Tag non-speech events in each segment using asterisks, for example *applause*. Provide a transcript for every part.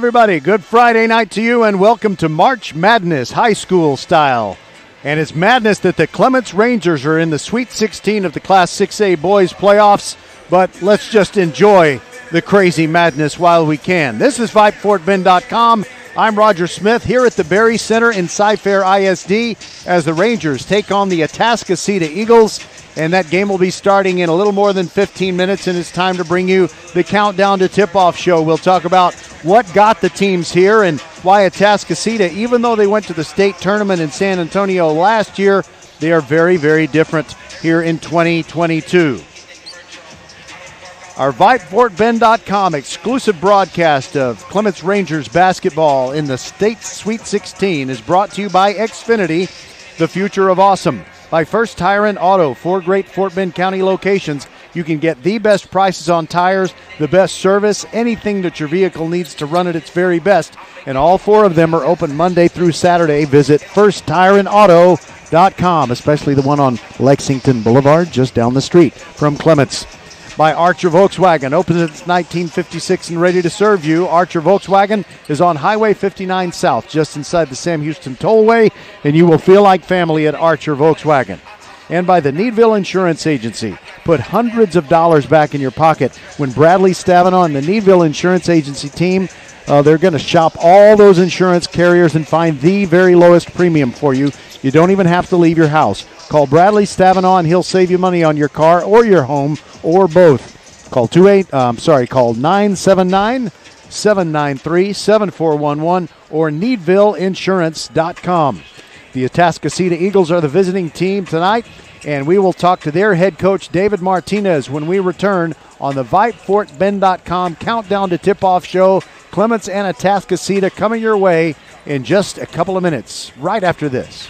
Everybody. Good Friday night to you, and welcome to March Madness High School style. And it's madness that the Clements Rangers are in the Sweet 16 of the Class 6A boys playoffs, but let's just enjoy the crazy madness while we can. This is VypeFortBend.com. I'm Roger Smith here at the Berry Center in Cy-Fair ISD as the Rangers take on the Atascocita Eagles and that game will be starting in a little more than 15 minutes, and it's time to bring you the countdown to tip off show. We'll talk about what got the teams here and why Atascocita, even though they went to the state tournament in San Antonio last year, they are very, very different here in 2022. Our VypeFortBend.com exclusive broadcast of Clements Rangers basketball in the state Sweet 16 is brought to you by Xfinity, the future of awesome by First Tire and Auto. Four great Fort Bend County locations. You can get the best prices on tires, the best service, anything that your vehicle needs to run at its very best. And all four of them are open Monday through Saturday. Visit firsttireandauto.com, especially the one on Lexington Boulevard, just down the street from Clements by Archer Volkswagen. Open since 1956 and ready to serve you. Archer Volkswagen is on Highway 59 South, just inside the Sam Houston Tollway, and you will feel like family at Archer Volkswagen. And by the Needville Insurance Agency. Put hundreds of dollars back in your pocket when Bradley Stavino and the Needville Insurance Agency team uh, they're going to shop all those insurance carriers and find the very lowest premium for you. You don't even have to leave your house. Call Bradley Stavino and he'll save you money on your car or your home or both. Call 28 um, sorry, call 979 793 7411 or needvilleinsurance.com. The Atascocita Eagles are the visiting team tonight, and we will talk to their head coach, David Martinez, when we return on the VypeFortBend.com countdown to tip off show. Clements and Atascocita coming your way in just a couple of minutes, right after this.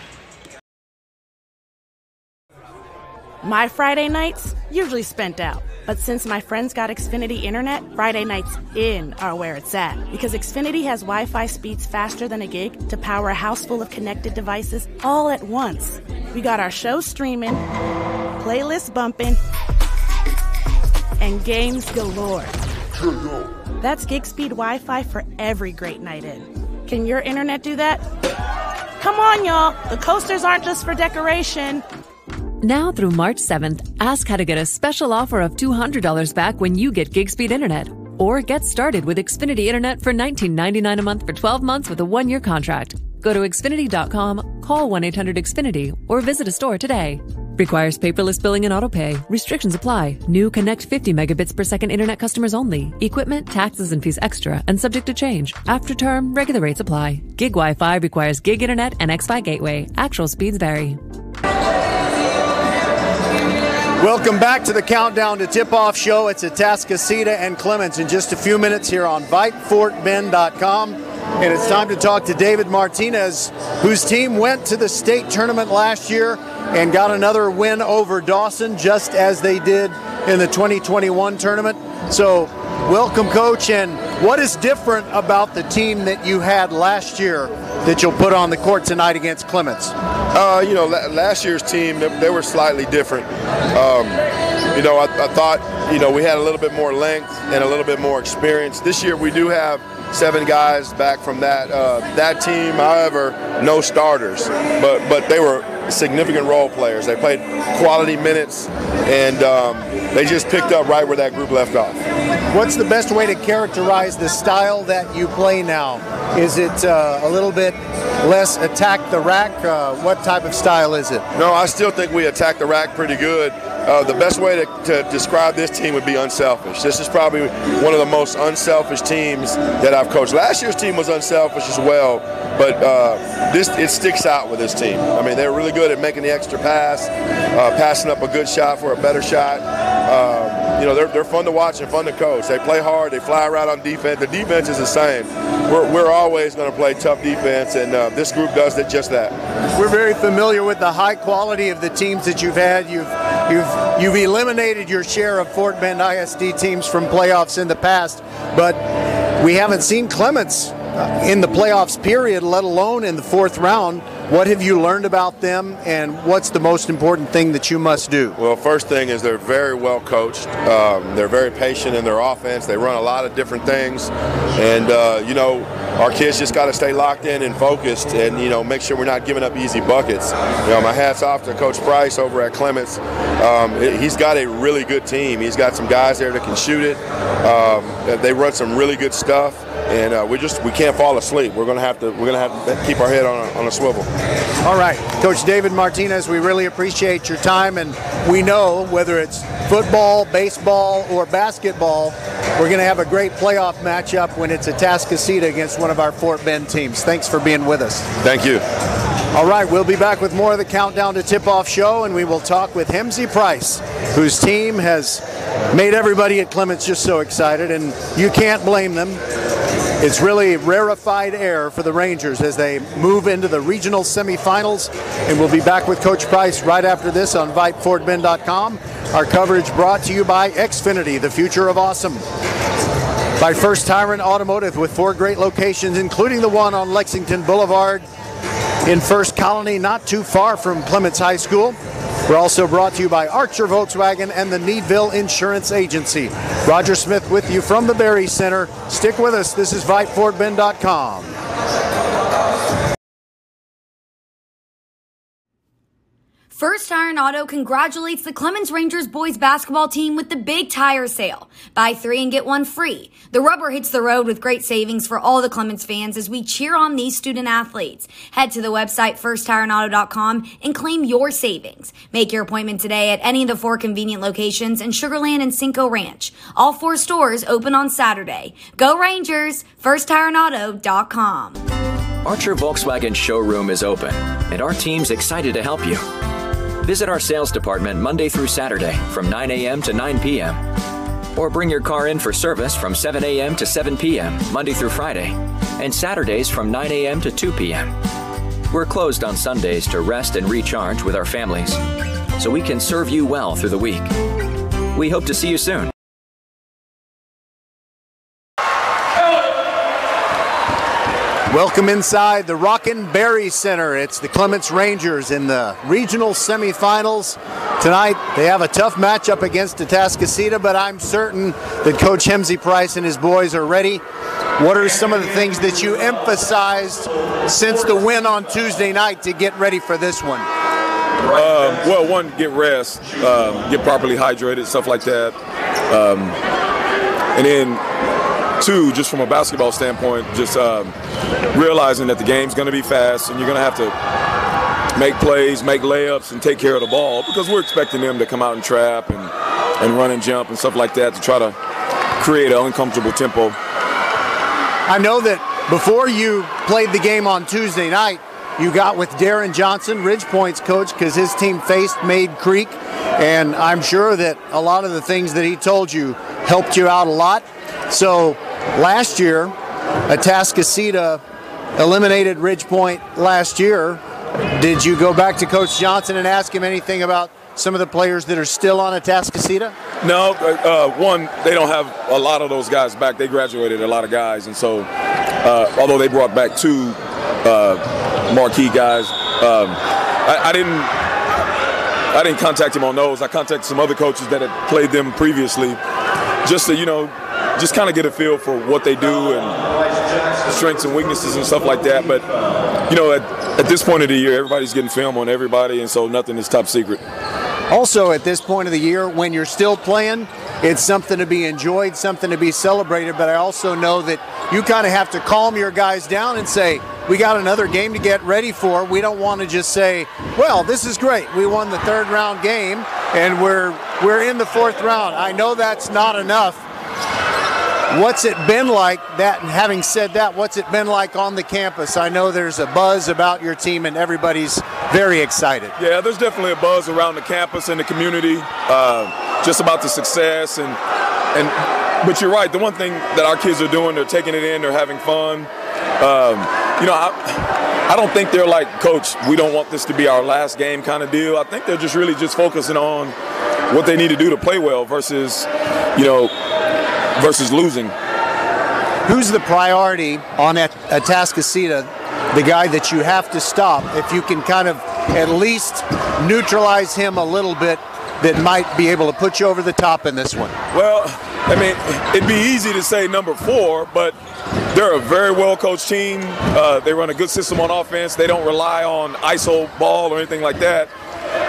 My Friday nights usually spent out. But since my friends got Xfinity Internet, Friday nights in are where it's at. Because Xfinity has Wi Fi speeds faster than a gig to power a house full of connected devices all at once. We got our show streaming, playlists bumping, and games galore. That's gig speed Wi Fi for every great night in. Can your internet do that? Come on, y'all. The coasters aren't just for decoration. Now through March 7th, ask how to get a special offer of $200 back when you get gig speed internet. Or get started with Xfinity Internet for $19.99 a month for 12 months with a one year contract. Go to Xfinity.com, call 1 800 Xfinity, or visit a store today. Requires paperless billing and autopay. Restrictions apply. New Connect 50 megabits per second internet customers only. Equipment, taxes, and fees extra and subject to change. After term, regular rates apply. Gig Wi Fi requires gig internet and Xfi gateway. Actual speeds vary. Welcome back to the Countdown to Tip Off Show. It's Atascocita and Clements in just a few minutes here on VypeFortBend.com. And it's time to talk to David Martinez, whose team went to the state tournament last year and got another win over Dawson, just as they did in the 2021 tournament. So, welcome, coach. And what is different about the team that you had last year that you'll put on the court tonight against Clements? Uh, you know, last year's team, they, were slightly different. Um, you know, I, I, thought, you know, we had a little bit more length and a little bit more experience. This year we do have seven guys back from that uh, that team. However, no starters, but but they were significant role players. They played quality minutes, and um, they just picked up right where that group left off. What's the best way to characterize the style that you play now? Is it uh, a little bit less attack the rack? Uh, what type of style is it? No, I still think we attack the rack pretty good. Uh, the best way to, to, describe this team would be unselfish. This is probably one of the most unselfish teams that I've coached. Last year's team was unselfish as well, but uh, this it sticks out with this team. I mean, they're really good at making the extra pass, uh, passing up a good shot for a better shot. Um, you know, they're, they're fun to watch and fun to coach. They play hard. They fly around on defense. The defense is the same. We're, we're always going to play tough defense, and uh, this group does it just that. We're very familiar with the high quality of the teams that you've had. You've you've you've eliminated your share of Fort Bend ISD teams from playoffs in the past, but we haven't seen Clements uh, in the playoffs period, let alone in the fourth round. What have you learned about them, and what's the most important thing that you must do? Well, first thing is they're very well coached. Um, they're very patient in their offense. They run a lot of different things, and uh, you know, our kids just got to stay locked in and focused, and you know, make sure we're not giving up easy buckets. You know, my hats off to Coach Price over at Clements. Um, he's got a really good team. He's got some guys there that can shoot it. Um, they run some really good stuff and uh, we just we can't fall asleep. We're gonna have to we're gonna have to keep our head on a, on a swivel. All right, Coach David Martinez, we really appreciate your time, and we know whether it's football, baseball, or basketball, we're going to have a great playoff matchup when it's Atascocita against one of our Fort Bend teams. Thanks for being with us. Thank you. All right, we'll be back with more of the Countdown to Tip Off show, and we will talk with Hemsey Price, whose team has made everybody at Clements just so excited, and you can't blame them. It's really rarefied air for the Rangers as they move into the regional semifinals. And we'll be back with Coach Price right after this on VypeFortBend.com. Our coverage brought to you by Xfinity, the future of awesome. By First Tire and Automotive with four great locations, including the one on Lexington Boulevard in First Colony, not too far from Clements High School. We're also brought to you by Archer Volkswagen and the Needville Insurance Agency. Roger Smith with you from the Berry Center. Stick with us. This is VypeFortBend.com. First Tire and Auto congratulates the Clements Rangers boys basketball team with the big tire sale. Buy three and get one free. The rubber hits the road with great savings for all the Clements fans as we cheer on these student athletes. Head to the website firsttireandauto.com and claim your savings. Make your appointment today at any of the four convenient locations in Sugarland and Cinco Ranch. All four stores open on Saturday. Go Rangers! FirstTireAndAuto.com. Archer Volkswagen showroom is open, and our team's excited to help you. Visit our sales department Monday through Saturday from 9 a.m. to 9 p.m. Or bring your car in for service from 7 a.m. to 7 p.m. Monday through Friday, and Saturdays from 9 a.m. to 2 p.m. We're closed on Sundays to rest and recharge with our families, so we can serve you well through the week. We hope to see you soon. Welcome inside the Rockin' Berry Center. It's the Clements Rangers in the regional semifinals. Tonight, they have a tough matchup against Atascocita, but I'm certain that Coach Hemsey Price and his boys are ready. What are some of the things that you emphasized since the win on Tuesday night to get ready for this one? Um, well, one, get rest, um, get properly hydrated, stuff like that. Um, and then two, just from a basketball standpoint, just um, realizing that the game's going to be fast and you're going to have to make plays, make layups, and take care of the ball because we're expecting them to come out and trap and, and run and jump and stuff like that to try to create an uncomfortable tempo. I know that before you played the game on Tuesday night, you got with Darren Johnson, Ridge Point's coach, because his team faced Mayde Creek. And I'm sure that a lot of the things that he told you helped you out a lot. So Last year, Atascocita eliminated Ridge Point last year. Did you go back to Coach Johnson and ask him anything about some of the players that are still on Atascocita? No, uh, one, they don't have a lot of those guys back. They graduated a lot of guys, and so uh, although they brought back two uh, marquee guys, um, I, I, didn't. I didn't contact him on those. I contacted some other coaches that had played them previously, just to you know just kind of get a feel for what they do and strengths and weaknesses and stuff like that. But you know, at, at this point of the year, everybody's getting film on everybody, and so nothing is top secret. Also, at this point of the year, when you're still playing, it's something to be enjoyed, something to be celebrated. But I also know that you kind of have to calm your guys down and say, we got another game to get ready for. We don't want to just say, well, this is great. We won the third round game and we're we're in the fourth round. I know that's not enough, What's it been like that? And having said that, what's it been like on the campus? I know there's a buzz about your team and everybody's very excited. Yeah, there's definitely a buzz around the campus and the community, uh, just about the success and and. But you're right. The one thing that our kids are doing, they're taking it in, they're having fun. Um, you know, I, I don't think they're like, Coach, we don't want this to be our last game kind of deal. I think they're just really just focusing on what they need to do to play well versus, you know, versus losing. Who's the priority on At- Atascocita the guy that you have to stop, if you can kind of at least neutralize him a little bit, that might be able to put you over the top in this one? Well, I mean, it'd be easy to say number four, but they're a very well coached team. Uh, they run a good system on offense. They don't rely on ISO ball or anything like that.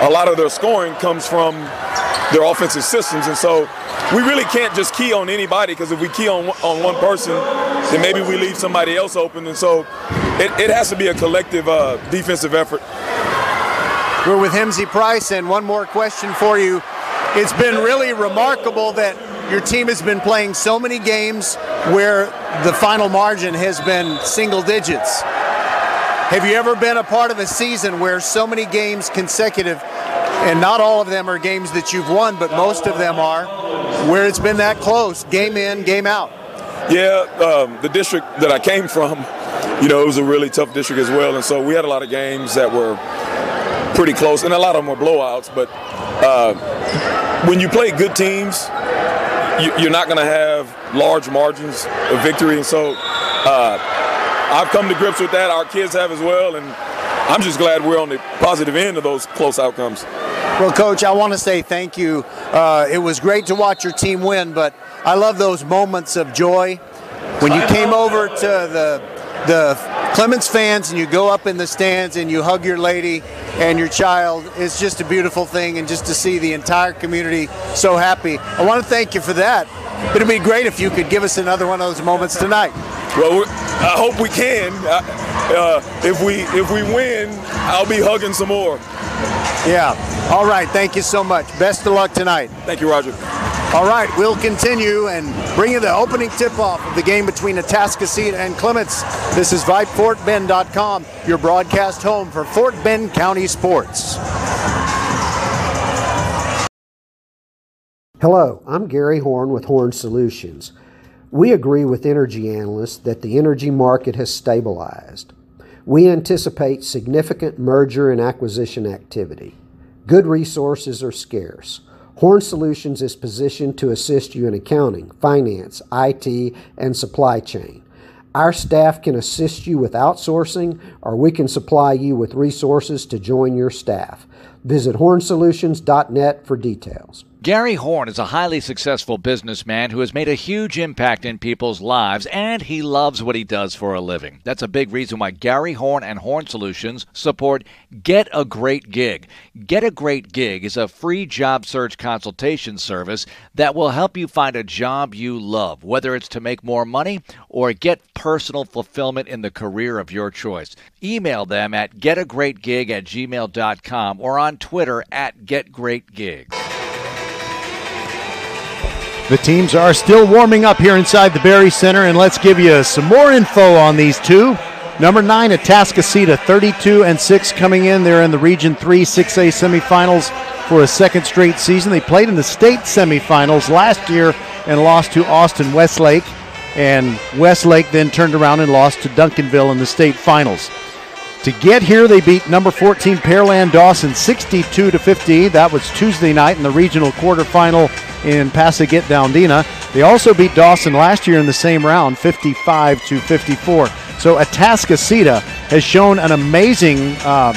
A lot of their scoring comes from their offensive systems, and so we really can't just key on anybody because if we key on on one person, then maybe we leave somebody else open, and so it, it has to be a collective uh, defensive effort. We're with Hemsey Price, and one more question for you. It's been really remarkable that your team has been playing so many games where the final margin has been single digits. Have you ever been a part of a season where so many games consecutive, and not all of them are games that you've won, but most of them are, where it's been that close, game in, game out? Yeah, um, the district that I came from, you know, it was a really tough district as well, and so we had a lot of games that were pretty close, and a lot of them were blowouts. But uh, when you play good teams, you, are not going to have large margins of victory, and so uh, I've come to grips with that. Our kids have as well, and I'm just glad we're on the positive end of those close outcomes. Well, Coach, I want to say thank you. Uh, it was great to watch your team win, but I love those moments of joy when you came over to the the Clements fans and you go up in the stands and you hug your lady and your child. It's just a beautiful thing, and just to see the entire community so happy. I want to thank you for that. It'd be great if you could give us another one of those moments tonight. Well, I hope we can. Uh, if we if we win, I'll be hugging some more. Yeah. All right. Thank you so much. Best of luck tonight. Thank you, Roger. All right, we'll continue and bring you the opening tip-off of the game between Atascocita and Clements. This is VypeFortBend.com, your broadcast home for Fort Bend County sports. Hello, I'm Gary Horn with Horn Solutions. We agree with energy analysts that the energy market has stabilized. We anticipate significant merger and acquisition activity. Good resources are scarce. Horn Solutions is positioned to assist you in accounting, finance, IT, and supply chain. Our staff can assist you with outsourcing, or we can supply you with resources to join your staff. Visit hornsolutions.net for details. Gary Horn is a highly successful businessman who has made a huge impact in people's lives, and he loves what he does for a living. That's a big reason why Gary Horn and Horn Solutions support Get a Great Gig. Get a Great Gig is a free job search consultation service that will help you find a job you love, whether it's to make more money or get personal fulfillment in the career of your choice. Email them at getagreatgig at gmail.com or on Twitter at getgreatgigs. The teams are still warming up here inside the Berry Center, and let's give you some more info on these two. Number nine, Atascocita, 32 and 6 coming in. They're in the Region 3 6A semifinals for a second straight season. They played in the state semifinals last year and lost to Austin Westlake. And Westlake then turned around and lost to Duncanville in the state finals. To get here, they beat number 14 Pearland Dawson 62 to 50. That was Tuesday night in the regional quarterfinal in Passagit Downdina. They also beat Dawson last year in the same round 55 to 54. So Atascocita has shown an amazing um,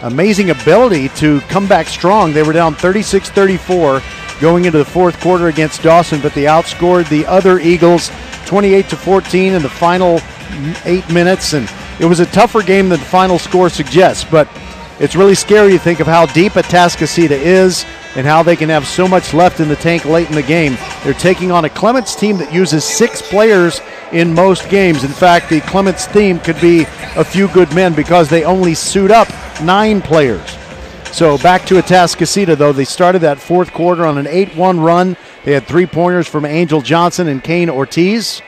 amazing ability to come back strong. They were down 36-34 going into the fourth quarter against Dawson, but they outscored the other Eagles 28 to 14 in the final 8 minutes and it was a tougher game than the final score suggests, but it's really scary to think of how deep Atascocita is and how they can have so much left in the tank late in the game. They're taking on a Clements team that uses six players in most games. In fact, the Clements team could be a few good men because they only suit up nine players. So back to Atascocita, though. They started that fourth quarter on an 8 1 run. They had three pointers from Angel Johnson and Kane Ortiz.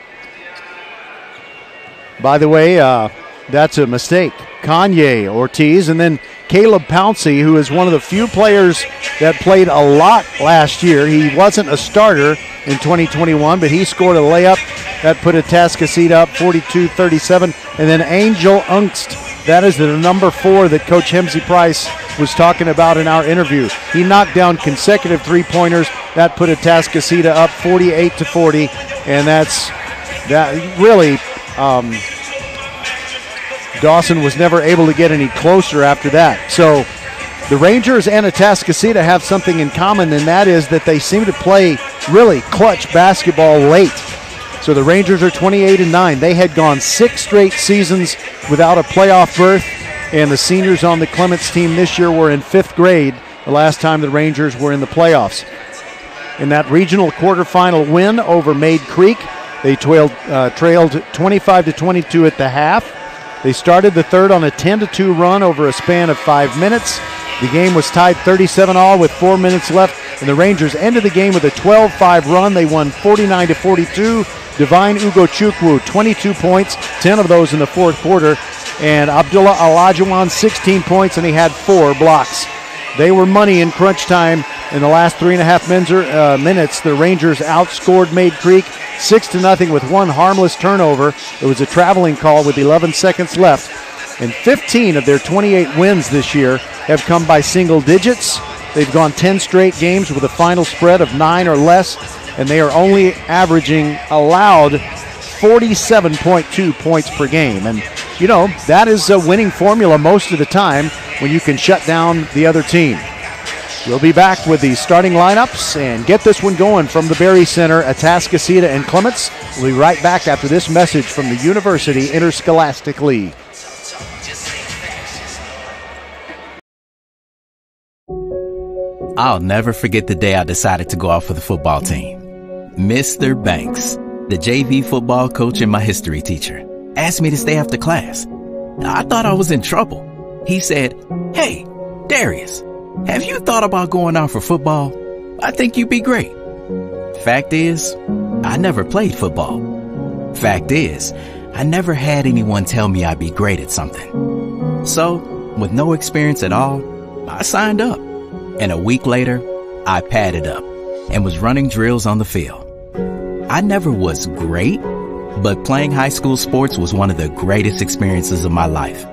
By the way, uh, that's a mistake. Kanye Ortiz, and then Caleb Pouncey, who is one of the few players that played a lot last year. He wasn't a starter in 2021, but he scored a layup that put Atascocita up 42 37. And then A.J. Ungst, that is the number four that Coach Hemsey Price was talking about in our interview. He knocked down consecutive three pointers. That put Atascocita up 48 to 40. And that's that really. Um, Dawson was never able to get any closer after that. So the Rangers and Atascocita have something in common, and that is that they seem to play really clutch basketball late. So the Rangers are 28 and 9. They had gone six straight seasons without a playoff berth, and the seniors on the Clements team this year were in fifth grade the last time the Rangers were in the playoffs. In that regional quarterfinal win over Mayde Creek, they trailed, uh, trailed 25 to 22 at the half. They started the third on a 10 to 2 run over a span of five minutes. The game was tied 37 all with four minutes left, and the Rangers ended the game with a 12 5 run. They won 49 to 42. Divine Ugochukwu, 22 points, 10 of those in the fourth quarter, and Abdullah Olajuwon, 16 points, and he had four blocks. They were money in crunch time in the last three and a half uh, minutes. The Rangers outscored Mayde Creek six to nothing with one harmless turnover. It was a traveling call with 11 seconds left. And 15 of their 28 wins this year have come by single digits. They've gone 10 straight games with a final spread of nine or less, and they are only averaging allowed 47.2 points per game. And, you know, that is a winning formula most of the time when you can shut down the other team. We'll be back with the starting lineups and get this one going from the Berry Center, Atascocita and Clements. We'll be right back after this message from the University Interscholastic League. I'll never forget the day I decided to go out for the football team. Mr. Banks, the JV football coach and my history teacher, asked me to stay after class. I thought I was in trouble. He said, Hey, Darius, have you thought about going out for football? I think you'd be great. Fact is, I never played football. Fact is, I never had anyone tell me I'd be great at something. So, with no experience at all, I signed up. And a week later, I padded up and was running drills on the field. I never was great, but playing high school sports was one of the greatest experiences of my life.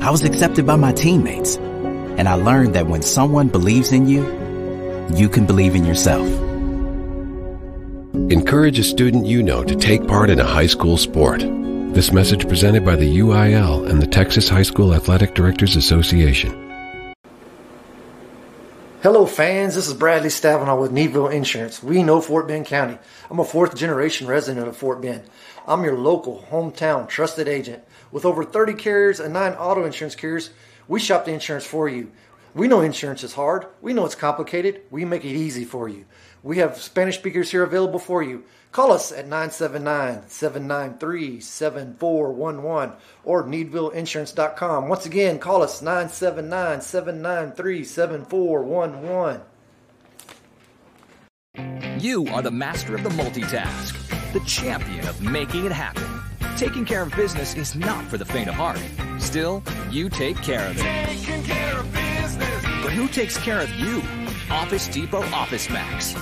I was accepted by my teammates, and I learned that when someone believes in you, you can believe in yourself. Encourage a student you know to take part in a high school sport. This message presented by the UIL and the Texas High School Athletic Directors Association. Hello, fans. This is Bradley Stavenall with Needville Insurance. We know Fort Bend County. I'm a fourth generation resident of Fort Bend. I'm your local, hometown, trusted agent. With over 30 carriers and nine auto insurance carriers, we shop the insurance for you. We know insurance is hard. We know it's complicated. We make it easy for you. We have Spanish speakers here available for you. Call us at 979-793-7411 or needvilleinsurance.com. Once again, call us 979-793-7411. You are the master of the multitask, the champion of making it happen. Taking care of business is not for the faint of heart. Still, you take care of it. Care of but who takes care of you? Office Depot Office Max.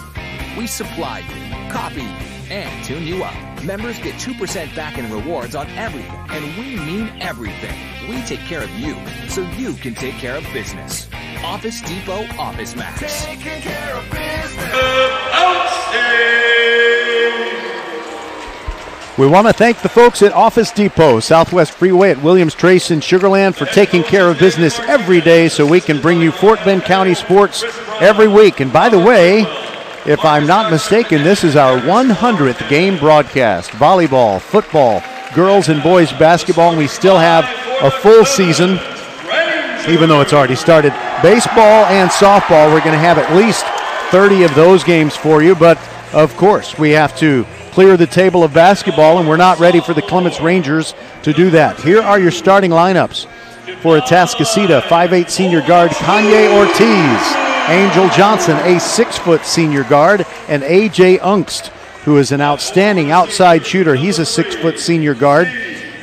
We supply you, copy you, and tune you up. Members get 2% back in rewards on everything, and we mean everything. We take care of you, so you can take care of business. Office Depot Office Max. Taking care of business. We want to thank the folks at Office Depot, Southwest Freeway at Williams Trace in Sugarland for taking care of business every day so we can bring you Fort Bend County sports every week. And by the way, if I'm not mistaken, this is our 100th game broadcast. Volleyball, football, girls and boys basketball, and we still have a full season, even though it's already started. Baseball and softball, we're going to have at least 30 of those games for you, but of course, we have to clear the table of basketball, and we're not ready for the Clements Rangers to do that. Here are your starting lineups for Atascocita, 5'8 senior guard Kanye Ortiz. Angel Johnson, a six foot senior guard, and A.J. Ungst, who is an outstanding outside shooter. He's a six foot senior guard.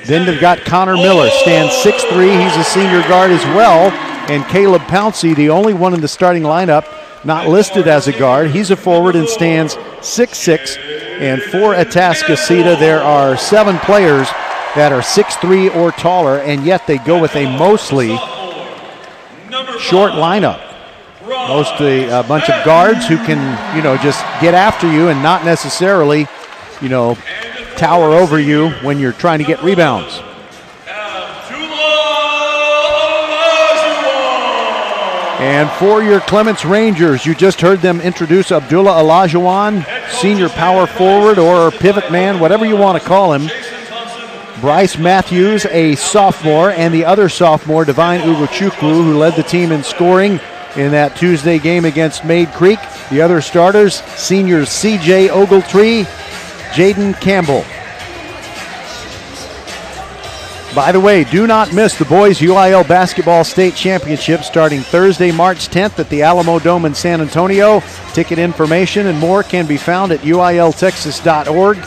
Then they've got Connor Miller, stands 6'3. He's a senior guard as well. And Caleb Pouncey, the only one in the starting lineup not listed as a guard. He's a forward and stands 6'6. And for Atascocita, there are seven players that are 6'3 or taller, and yet they go with a mostly short lineup mostly a bunch of guards who can, you know, just get after you and not necessarily, you know, tower over you when you're trying to get rebounds. And for your Clements Rangers, you just heard them introduce Abdullah Olajuwon, senior power forward or pivot man, whatever you want to call him. Bryce Matthews, a sophomore, and the other sophomore, Divine Ugochukwu, who led the team in scoring in that Tuesday game against Mayde Creek. The other starters, seniors CJ Ogletree, Jaden Campbell. By the way, do not miss the boys UIL Basketball State Championship starting Thursday, March 10th at the Alamo Dome in San Antonio. Ticket information and more can be found at uiltexas.org.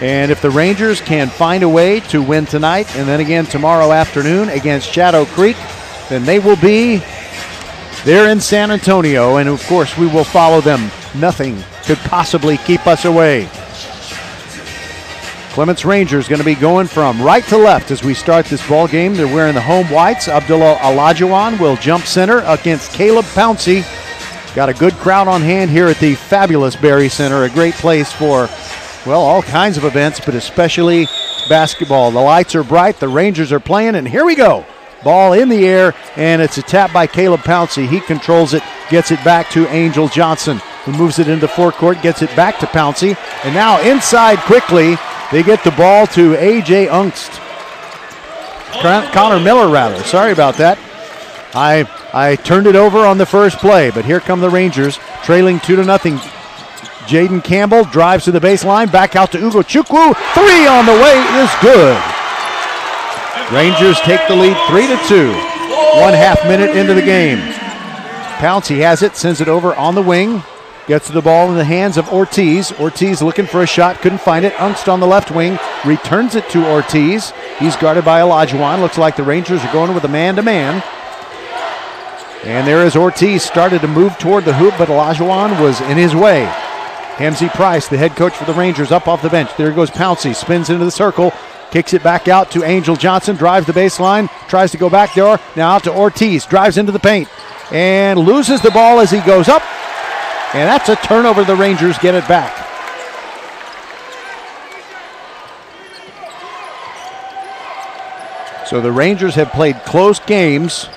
And if the Rangers can find a way to win tonight and then again tomorrow afternoon against Shadow Creek, then they will be there in San Antonio. And of course, we will follow them. Nothing could possibly keep us away. Clements Rangers going to be going from right to left as we start this ball game. They're wearing the home whites. Abdullah Olajuwon will jump center against Caleb Pouncey. Got a good crowd on hand here at the fabulous Berry Center, a great place for, well, all kinds of events, but especially basketball. The lights are bright, the Rangers are playing, and here we go. Ball in the air, and it's a tap by Caleb Pouncey. He controls it, gets it back to Angel Johnson, who moves it into forecourt, gets it back to Pouncey, and now inside quickly they get the ball to A.J. Ungst. Connor Miller, rather. Sorry about that. I I turned it over on the first play, but here come the Rangers, trailing two to nothing. Jaden Campbell drives to the baseline, back out to Ugochukwu. Three on the way is good. Rangers take the lead three to two. One half minute into the game. Pouncey has it, sends it over on the wing. Gets the ball in the hands of Ortiz. Ortiz looking for a shot, couldn't find it. Ungst on the left wing returns it to Ortiz. He's guarded by Olajuwon. Looks like the Rangers are going with a man to man. And there is Ortiz started to move toward the hoop, but Olajuwon was in his way. Hamzy Price, the head coach for the Rangers, up off the bench. There goes Pouncey, spins into the circle, kicks it back out to Angel Johnson, drives the baseline, tries to go back there. Now out to Ortiz, drives into the paint, and loses the ball as he goes up. And that's a turnover. The Rangers get it back. So the Rangers have played close games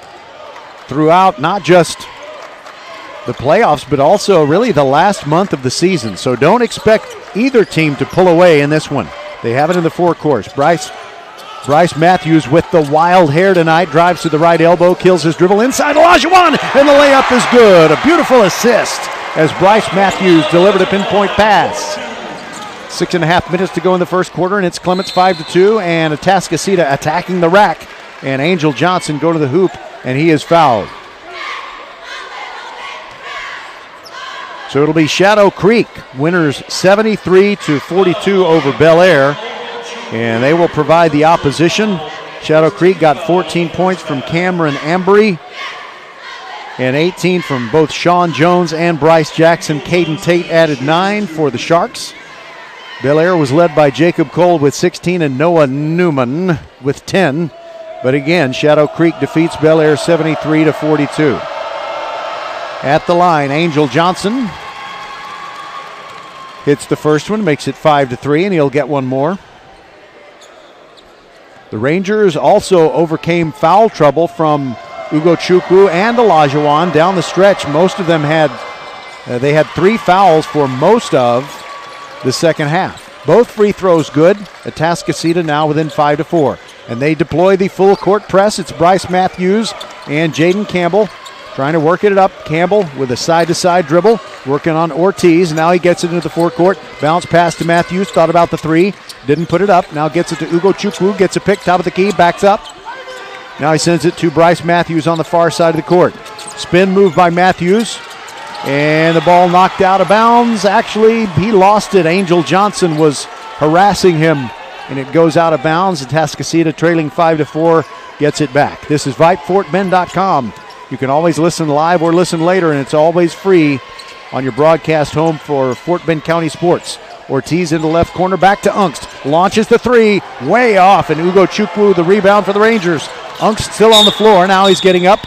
throughout not just the playoffs, but also really the last month of the season. So don't expect either team to pull away in this one. They have it in the forecourt. Bryce Bryce Matthews with the wild hair tonight drives to the right elbow, kills his dribble inside Olajuwon, and the layup is good. A beautiful assist as Bryce Matthews delivered a pinpoint pass. Six and a half minutes to go in the first quarter, and it's Clements five to two, and Atascocita attacking the rack, and Angel Johnson go to the hoop, and he is fouled. So it'll be Shadow Creek winners 73 to 42 over Bellaire, and they will provide the opposition. Shadow Creek got 14 points from Cameron Ambry and 18 from both Sean Jones and Bryce Jackson. Caden Tate added nine for the Sharks. Bellaire was led by Jacob Cole with 16 and Noah Newman with 10. But again, Shadow Creek defeats Bellaire 73 to 42. At the line, Angel Johnson hits the first one, makes it 5 to 3, and he'll get one more. The Rangers also overcame foul trouble from Ugochukwu and Olajuwon down the stretch. Most of them had uh, they had three fouls for most of the second half. Both free throws good. Atascocita now within five to four, and they deploy the full court press. It's Bryce Matthews and Jaden Campbell trying to work it up. Campbell with a side-to-side dribble, working on Ortiz. Now he gets it into the forecourt. Bounce pass to Matthews. Thought about the three, didn't put it up. Now gets it to Ugochukwu. Gets a pick, top of the key, backs up. Now he sends it to Bryce Matthews on the far side of the court. Spin move by Matthews. And the ball knocked out of bounds. Actually, he lost it. Angel Johnson was harassing him, and it goes out of bounds. Atascocita trailing 5 to 4 gets it back. This is VypeFortBend.com. You can always listen live or listen later, and it's always free on your broadcast home for Fort Bend County Sports. Ortiz in the left corner, back to Ungst. Launches the three, way off, and Ugochukwu the rebound for the Rangers. Ungst still on the floor. Now he's getting up.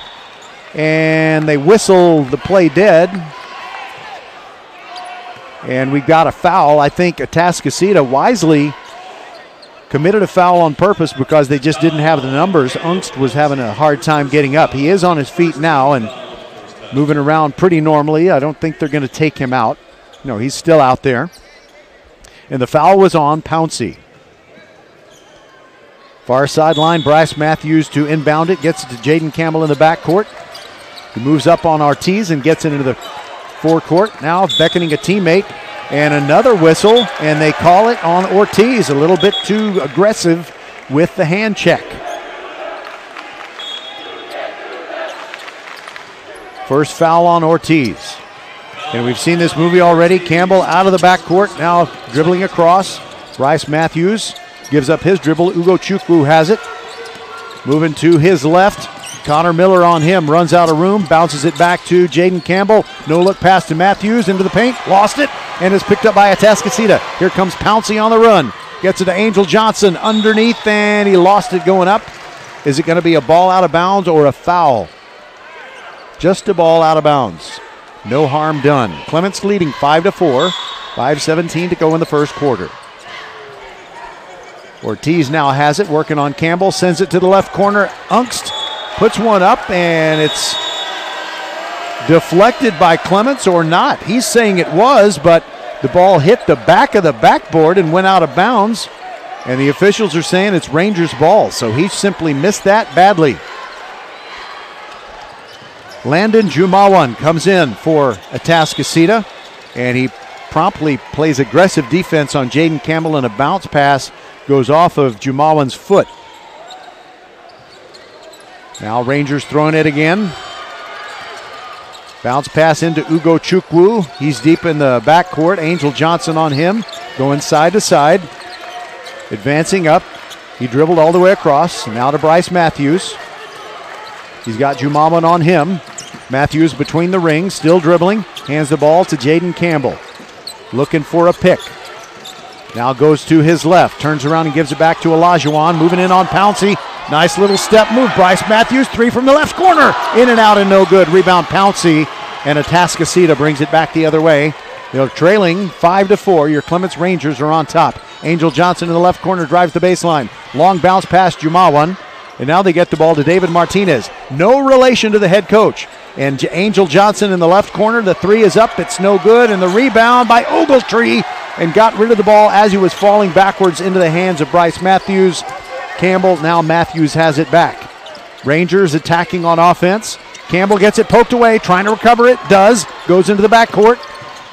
And they whistle the play dead. And we got a foul. I think Atascocita wisely committed a foul on purpose because they just didn't have the numbers. Ungst was having a hard time getting up. He is on his feet now, and moving around pretty normally. I don't think they're going to take him out. No, he's still out there. And the foul was on Pouncey. Far sideline, Bryce Matthews to inbound it, gets it to Jaden Campbell in the backcourt. He moves up on Ortiz and gets it into the forecourt. Now beckoning a teammate and another whistle, and they call it on Ortiz. A little bit too aggressive with the hand check. First foul on Ortiz. And we've seen this movie already. Campbell out of the backcourt, now dribbling across. Bryce Matthews gives up his dribble. Ugochukwu has it. Moving to his left. Connor Miller on him, runs out of room, bounces it back to Jaden Campbell. No look pass to Matthews into the paint, lost it, and is picked up by Atascocita. Here comes Pouncey on the run. Gets it to Angel Johnson underneath, and he lost it going up. Is it going to be a ball out of bounds or a foul? Just a ball out of bounds. No harm done. Clements leading 5 to 4. 5.17 to go in the first quarter. Ortiz now has it, working on Campbell, sends it to the left corner. Ungst puts one up, and it's deflected by Clements or not. He's saying it was, but the ball hit the back of the backboard and went out of bounds. And the officials are saying it's Rangers' ball, so he simply missed that badly. Landon Jumawan comes in for Atascocita, and he promptly plays aggressive defense on Jaden Campbell, and a bounce pass goes off of Jumawan's foot. Now Rangers throwing it again. Bounce pass into Ugochukwu. He's deep in the backcourt. Angel Johnson on him, going side to side. Advancing up. He dribbled all the way across. Now to Bryce Matthews. He's got Jumawan on him. Matthews between the rings, still dribbling. Hands the ball to Jaden Campbell. Looking for a pick. Now goes to his left, turns around and gives it back to Olajuwon. Moving in on Pouncey. Nice little step move. Bryce Matthews, three from the left corner. In and out and no good. Rebound Pouncey. And Atascocita brings it back the other way. They're trailing five to four. Your Clements Rangers are on top. Angel Johnson in the left corner drives the baseline. Long bounce past Jumawan. And now they get the ball to David Martinez. No relation to the head coach. And Angel Johnson in the left corner. The three is up. It's no good. And the rebound by Ogletree and got rid of the ball as he was falling backwards into the hands of Bryce Matthews. Campbell, now Matthews has it back. Rangers attacking on offense. Campbell gets it poked away, trying to recover it. Does. Goes into the backcourt.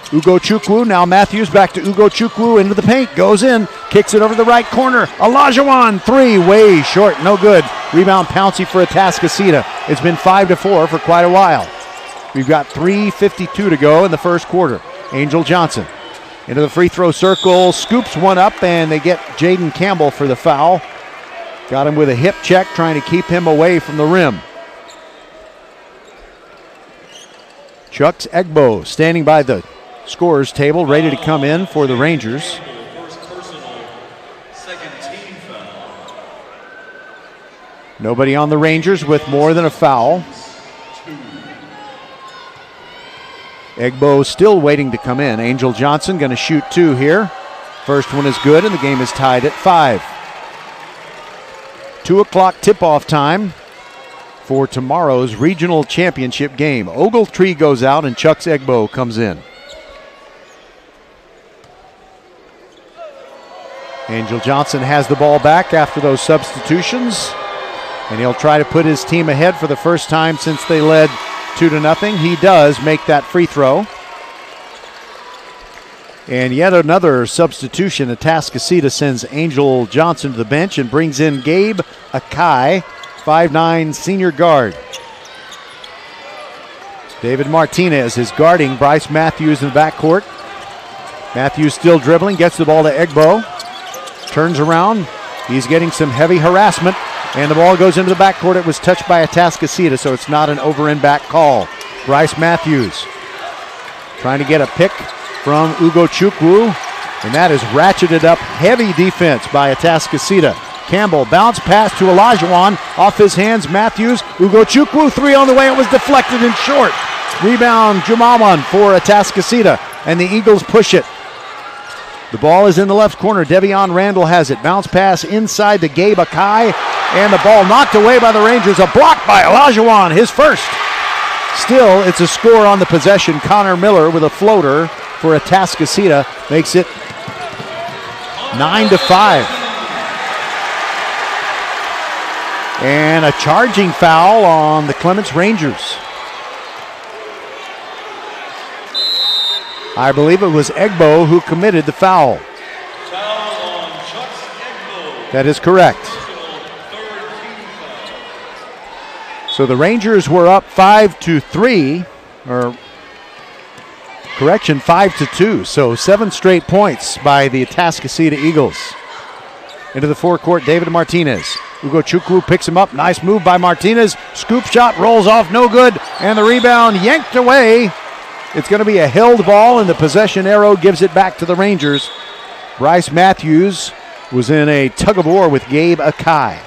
Ugochukwu. Now Matthews back to Ugochukwu into the paint. Goes in. Kicks it over the right corner. Olajuwon. Three. Way short. No good. Rebound Pouncey for Atascocita. It's been 5 to 4 for quite a while. We've got 3.52 to go in the first quarter. Angel Johnson into the free throw circle. Scoops one up, and they get Jaden Campbell for the foul. Got him with a hip check, trying to keep him away from the rim. Chucks Egbo standing by the scorers table, ready to come in for the Rangers. Nobody on the Rangers with more than a foul. Egbo still waiting to come in. Angel Johnson going to shoot two here. First one is good, and the game is tied at five. Two o'clock tip off time for tomorrow's regional championship game. Ogletree goes out, and Chucks Egbo comes in. Angel Johnson has the ball back after those substitutions, and he'll try to put his team ahead for the first time since they led two to nothing. He does make that free throw. And yet another substitution. Atascocita sends Angel Johnson to the bench and brings in Gabe Akai, 5'9 senior guard. David Martinez is guarding Bryce Matthews in the backcourt. Matthews still dribbling, gets the ball to Egbo. Turns around. He's getting some heavy harassment. And the ball goes into the backcourt. It was touched by Atascocita, so it's not an over and back call. Bryce Matthews trying to get a pick from Ugochukwu. And that is ratcheted up. Heavy defense by Atascocita. Campbell bounce pass to Olajuwon. Off his hands, Matthews. Ugochukwu, three on the way. It was deflected and short. Rebound, Jumawan for Atascocita. And the Eagles push it. The ball is in the left corner. Devion Randall has it. Bounce pass inside to Gabe Akai. And the ball knocked away by the Rangers. A block by Olajuwon, his first. Still, it's a score on the possession. Connor Miller with a floater for Atascocita makes it nine to five. And a charging foul on the Clements Rangers. I believe it was Egbo who committed the foul. That is correct. So the Rangers were up five to three, or correction, five to two. So seven straight points by the Atascocita Eagles. Into the forecourt, David Martinez. Ugochukwu picks him up. Nice move by Martinez. Scoop shot rolls off, no good. And the rebound yanked away. It's going to be a held ball, and the possession arrow gives it back to the Rangers. Bryce Matthews was in a tug of war with Gabe Akai.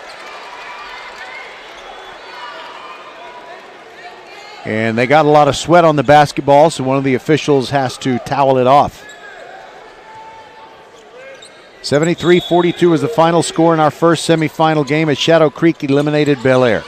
And they got a lot of sweat on the basketball, so one of the officials has to towel it off. 73 42 is the final score in our first semifinal game as Shadow Creek eliminated Bellaire.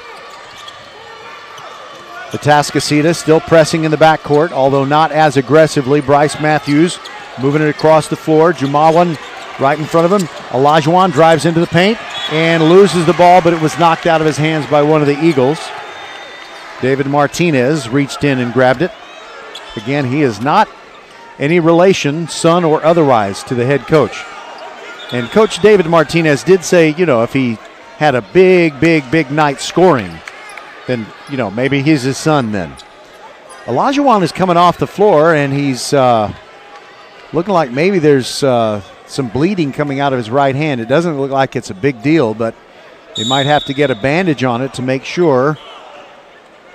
Atascocita still pressing in the backcourt, although not as aggressively. Bryce Matthews moving it across the floor. Jumawan right in front of him. Olajuwon drives into the paint and loses the ball, but it was knocked out of his hands by one of the Eagles. David Martinez reached in and grabbed it. Again, he is not any relation, son or otherwise, to the head coach. And Coach David Martinez did say, you know, if he had a big, big, big night scoring, then, you know, maybe he's his son then. Elijah Olajuwon is coming off the floor and he's uh, looking like maybe there's uh, some bleeding coming out of his right hand. It doesn't look like it's a big deal, but they might have to get a bandage on it to make sure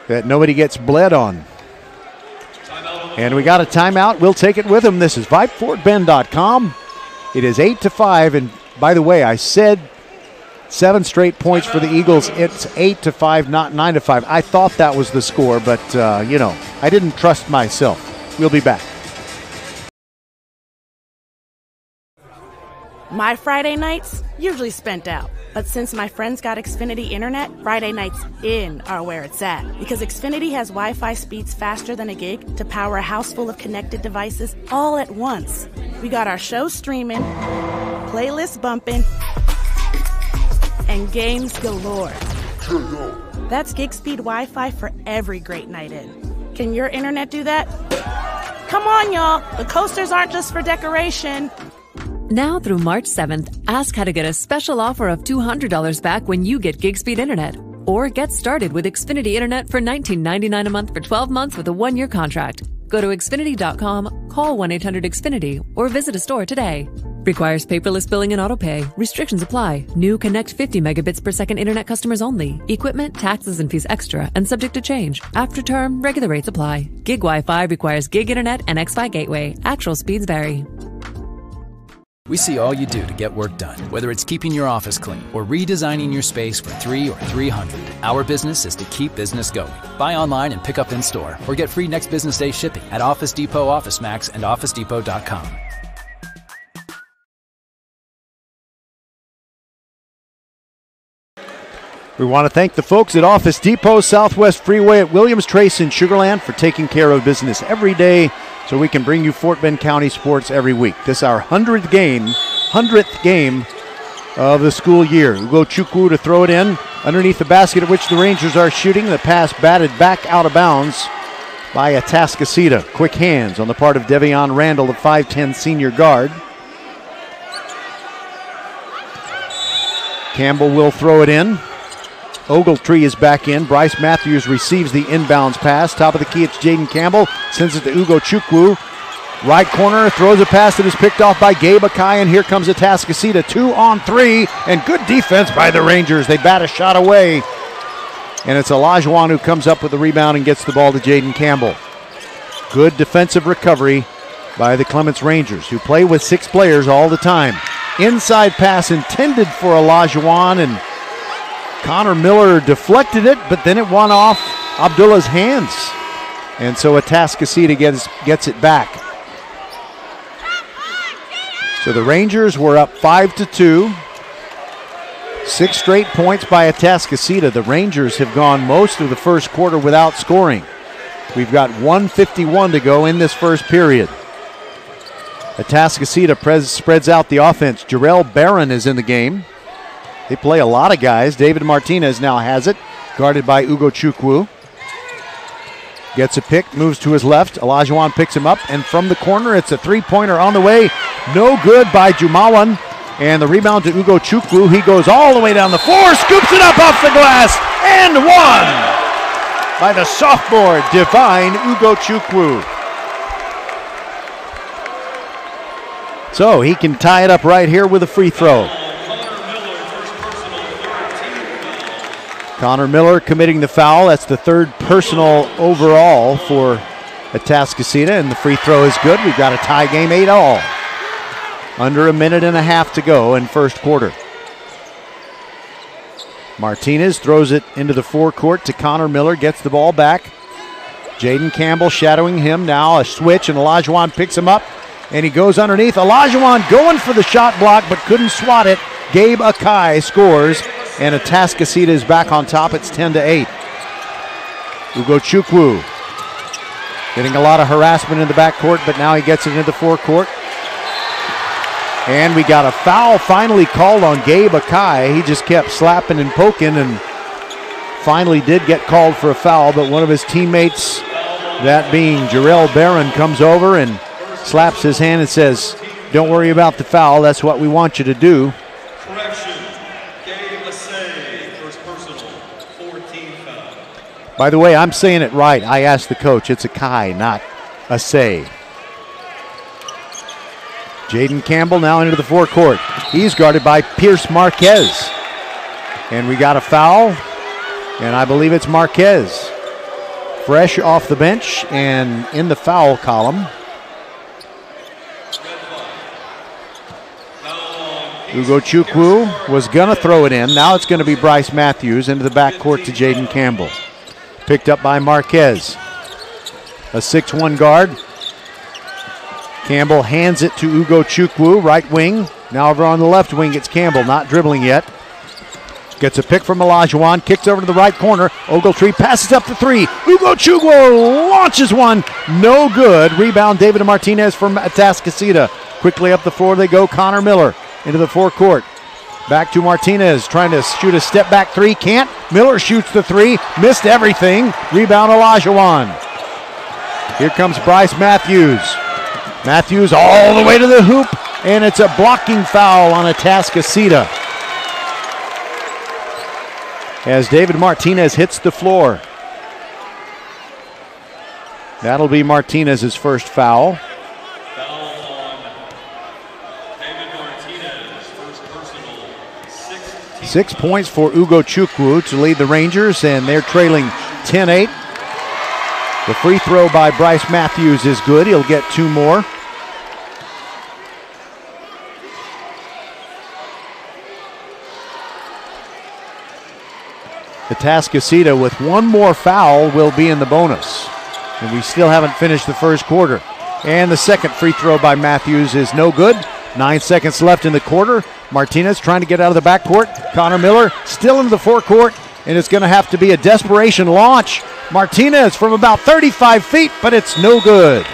that nobody gets bled on. And we got a timeout. We'll take it with him. This is VypeFortBend.com. It is 8 to 5. And by the way, I said seven straight points for the Eagles. It's 8 to 5, not 9 to 5. I thought that was the score, but, uh, you know, I didn't trust myself. We'll be back. My Friday nights usually spent out. But since my friends got Xfinity Internet, Friday nights in are where it's at. Because Xfinity has Wi Fi speeds faster than a gig to power a house full of connected devices all at once. We got our show streaming, playlists bumping, and games galore. That's gig speed Wi Fi for every great night in. Can your internet do that? Come on, y'all. The coasters aren't just for decoration. Now through March 7th, ask how to get a special offer of $200 back when you get gig speed internet. Or get started with Xfinity Internet for $19.99 a month for 12 months with a one year contract. Go to Xfinity.com, call 1 800 Xfinity, or visit a store today. Requires paperless billing and autopay. Restrictions apply. New Connect 50 megabits per second internet customers only. Equipment, taxes, and fees extra and subject to change. After term, regular rates apply. Gig Wi Fi requires gig internet and X-Fi gateway. Actual speeds vary. We see all you do to get work done, whether it's keeping your office clean or redesigning your space for three or 300. Our business is to keep business going. Buy online and pick up in store or get free next business day shipping at Office Depot, Office Max, and OfficeDepot.com. We want to thank the folks at Office Depot, Southwest Freeway at Williams Trace in Sugarland for taking care of business every day so we can bring you Fort Bend County sports every week. This is our 100th game, 100th game of the school year. Ugochukwu to throw it in underneath the basket at which the Rangers are shooting. The pass batted back out of bounds by Atascocita. Quick hands on the part of Devion Randall, the 5'10 senior guard. Campbell will throw it in. Ogletree is back in. Bryce Matthews receives the inbounds pass. Top of the key, it's Jaden Campbell. Sends it to Ugochukwu. Right corner, throws a pass that is picked off by Gabe Akai, and here comes Atascocita. Two on three, and good defense by the Rangers. They bat a shot away. And it's Olajuwon who comes up with the rebound and gets the ball to Jaden Campbell. Good defensive recovery by the Clements Rangers, who play with six players all the time. Inside pass intended for Olajuwon, and Connor Miller deflected it, but then it won off Abdullah's hands. And so Atascocita gets, gets it back. So the Rangers were up 5 to 2. Six straight points by Atascocita. The Rangers have gone most of the first quarter without scoring. We've got 151 to go in this first period. Atascocita spreads out the offense. Jarrell Barron is in the game. They play a lot of guys. David Martinez now has it, guarded by Ugochukwu. Gets a pick, moves to his left. Olajuwon picks him up, and from the corner, it's a three pointer on the way. No good by Jumawan. And the rebound to Ugochukwu. He goes all the way down the floor, scoops it up off the glass, and one by the sophomore, Divine Ugochukwu. So he can tie it up right here with a free throw. Connor Miller committing the foul. That's the third personal overall for Atascocita, and the free throw is good. We've got a tie game, 8 all. Under a minute and a half to go in first quarter. Martinez throws it into the forecourt to Connor Miller, gets the ball back. Jaden Campbell shadowing him now. A switch, and Olajuwon picks him up, and he goes underneath. Olajuwon going for the shot block, but couldn't swat it. Gabe Akai scores, and Atascocita is back on top. It's 10 to 8. Ugochukwu getting a lot of harassment in the backcourt, but now he gets it into the forecourt. And we got a foul finally called on Gabe Akai. He just kept slapping and poking and finally did get called for a foul, but one of his teammates, that being Jarrell Barron, comes over and slaps his hand and says, Don't worry about the foul. That's what we want you to do. By the way, I'm saying it right. I asked the coach. It's a Kai, not a say. Jaden Campbell now into the forecourt. He's guarded by Pierce Marquez. And we got a foul, and I believe it's Marquez. Fresh off the bench and in the foul column. Ugochukwu was going to throw it in. Now it's going to be Bryce Matthews into the backcourt to Jaden Campbell. Picked up by Marquez. A 6 1 guard. Campbell hands it to Ugochukwu, right wing. Now over on the left wing, it's Campbell, not dribbling yet. Gets a pick from Olajuwon, kicks over to the right corner. Ogletree passes up the three. Ugochukwu launches one, no good. Rebound David Martinez from Atascocita. Quickly up the floor they go. Connor Miller into the forecourt. Back to Martinez, trying to shoot a step back three. Can't. Miller shoots the three. Missed everything. Rebound Olajuwon. Here comes Bryce Matthews. Matthews all the way to the hoop, and it's a blocking foul on Atascocita. As David Martinez hits the floor. That'll be Martinez's first foul. Six points for Ugochukwu to lead the Rangers, and they're trailing 10 8. The free throw by Bryce Matthews is good. He'll get two more. Atascocita with one more foul will be in the bonus. And we still haven't finished the first quarter. And the second free throw by Matthews is no good. Nine seconds left in the quarter. Martinez trying to get out of the backcourt. Connor Miller still into the forecourt, and it's going to have to be a desperation launch. Martinez from about 35 feet, but it's no good.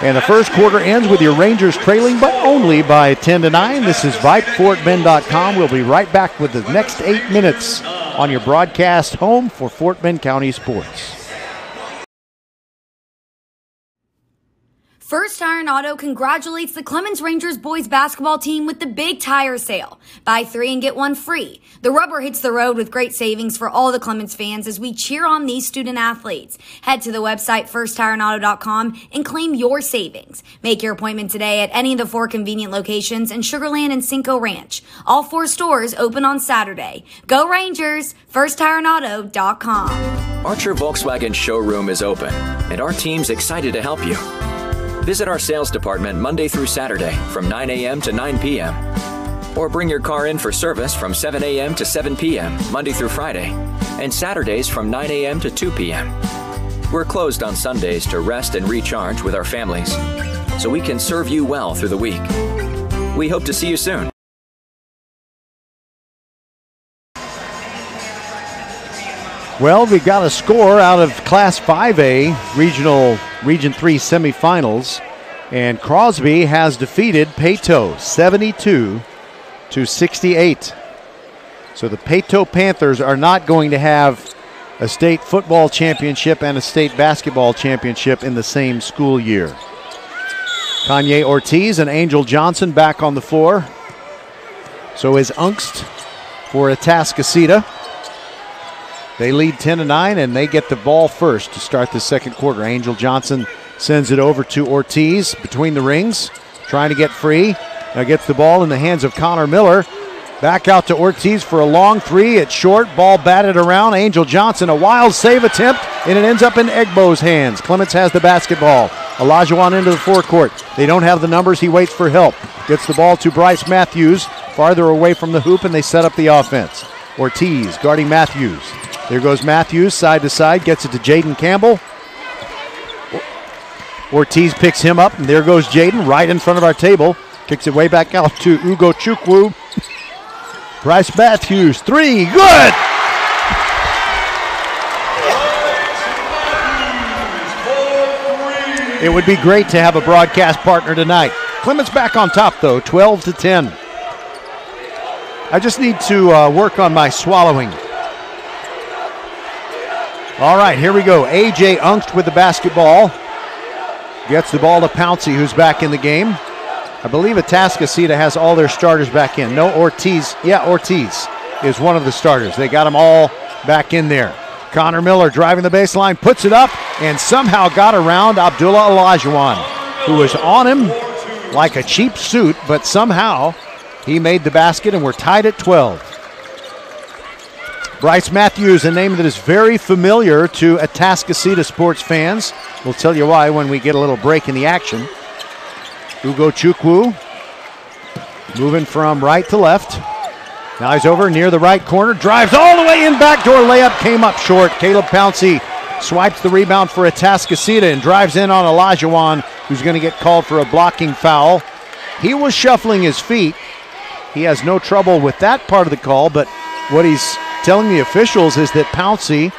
And the first quarter ends with your Rangers trailing, but only by 10 to 9. This is VypeFortBend.com. We'll be right back with the next eight minutes on your broadcast home for Fort Bend County Sports. First Tire and Auto congratulates the Clements Rangers boys basketball team with the big tire sale. Buy three and get one free. The rubber hits the road with great savings for all the Clements fans as we cheer on these student athletes. Head to the website firsttireandauto.com and claim your savings. Make your appointment today at any of the four convenient locations in Sugarland and Cinco Ranch. All four stores open on Saturday. Go Rangers! FirstTireAndAuto.com. Archer Volkswagen showroom is open, and our team's excited to help you. Visit our sales department Monday through Saturday from 9 a.m. to 9 p.m. Or bring your car in for service from 7 a.m. to 7 p.m. Monday through Friday, and Saturdays from 9 a.m. to 2 p.m. We're closed on Sundays to rest and recharge with our families, so we can serve you well through the week. We hope to see you soon. Well, we got a score out of Class 5A regional Region 3 semifinals, and Crosby has defeated Peyto 72 to 68. So the Peyto Panthers are not going to have a state football championship and a state basketball championship in the same school year. Kanye Ortiz and Angel Johnson back on the floor. So is Ungst for Atascocita. They lead 10 to 9 and they get the ball first to start the second quarter. Angel Johnson sends it over to Ortiz between the rings, trying to get free. Now gets the ball in the hands of Connor Miller. Back out to Ortiz for a long three. It's short. Ball batted around. Angel Johnson, a wild save attempt, and it ends up in Egbo's hands. Clements has the basketball. Olajuwon into the forecourt. They don't have the numbers. He waits for help. Gets the ball to Bryce Matthews, farther away from the hoop, and they set up the offense. Ortiz guarding Matthews. There goes Matthews side to side, gets it to Jaden Campbell. Ortiz picks him up, and there goes Jaden right in front of our table. Kicks it way back out to Ugochukwu. Bryce Matthews, three, good! It would be great to have a broadcast partner tonight. Clements back on top, though, 12 to 10. I just need to uh, work on my swallowing. All right, here we go. AJ Ungst with the basketball. Gets the ball to Pouncey, who's back in the game. I believe Atascocita has all their starters back in. No Ortiz. Yeah, Ortiz is one of the starters. They got them all back in there. Connor Miller driving the baseline, puts it up, and somehow got around Abdullah Olajuwon, who was on him like a cheap suit, but somehow he made the basket, and we're tied at 12. Bryce Matthews, a name that is very familiar to Atascocita sports fans. We'll tell you why when we get a little break in the action. Ugochukwu moving from right to left. Now he's over near the right corner, drives all the way in, backdoor layup, came up short. Caleb Pouncey swipes the rebound for Atascocita and drives in on Olajuwon, who's going to get called for a blocking foul. He was shuffling his feet. He has no trouble with that part of the call, but what he's telling the officials is that Pouncey,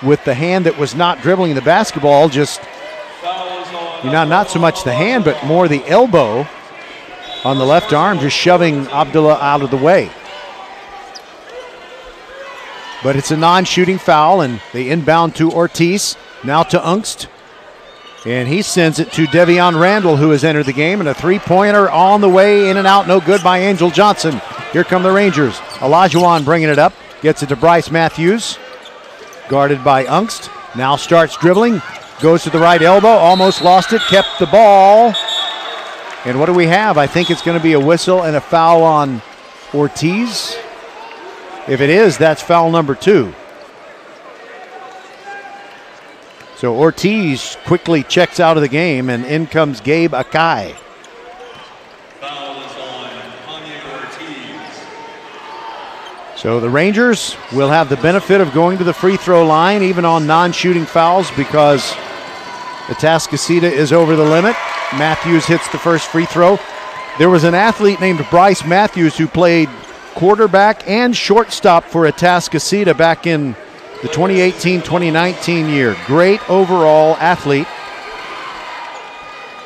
with the hand that was not dribbling the basketball, just you know, not so much the hand, but more the elbow on the left arm, just shoving Abdullah out of the way. But it's a non shooting foul, and they inbound to Ortiz. Now to Ungst. And he sends it to Devion Randall, who has entered the game, and a three pointer on the way, in and out, no good by Angel Johnson. Here come the Rangers. Olajuwon bringing it up, gets it to Bryce Matthews, guarded by Ungst. Now starts dribbling, goes to the right elbow, almost lost it, kept the ball. And what do we have? I think it's going to be a whistle and a foul on Ortiz. If it is, that's foul number two. So Ortiz quickly checks out of the game, and in comes Gabe Akai. So the Rangers will have the benefit of going to the free throw line, even on non shooting fouls, because Atascocita is over the limit. Matthews hits the first free throw. There was an athlete named Bryce Matthews who played quarterback and shortstop for Atascocita back in the 2018 2019 year. Great overall athlete.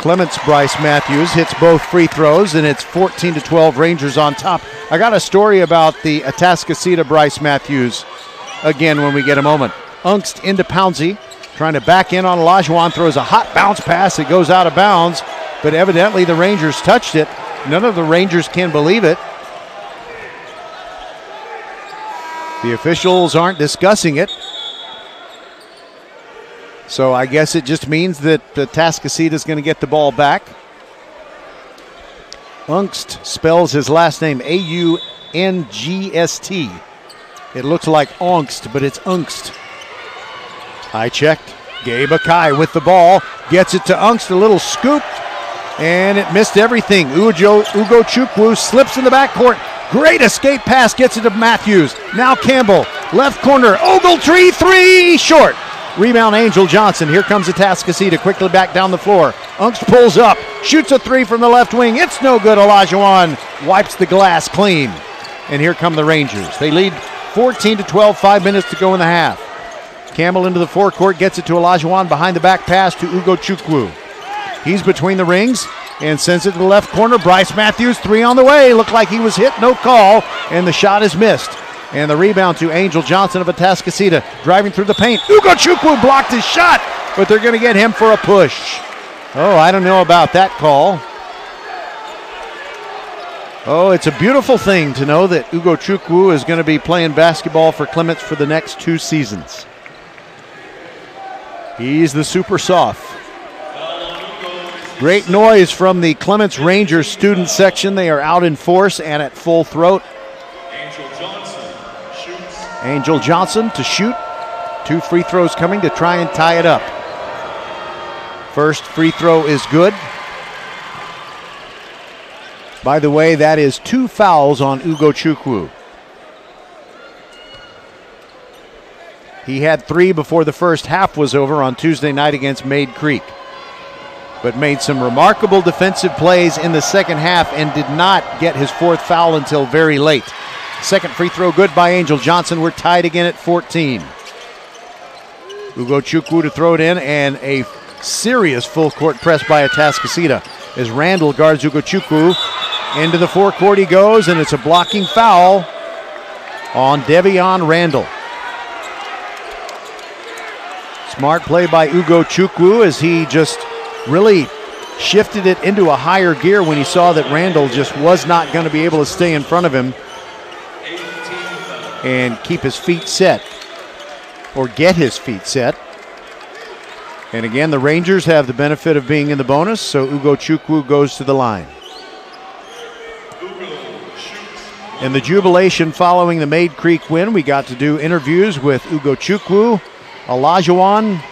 Clements Bryce Matthews hits both free throws, and it's 14 to 12 Rangers on top. I got a story about the Atascocita Bryce Matthews again when we get a moment. Ungst into Pouncey, trying to back in on Olajuwon, throws a hot bounce pass. It goes out of bounds, but evidently the Rangers touched it. None of the Rangers can believe it. The officials aren't discussing it. So I guess it just means that uh, the Tascasita is going to get the ball back. Ungst spells his last name A U N G S T. It looks like Ongst, but it's Ungst. I checked. Gabe Akai with the ball. Gets it to Ungst. A little scoop. And it missed everything. Ujo, Ugochukwu slips in the backcourt. Great escape pass. Gets it to Matthews. Now Campbell. Left corner. Ogletree. Three. Short. Rebound Angel Johnson. Here comes Atascocita quickly back down the floor. Ungst pulls up, shoots a three from the left wing. It's no good. Olajuwon wipes the glass clean. And here come the Rangers. They lead 14 to 12, five minutes to go in the half. Campbell into the forecourt, gets it to Olajuwon behind the back pass to Ugochukwu. He's between the rings and sends it to the left corner. Bryce Matthews, three on the way. Looked like he was hit, no call, and the shot is missed. And the rebound to Angel Johnson of Atascocita, driving through the paint. Ugochukwu blocked his shot, but they're going to get him for a push. Oh, I don't know about that call. Oh, it's a beautiful thing to know that Ugochukwu is going to be playing basketball for Clements for the next two seasons. He's the super soft. Great noise from the Clements Rangers student section. They are out in force and at full throat. Angel Johnson to shoot. Two free throws coming to try and tie it up. First free throw is good. By the way, that is two fouls on Ugochukwu. He had three before the first half was over on Tuesday night against Mayde Creek, but made some remarkable defensive plays in the second half and did not get his fourth foul until very late. Second free throw good by Angel Johnson. We're tied again at 14. Ugochukwu to throw it in and a serious full court press by Atascocita as Randall guards Ugochukwu. Into the forecourt he goes, and it's a blocking foul on Devion Randall. Smart play by Ugochukwu as he just really shifted it into a higher gear when he saw that Randall just was not going to be able to stay in front of him and keep his feet set or get his feet set. And again, the Rangers have the benefit of being in the bonus, so Ugochukwu goes to the line. In the jubilation following the Mayde Creek win, we got to do interviews with Ugochukwu, Olajuwon,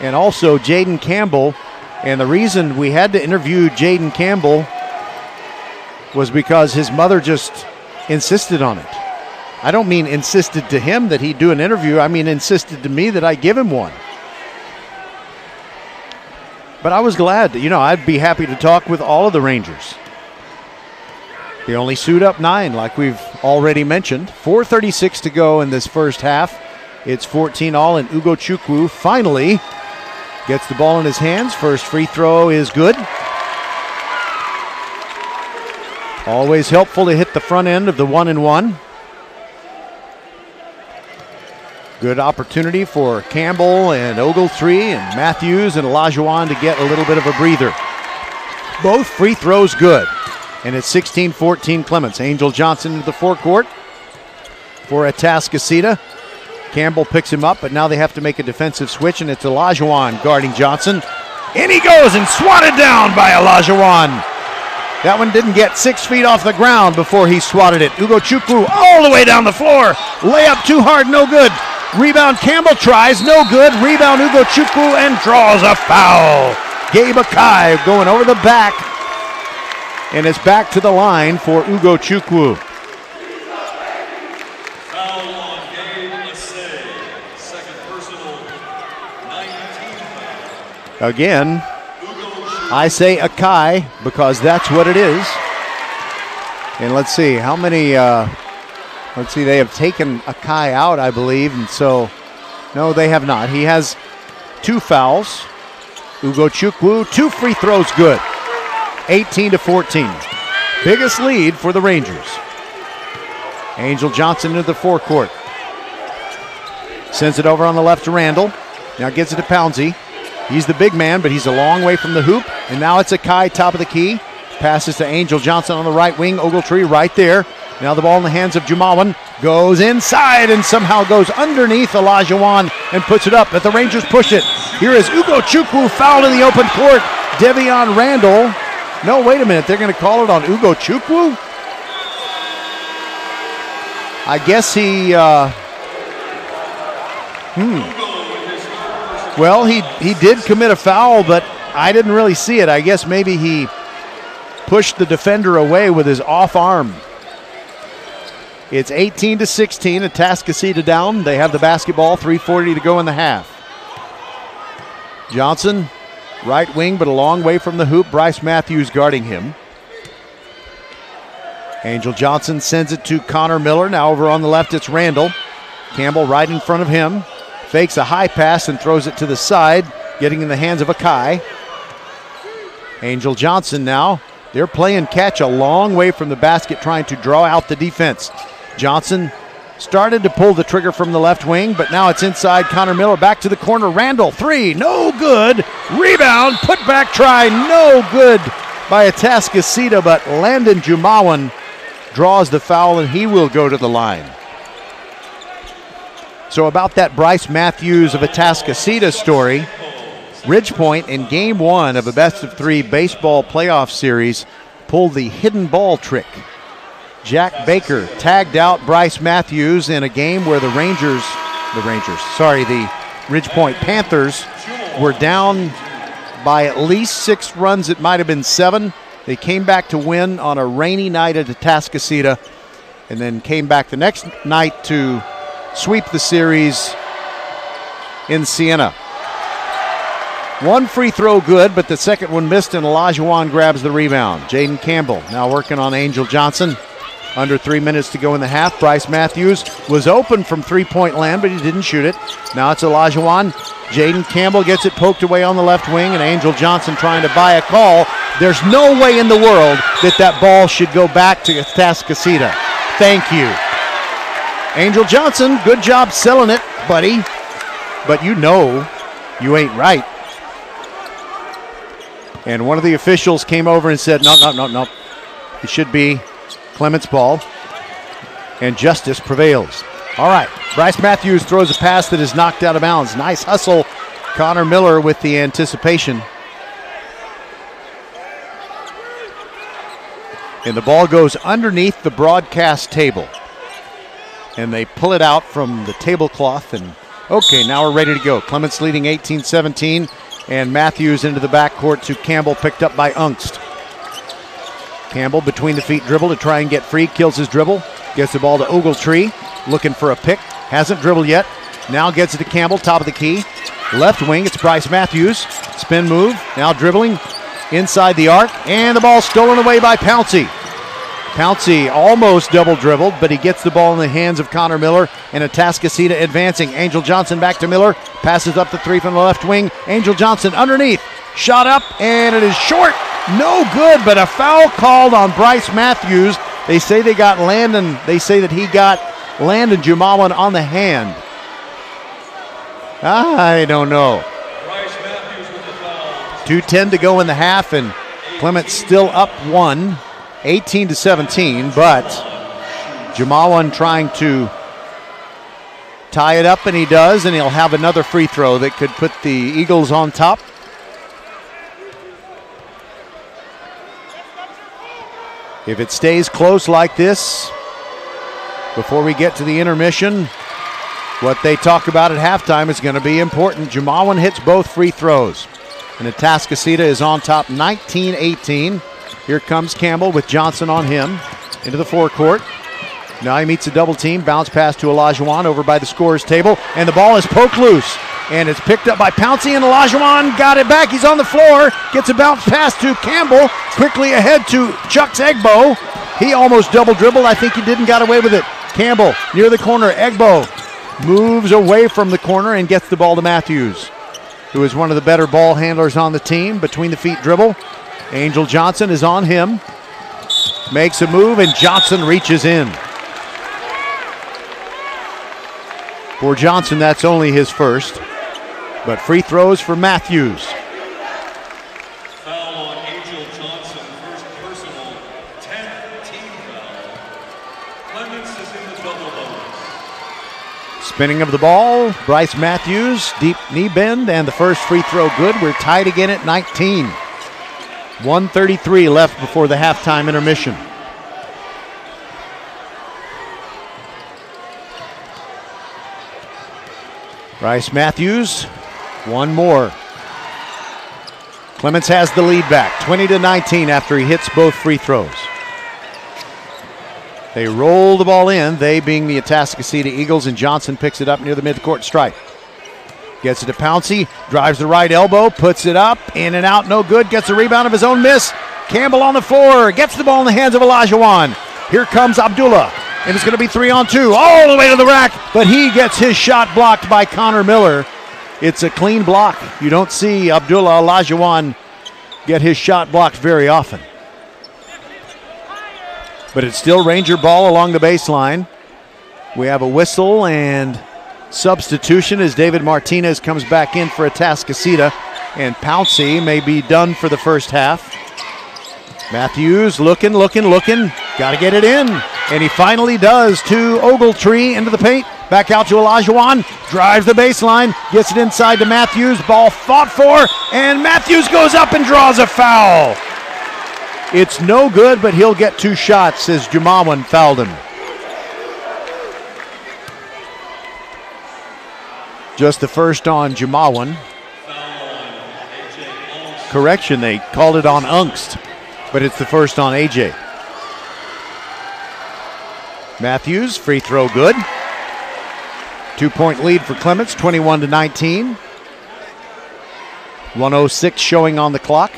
and also Jaden Campbell. And the reason we had to interview Jaden Campbell was because his mother just insisted on it. I don't mean insisted to him that he do an interview, I mean insisted to me that I give him one. But I was glad, you know, I'd be happy to talk with all of the Rangers. They only suit up nine, like we've already mentioned. 4.36 to go in this first half. It's 14 all, and Ugochukwu finally gets the ball in his hands. First free throw is good. Always helpful to hit the front end of the one and one. Good opportunity for Campbell and Ogletree and Matthews and Olajuwon to get a little bit of a breather. Both free throws good. And it's 16 14 Clements. Angel Johnson into the forecourt for Atascocita. Campbell picks him up, but now they have to make a defensive switch, and it's Olajuwon guarding Johnson. In he goes and swatted down by Olajuwon. That one didn't get six feet off the ground before he swatted it. Ugochukwu all the way down the floor. Layup too hard, no good. Rebound Campbell tries, no good. Rebound Ugochukwu and draws a foul. Gabe Akai going over the back. And it's back to the line for Ugochukwu. Again, I say Akai because that's what it is. And let's see, how many, uh, let's see, they have taken Akai out, I believe. And so, no, they have not. He has two fouls. Ugochukwu, two free throws good. 18 to 14. Biggest lead for the Rangers. Angel Johnson into the forecourt. Sends it over on the left to Randall. Now gets it to Pouncey. He's the big man, but he's a long way from the hoop. And now it's Akai, top of the key. Passes to Angel Johnson on the right wing. Ogletree right there. Now the ball in the hands of Jumawan. Goes inside and somehow goes underneath Olajuwon and puts it up. But the Rangers push it. Here is Ugochukwu fouled in the open court. Devion Randall. No, wait a minute. They're going to call it on Ugochukwu? I guess he. Uh, hmm. Well, he he did commit a foul, but I didn't really see it. I guess maybe he pushed the defender away with his off arm. It's 18 to 16. Atascocita down. They have the basketball. 3:40 to go in the half. Johnson, right wing, but a long way from the hoop. Bryce Matthews guarding him. Angel Johnson sends it to Connor Miller. Now over on the left, it's Randall. Campbell right in front of him. fakes a high pass and throws it to the side, getting in the hands of Akai. Angel Johnson now. They're playing catch a long way from the basket, trying to draw out the defense. Johnson started to pull the trigger from the left wing, but now it's inside. Connor Miller back to the corner. Randall, three, no good. Rebound, put back try, no good by Atascocita, but Landon Jumawan draws the foul and he will go to the line. So, about that Bryce Matthews of Atascocita story, Ridgepoint in game one of a best of three baseball playoff series pulled the hidden ball trick. Jack Baker tagged out Bryce Matthews in a game where the Rangers, the Rangers, sorry, the Ridgepoint Panthers were down by at least six runs. It might have been seven. They came back to win on a rainy night at Atascocita and then came back the next night to sweep the series in Sienna. One free throw good, but the second one missed, and Olajuwon grabs the rebound. Jaden Campbell now working on Angel Johnson. Under three minutes to go in the half. Bryce Matthews was open from three point land, but he didn't shoot it. Now it's Olajuwon. Jaden Campbell gets it poked away on the left wing, and Angel Johnson trying to buy a call. There's no way in the world that that ball should go back to Atascocita. Thank you. Angel Johnson, good job selling it, buddy. But you know you ain't right. And one of the officials came over and said, no, no, no, no. It should be Clements' ball. And justice prevails. All right. Bryce Matthews throws a pass that is knocked out of bounds. Nice hustle. Connor Miller with the anticipation. And the ball goes underneath the broadcast table. And they pull it out from the tablecloth. And okay, now we're ready to go. Clements leading 18 17 and Matthews into the backcourt to Campbell, picked up by Ungst. Campbell between the feet dribble to try and get free, kills his dribble, gets the ball to Ogletree, looking for a pick, hasn't dribbled yet. Now gets it to Campbell, top of the key. Left wing, it's Bryce Matthews. Spin move, now dribbling inside the arc, and the ball stolen away by Pouncey. Pouncey almost double dribbled, but he gets the ball in the hands of Connor Miller and Atascocita advancing. Angel Johnson back to Miller, passes up the three from the left wing. Angel Johnson underneath, shot up, and it is short. No good, but a foul called on Bryce Matthews. They say they got Landon, they say that he got Landon Jumawan on the hand. I don't know. 2.10 to go in the half, and Clement still up one. 18 to 17, but Jumawan trying to tie it up, and he does, and he'll have another free throw that could put the Eagles on top. If it stays close like this, before we get to the intermission, what they talk about at halftime is going to be important. Jumawan hits both free throws, and Atascocita is on top 19 18. Here comes Campbell with Johnson on him into the forecourt. Now he meets a double team. Bounce pass to Olajuwon over by the scorer's table. And the ball is poked loose. And it's picked up by Pouncey. And Olajuwon got it back. He's on the floor. Gets a bounce pass to Campbell. Quickly ahead to Chucks Egbo. He almost double dribbled. I think he didn't got away with it. Campbell near the corner. Egbo moves away from the corner and gets the ball to Matthews, who is one of the better ball handlers on the team. Between the feet dribble. Angel Johnson is on him. Makes a move, and Johnson reaches in. For Johnson, that's only his first. But free throws for Matthews. Foul on Angel Johnson, first personal, 10th team foul. Clements is in the double bonus. Spinning of the ball, Bryce Matthews, deep knee bend, and the first free throw good. We're tied again at 19. 133 left before the halftime intermission. Bryce Matthews, one more. Clements has the lead back, 20 to 19 after he hits both free throws. They roll the ball in, they being the Atascocita Eagles, and Johnson picks it up near the midcourt stripe. Gets it to Pouncey, drives the right elbow, puts it up, in and out, no good. Gets a rebound of his own miss. Campbell on the floor, gets the ball in the hands of Olajuwon. Here comes Abdullah. and it's going to be three on two, all the way to the rack, but he gets his shot blocked by Connor Miller. It's a clean block. You don't see Abdullah Olajuwon get his shot blocked very often. But it's still Ranger ball along the baseline. We have a whistle and substitution as David Martinez comes back in for a Atascocita, and Pouncey may be done for the first half. Matthews looking, looking, looking. Got to get it in. And he finally does to Ogletree into the paint. Back out to Olajuwon. Drives the baseline. Gets it inside to Matthews. Ball fought for. And Matthews goes up and draws a foul. It's no good, but he'll get two shots as Jumawan fouled him. Just the first on Jumawan. Correction, they called it on Ungst, but it's the first on AJ. Matthews, free throw good. Two point lead for Clements, 21 to 19. 106 showing on the clock.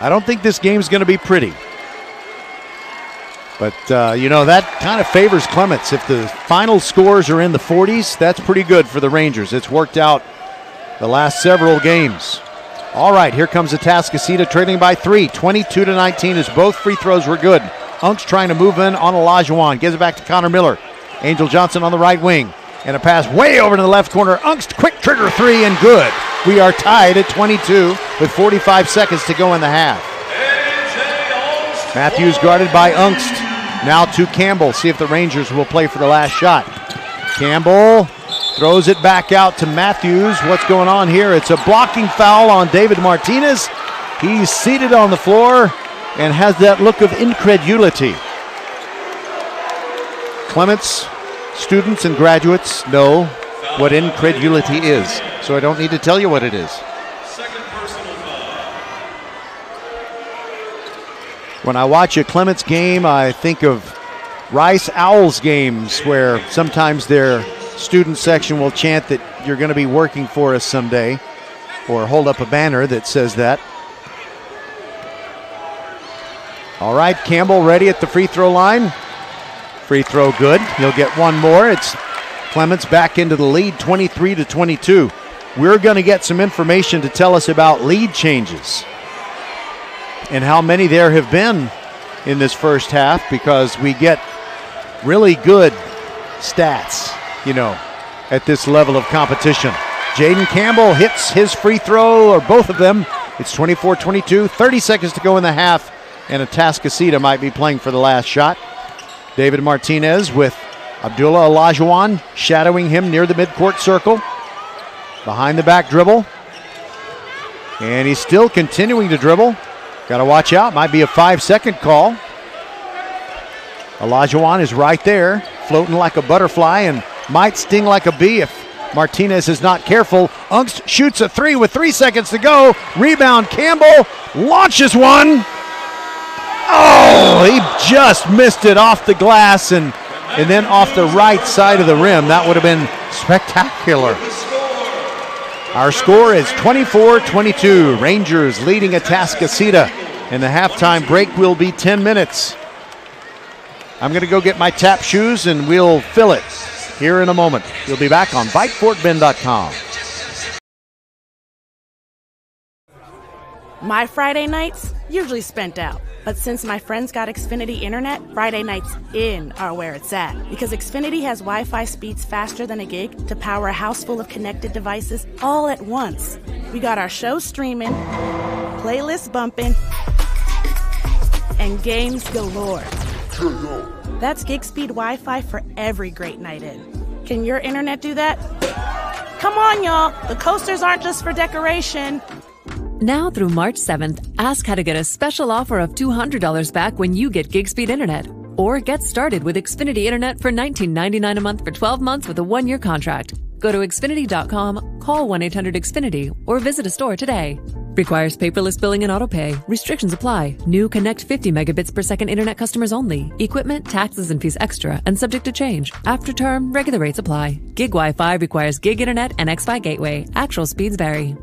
I don't think this game's going to be pretty. But, uh, you know, that kind of favors Clements. If the final scores are in the 40s, that's pretty good for the Rangers. It's worked out the last several games. All right, here comes Atascocita trailing by three, 22 to 19, as both free throws were good. Ungst trying to move in on Olajuwon. Gives it back to Connor Miller. Angel Johnson on the right wing. And a pass way over to the left corner. Ungst quick trigger three and good. We are tied at 22 with 45 seconds to go in the half. Matthews guarded by Ungst. Now to Campbell. See if the Rangers will play for the last shot. Campbell throws it back out to Matthews. What's going on here? It's a blocking foul on David Martinez. He's seated on the floor and has that look of incredulity. Clements students and graduates know what incredulity is, so I don't need to tell you what it is. When I watch a Clements game, I think of Rice Owls games where sometimes their student section will chant that you're going to be working for us someday or hold up a banner that says that. All right, Campbell ready at the free throw line. Free throw good. He'll get one more. It's Clements back into the lead 23 to 22. We're going to get some information to tell us about lead changes and how many there have been in this first half because we get really good stats, you know, at this level of competition. Jaden Campbell hits his free throw, or both of them. It's 24 22, 30 seconds to go in the half, and Atascocita might be playing for the last shot. David Martinez with Abdullah Olajuwon shadowing him near the midcourt circle. Behind the back dribble. And he's still continuing to dribble. Got to watch out. Might be a five second call. Olajuwon is right there, floating like a butterfly and might sting like a bee if Martinez is not careful. Ungst shoots a three with three seconds to go. Rebound, Campbell launches one. Oh, he just missed it off the glass and, and then off the right side of the rim. That would have been spectacular. Our score is 24 22. Rangers leading Atascocita. And the halftime break will be 10 minutes. I'm going to go get my tap shoes and we'll fill it here in a moment. We'll be back on VypeFortBend.com. My Friday nights usually spent out. But since my friends got Xfinity Internet, Friday nights in are where it's at. Because Xfinity has Wi Fi speeds faster than a gig to power a house full of connected devices all at once. We got our show streaming, playlists bumping, and games galore. That's gig speed Wi Fi for every great night in. Can your internet do that? Come on, y'all. The coasters aren't just for decoration. Now through March 7th, ask how to get a special offer of $200 back when you get gig speed internet. Or get started with Xfinity Internet for $19.99 a month for 12 months with a one year contract. Go to Xfinity.com, call 1 800 Xfinity, or visit a store today. Requires paperless billing and autopay. Restrictions apply. New Connect 50 megabits per second internet customers only. Equipment, taxes, and fees extra and subject to change. After term, regular rates apply. Gig Wi Fi requires gig internet and X Fi gateway. Actual speeds vary.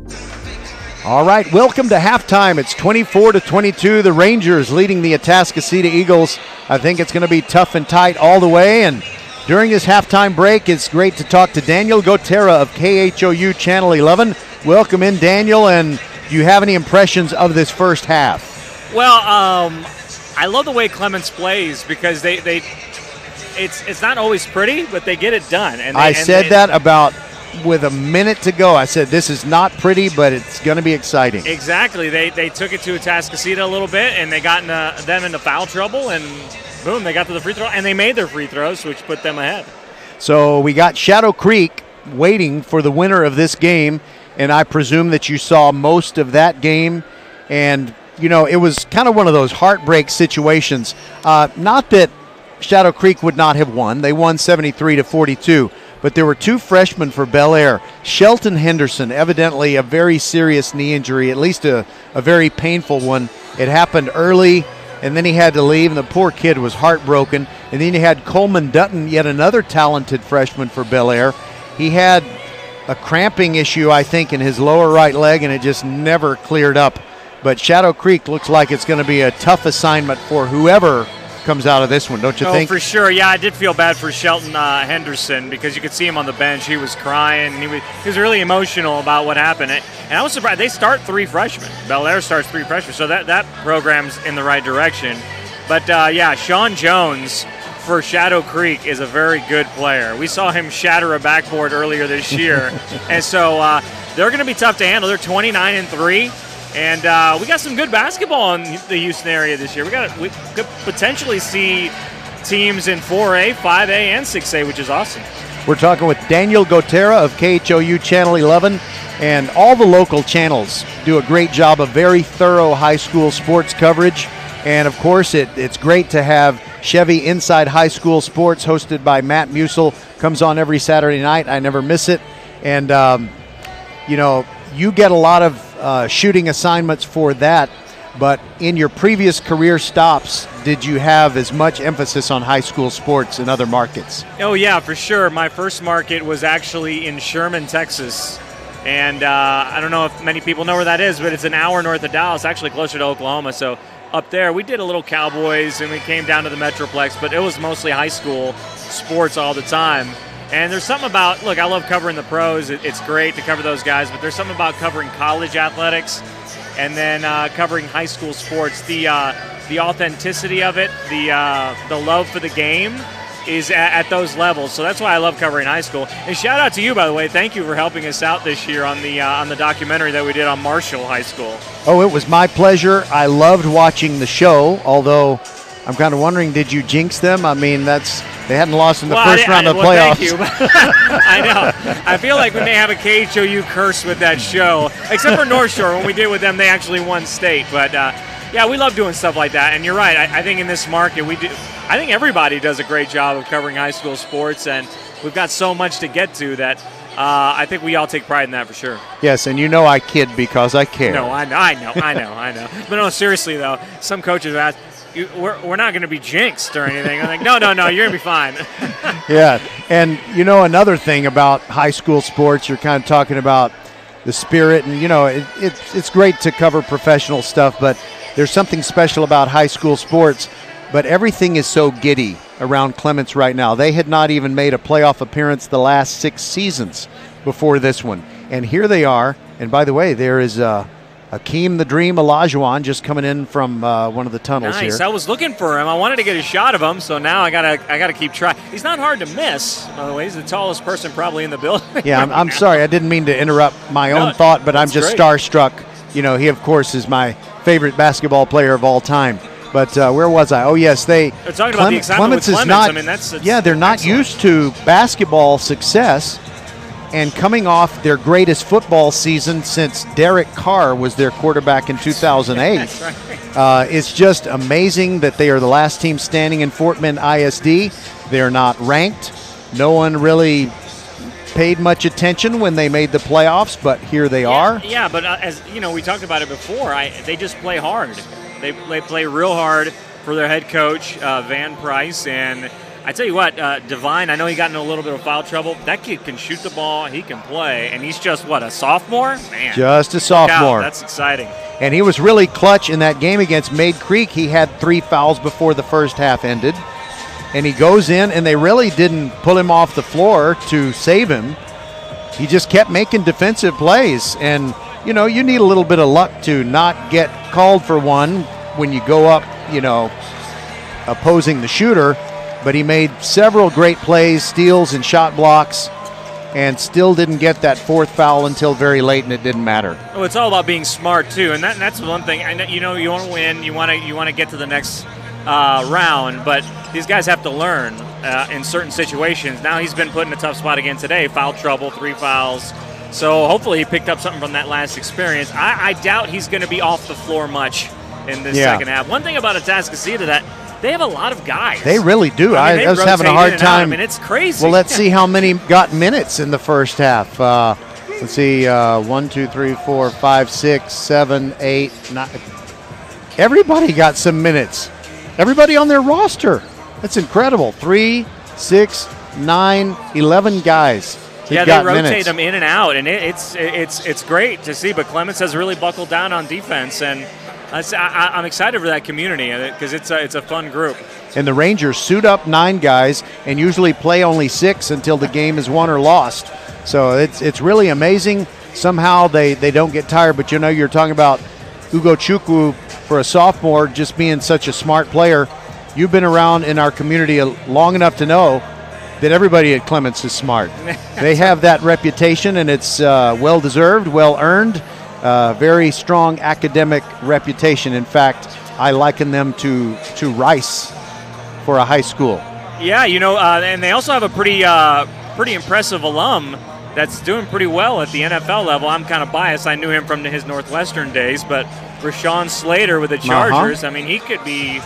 All right, welcome to halftime. It's 24 to 22. The Rangers leading the Atascocita Eagles. I think it's going to be tough and tight all the way. And during this halftime break, it's great to talk to Daniel Gotera of KHOU Channel 11. Welcome in, Daniel. And do you have any impressions of this first half? Well, um, I love the way Clements plays because they, they it's it's not always pretty, but they get it done. And they, I and said they- that about with a minute to go. I said this is not pretty, but it's going to be exciting. Exactly. They they took it to Atascocita a little bit, and they got into, them into foul trouble, and boom, they got to the free throw, and they made their free throws, which put them ahead. So we got Shadow Creek waiting for the winner of this game, and I presume that you saw most of that game. And, you know, it was kind of one of those heartbreak situations. Uh, not that Shadow Creek would not have won, they won 73 to 42. But there were two freshmen for Bellaire. Shelton Henderson, evidently a very serious knee injury, at least a, a very painful one. It happened early and then he had to leave, and the poor kid was heartbroken. And then you had Coleman Dutton, yet another talented freshman for Bellaire. He had a cramping issue, I think, in his lower right leg, and it just never cleared up. But Shadow Creek looks like it's going to be a tough assignment for whoever comes out of this one, don't you oh, think? for sure. Yeah, I did feel bad for Shelton uh, Henderson because you could see him on the bench. He was crying. And he was he was really emotional about what happened. And and I was surprised. They start three freshmen. Bellaire starts three freshmen, so that that program's in the right direction. But uh, yeah, Sean Jones for Shadow Creek is a very good player. We saw him shatter a backboard earlier this year, *laughs* and so uh, they're going to be tough to handle. They're 29 and three. And uh, we got some good basketball in the Houston area this year. We got we could potentially see teams in 4A, 5A, and 6A, which is awesome. We're talking with Daniel Gotera of KHOU Channel 11, and all the local channels do a great job of very thorough high school sports coverage. And of course, it, it's great to have Chevy Inside High School Sports, hosted by Matt Musil, comes on every Saturday night. I never miss it. And, um, you know, you get a lot of uh, shooting assignments for that. But in your previous career stops, did you have as much emphasis on high school sports in other markets? Oh yeah, for sure. My first market was actually in Sherman, Texas, and uh, I don't know if many people know where that is, but it's an hour north of Dallas, actually closer to Oklahoma. So up there, we did a little Cowboys, and we came down to the Metroplex, but it was mostly high school sports all the time. And there's something about look, I love covering the pros. It's great to cover those guys, but there's something about covering college athletics and then uh, covering high school sports. The uh, the authenticity of it, the uh, the love for the game is at, at, those levels. So that's why I love covering high school. And shout out to you, by the way. Thank you for helping us out this year on the uh, on the documentary that we did on Marshall High School. Oh, it was my pleasure. I loved watching the show, although I'm kind of wondering, did you jinx them? I mean, that's they hadn't lost in the well, first I, round I, of well, playoffs. Thank you. *laughs* *laughs* I know. I feel like we may have a KHOU curse with that show, except for North Shore. When we did with them, they actually won state. But uh, yeah, we love doing stuff like that. And you're right. I, I think in this market, we do. I think everybody does a great job of covering high school sports, and we've got so much to get to that. Uh, I think we all take pride in that for sure. Yes, and you know I kid because I care. No, I know, I know, I know, I know. But no, seriously though, some coaches ask, you, we're, we're not going to be jinxed or anything. I'm like, no, no, no, you're going to be fine. *laughs* yeah, and you know another thing about high school sports, you're kind of talking about the spirit, and you know it, it's it's great to cover professional stuff, but there's something special about high school sports. But everything is so giddy around Clements right now. They had not even made a playoff appearance the last six seasons before this one, and here they are. And by the way, there is. Uh, Hakeem the Dream Olajuwon just coming in from uh, one of the tunnels nice. here. I was looking for him. I wanted to get a shot of him, so now I gotta I gotta keep trying. He's not hard to miss. By the way, he's the tallest person probably in the building. *laughs* Yeah, I'm, I'm sorry. I didn't mean to interrupt my No, own thought, but I'm just great. starstruck. You know, he of course is my favorite basketball player of all time. But uh, where was I? Oh yes, they. They're talking about the excitement with is not. I mean, that's- that's yeah, they're not used to basketball success, and coming off their greatest football season since Derek Carr was their quarterback in 2008. *laughs* Right. Uh, it's just amazing that they are the last team standing in Fort Bend ISD. They're not ranked. No one really paid much attention when they made the playoffs, but here they are. Yeah, but uh, as you know, we talked about it before. I, they just play hard. They, they play real hard for their head coach uh, Van Price, and I tell you what, uh, Divine. I know he got in a little bit of foul trouble. That kid can shoot the ball. He can play, and he's just what a sophomore. Man, Just a look out. sophomore. That's exciting. And he was really clutch in that game against Mayde Creek. He had three fouls before the first half ended. And he goes in, and they really didn't pull him off the floor to save him. He just kept making defensive plays. And, you know, you need a little bit of luck to not get called for one when you go up, you know, opposing the shooter. But he made several great plays, steals, and shot blocks, and still didn't get that fourth foul until very late, and it didn't matter. Oh, it's all about being smart too, and that, that's one thing. I know, you know, you want to win, you want to you want to get to the next uh, round, but these guys have to learn uh, in certain situations. Now he's been put in a tough spot again today. Foul trouble, three fouls. So hopefully he picked up something from that last experience. I, I doubt he's going to be off the floor much in this Yeah. second half. One thing about Atascocita that they have a lot of guys. They really do. I mean, I was having a hard time. and. I mean, it's crazy. Well, let's *laughs* see how many got minutes in the first half. Uh, let's see. Uh, one, two, three, four, five, six, seven, eight, nine. Everybody got some minutes. Everybody on their roster. That's incredible. Three, six, nine, eleven guys. yeah, they rotate minutes. them in and out, and it, it's it's it's great to see. But Clements has really buckled down on defense, and I, I, I'm excited for that community because it's a, it's a fun group. And the Rangers suit up nine guys and usually play only six until the game is won or lost. So it's it's really amazing. Somehow they, they don't get tired. But you know, you're talking about Ugochukwu for a sophomore just being such a smart player. You've been around in our community long enough to know that everybody at Clements is smart. *laughs* they have that reputation, and it's uh, well deserved, well earned, uh, very strong academic reputation. In fact, I liken them to to Rice for a high school. Yeah, you know, uh, and they also have a pretty uh, pretty impressive alum that's doing pretty well at the NFL level. I'm kind of biased. I knew him from his Northwestern days, but Rashawn Slater with the Uh-huh. Chargers. I mean, he could be.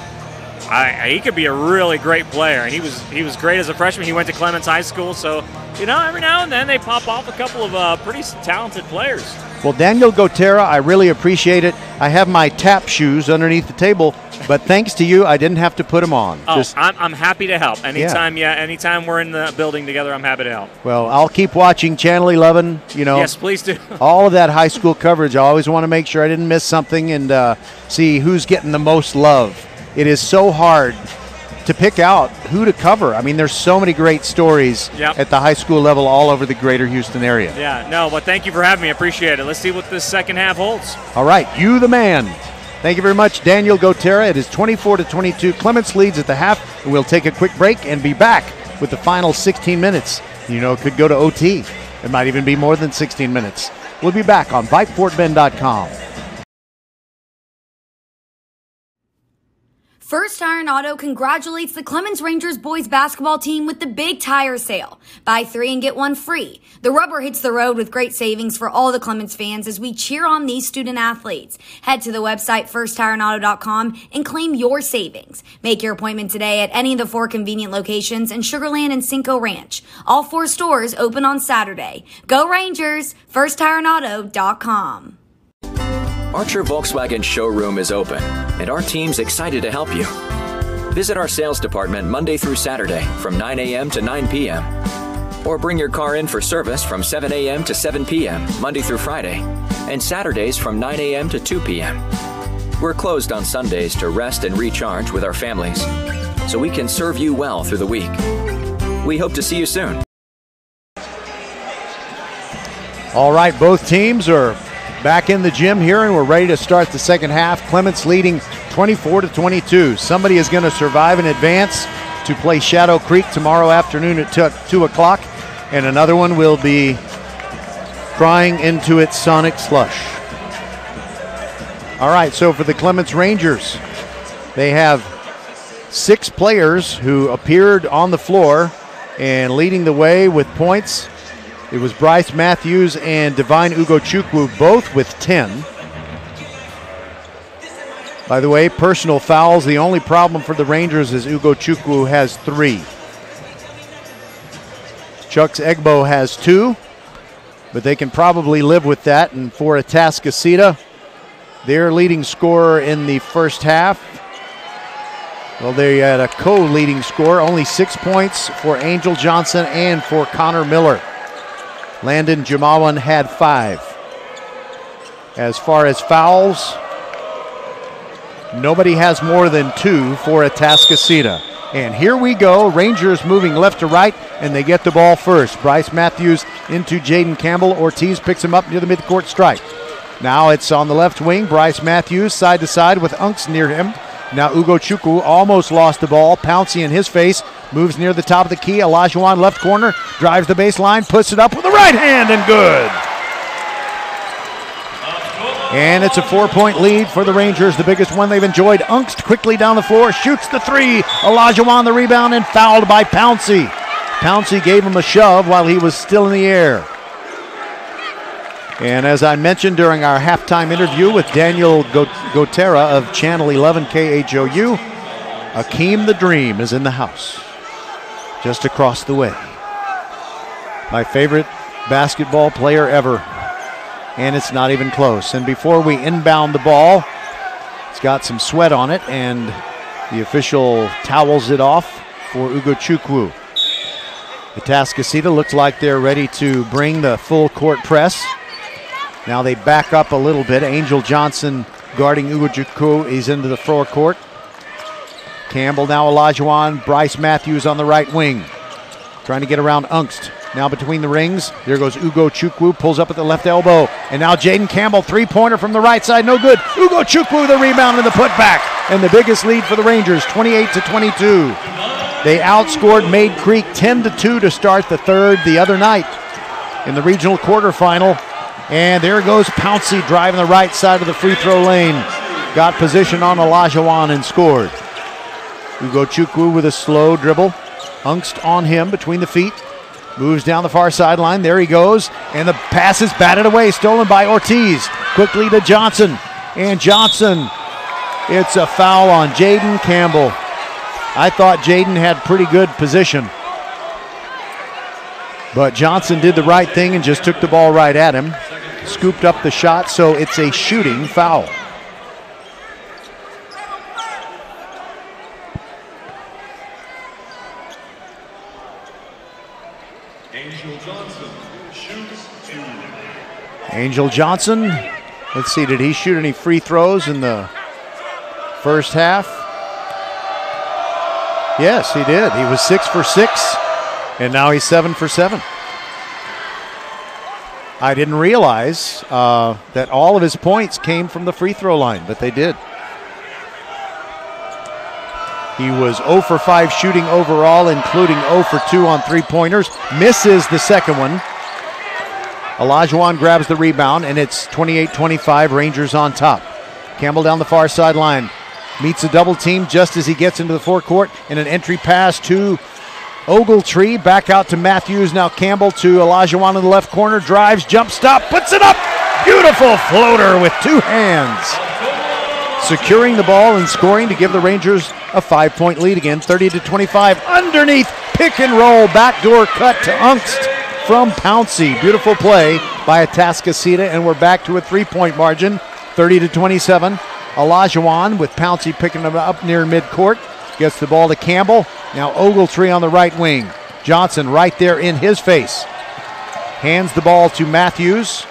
I, he could be a really great player. And he was he was great as a freshman. He went to Clements High School, so you know every now and then they pop off a couple of uh, pretty talented players. Well, Daniel Gotera, I really appreciate it. I have my tap shoes underneath the table, but thanks to you, I didn't have to put them on. Oh, Just I'm, I'm happy to help. Anytime, yeah. anytime we're in the building together, I'm happy to help. well, I'll keep watching Channel 11. You know, Yes, please do. *laughs* all of that high school coverage. I always want to make sure I didn't miss something and uh, see who's getting the most love. It is so hard to pick out who to cover. I mean, there's so many great stories Yep. at the high school level all over the greater Houston area. Yeah, no, but thank you for having me. I appreciate it. Let's see what this second half holds. All right, you the man. Thank you very much, Daniel Gotera. It is 24 to 22. Clements leads at the half. We'll take a quick break and be back with the final 16 minutes. You know, it could go to OT. It might even be more than 16 minutes. We'll be back on VypeFortBend.com. First Tire and Auto congratulates the Clements Rangers boys basketball team with the big tire sale. Buy three and get one free. The rubber hits the road with great savings for all the Clements fans as we cheer on these student athletes. Head to the website firsttireandauto.com and claim your savings. Make your appointment today at any of the four convenient locations in Sugarland and Cinco Ranch. All four stores open on Saturday. Go Rangers! FirstTireAndAuto.com. Archer Volkswagen showroom is open, and our team's excited to help you. Visit our sales department Monday through Saturday from 9 a.m. to 9 p.m. Or bring your car in for service from 7 a.m. to 7 p.m. Monday through Friday, and Saturdays from 9 a.m. to 2 p.m. We're closed on Sundays to rest and recharge with our families, so we can serve you well through the week. We hope to see you soon. All right, both teams are back in the gym here, and we're ready to start the second half. Clements leading 24 to 22. Somebody is going to survive and advance to play Shadow Creek tomorrow afternoon at 2, 2 o'clock, and another one will be crying into its sonic slush. All right, so for the Clements Rangers, they have six players who appeared on the floor and leading the way with points. It was Bryce Matthews and Divine Ugochukwu both with 10. By the way, personal fouls. The only problem for the Rangers is Ugochukwu has three. Chucks Egbo has two, but they can probably live with that. And for Atascocita, their leading scorer in the first half Well, they had a co leading score, only six points for Angel Johnson and for Connor Miller. Landon Jamawan had five. As far as fouls, nobody has more than two for Atascocita. And here we go. Rangers moving left to right, and they get the ball first. Bryce Matthews into Jaden Campbell. Ortiz picks him up near the midcourt stripe. Now it's on the left wing. Bryce Matthews side to side with Ungst near him. Now Ugochukwu almost lost the ball. Pouncey in his face. Moves near the top of the key. Olajuwon left corner. Drives the baseline. Puts it up with the right hand and good. And it's a four point lead for the Rangers, the biggest one they've enjoyed. Ungst quickly down the floor, shoots the three. Olajuwon the rebound and fouled by Pouncey. Pouncey gave him a shove while he was still in the air. And as I mentioned during our halftime interview with Daniel Gotera of Channel 11 KHOU, Hakeem the Dream is in the house, just across the way. My favorite basketball player ever and it's not even close. And before we inbound the ball, it's got some sweat on it, and the official towels it off for Ugochukwu. The Atascocita looks like they're ready to bring the full court press. Now they back up a little bit. Angel Johnson guarding Ugochukwu. He's into the forecourt. Campbell now Olajuwon. Bryce Matthews on the right wing. Trying to get around Ungst. Now between the rings, there goes Ugochukwu, pulls up at the left elbow. And now Jaden Campbell, three pointer from the right side, no good. Ugochukwu, the rebound and the putback. And the biggest lead for the Rangers, 28 to 22. They outscored Mayde Creek 10 to 2 to start the third the other night in the regional quarterfinal. And there goes Pouncey driving the right side of the free throw lane. Got position on Olajuwon and scored. Ugochukwu with a slow dribble. Ungst on him between the feet. Moves down the far sideline. There he goes. And the pass is batted away, stolen by Ortiz. Quickly to Johnson. And Johnson, it's a foul on Jaden Campbell. I thought Jaden had pretty good position. But Johnson did the right thing and just took the ball right at him. Scooped up the shot, so it's a shooting foul. Angel Johnson. Let's see, did he shoot any free throws in the first half? Yes, he did. He was six for six, and now he's seven for seven. I didn't realize uh, that all of his points came from the free throw line, but they did. He was 0 for 5 shooting overall, including 0 for 2 on three pointers. Misses the second one. Olajuwon grabs the rebound, and it's 28 25, Rangers on top. Campbell down the far sideline. Meets a double team just as he gets into the forecourt, and an entry pass to Ogletree. Back out to Matthews. Now Campbell to Olajuwon in the left corner. Drives, jump stop, puts it up. Beautiful floater with two hands. Securing the ball and scoring to give the Rangers a five point lead again, 30 to 25. Underneath, pick and roll, backdoor cut to Ungst from Pouncey. Beautiful play by Atascocita, and we're back to a three-point margin, 30 to 27. Olajuwon with Pouncey picking him up near midcourt. Gets the ball to Campbell. Now Ogletree on the right wing. Johnson right there in his face. Hands the ball to Matthews.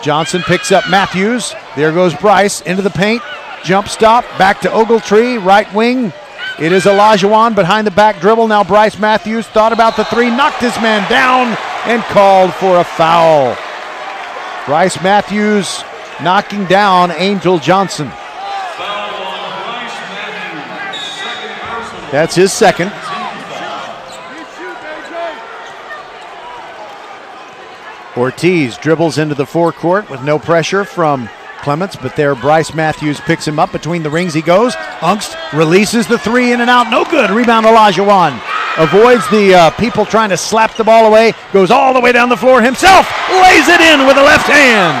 Johnson picks up Matthews. There goes Bryce into the paint. Jump stop. Back to Ogletree. Right wing. It is Olajuwon behind the back dribble. Now Bryce Matthews thought about the three, knocked his man down, and called for a foul. Bryce Matthews knocking down Angel Johnson. That's his second. Ortiz dribbles into the forecourt with no pressure from Clements, but there Bryce Matthews picks him up between the rings. He goes. Ungst releases the three in and out. No good. Rebound Olajuwon. Avoids the uh, people trying to slap the ball away. Goes all the way down the floor himself. Lays it in with a left hand.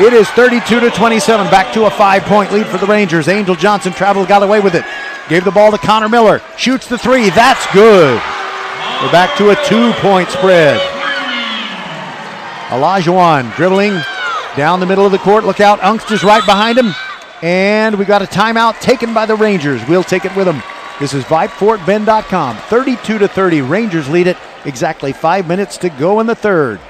It is 32 to 27. Back to a five point lead for the Rangers. Angel Johnson traveled, got away with it. Gave the ball to Connor Miller. Shoots the three. That's good. We're back to a two point spread. Olajuwon dribbling down the middle of the court. Look out. Ungst is right behind him. And we got a timeout taken by the Rangers. We'll take it with them. This is VypeFortBend.com. 32 to 30. Rangers lead it. Exactly five minutes to go in the third.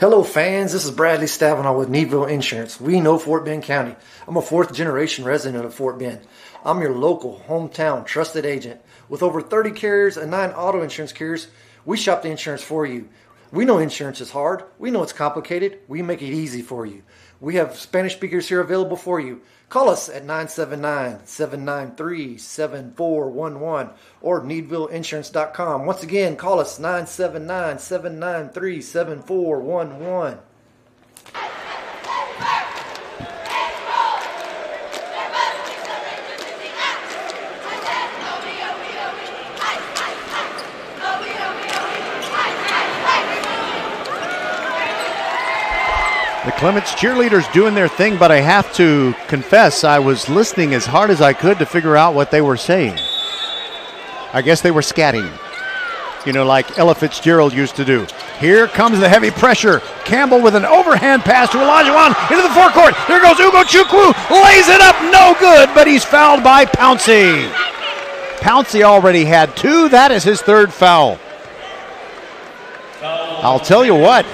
Hello, fans. This is Bradley Stabenow with Needville Insurance. We know Fort Bend County. I'm a fourth generation resident of Fort Bend. I'm your local, hometown, trusted agent. With over 30 carriers and nine auto insurance carriers, we shop the insurance for you. We know insurance is hard. We know it's complicated. We make it easy for you. We have Spanish speakers here available for you. Call us at 979 793 7411 or needvilleinsurance.com. Once again, call us 979 793 7411. The Clements cheerleaders doing their thing, but I have to confess, I was listening as hard as I could to figure out what they were saying. I guess they were scatting, you know, like Ella Fitzgerald used to do. Here comes the heavy pressure. Campbell with an overhand pass to Olajuwon into the forecourt. Here goes Ugochukwu, lays it up, no good, but he's fouled by Pouncey. Pouncey already had two. That is his third foul. I'll tell you what,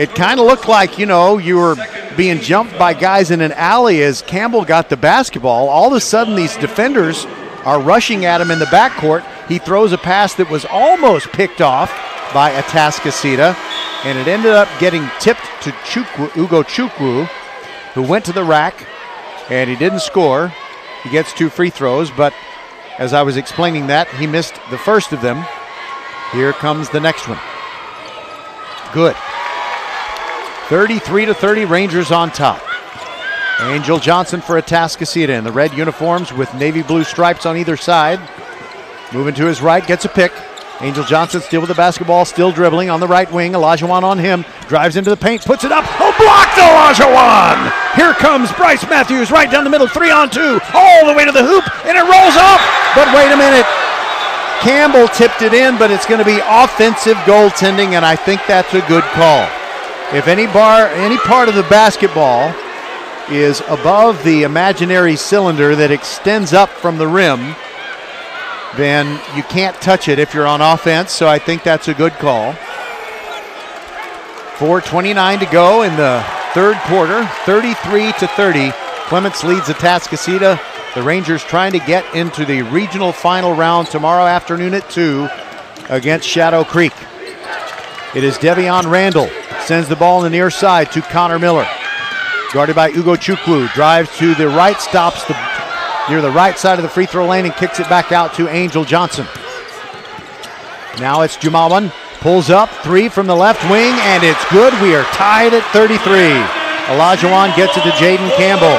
it kind of looked like, you know, you were being jumped by guys in an alley as Campbell got the basketball. All of a sudden, these defenders are rushing at him in the backcourt. He throws a pass that was almost picked off by Atascocita, and it ended up getting tipped to Chukwu, Ugochukwu, who went to the rack, and he didn't score. He gets two free throws, but as I was explaining that, he missed the first of them. Here comes the next one. Good. 33 to 30, Rangers on top. Angel Johnson for Atascocita in the red uniforms with navy blue stripes on either side. Moving to his right, gets a pick. Angel Johnson still with the basketball, still dribbling on the right wing. Olajuwon on him, drives into the paint, puts it up. Oh, blocked Olajuwon! Here comes Bryce Matthews right down the middle, three on two, all the way to the hoop, and it rolls off. But wait a minute. Campbell tipped it in, but it's going to be offensive goaltending, and I think that's a good call. If any bar, any part of the basketball is above the imaginary cylinder that extends up from the rim, then you can't touch it if you're on offense. So I think that's a good call. 4:29 to go in the third quarter, 33 to 30. Clements leads Atascocita. The Rangers trying to get into the regional final round tomorrow afternoon at two against Shadow Creek. It is Devion Randall sends the ball on the near side to Connor Miller. Guarded by Ugochukwu. Drives to the right, stops the near the right side of the free throw lane and kicks it back out to Angel Johnson. Now it's Jumawan. Pulls up, three from the left wing, and it's good. We are tied at 33. Olajuwon gets it to Jaden Campbell.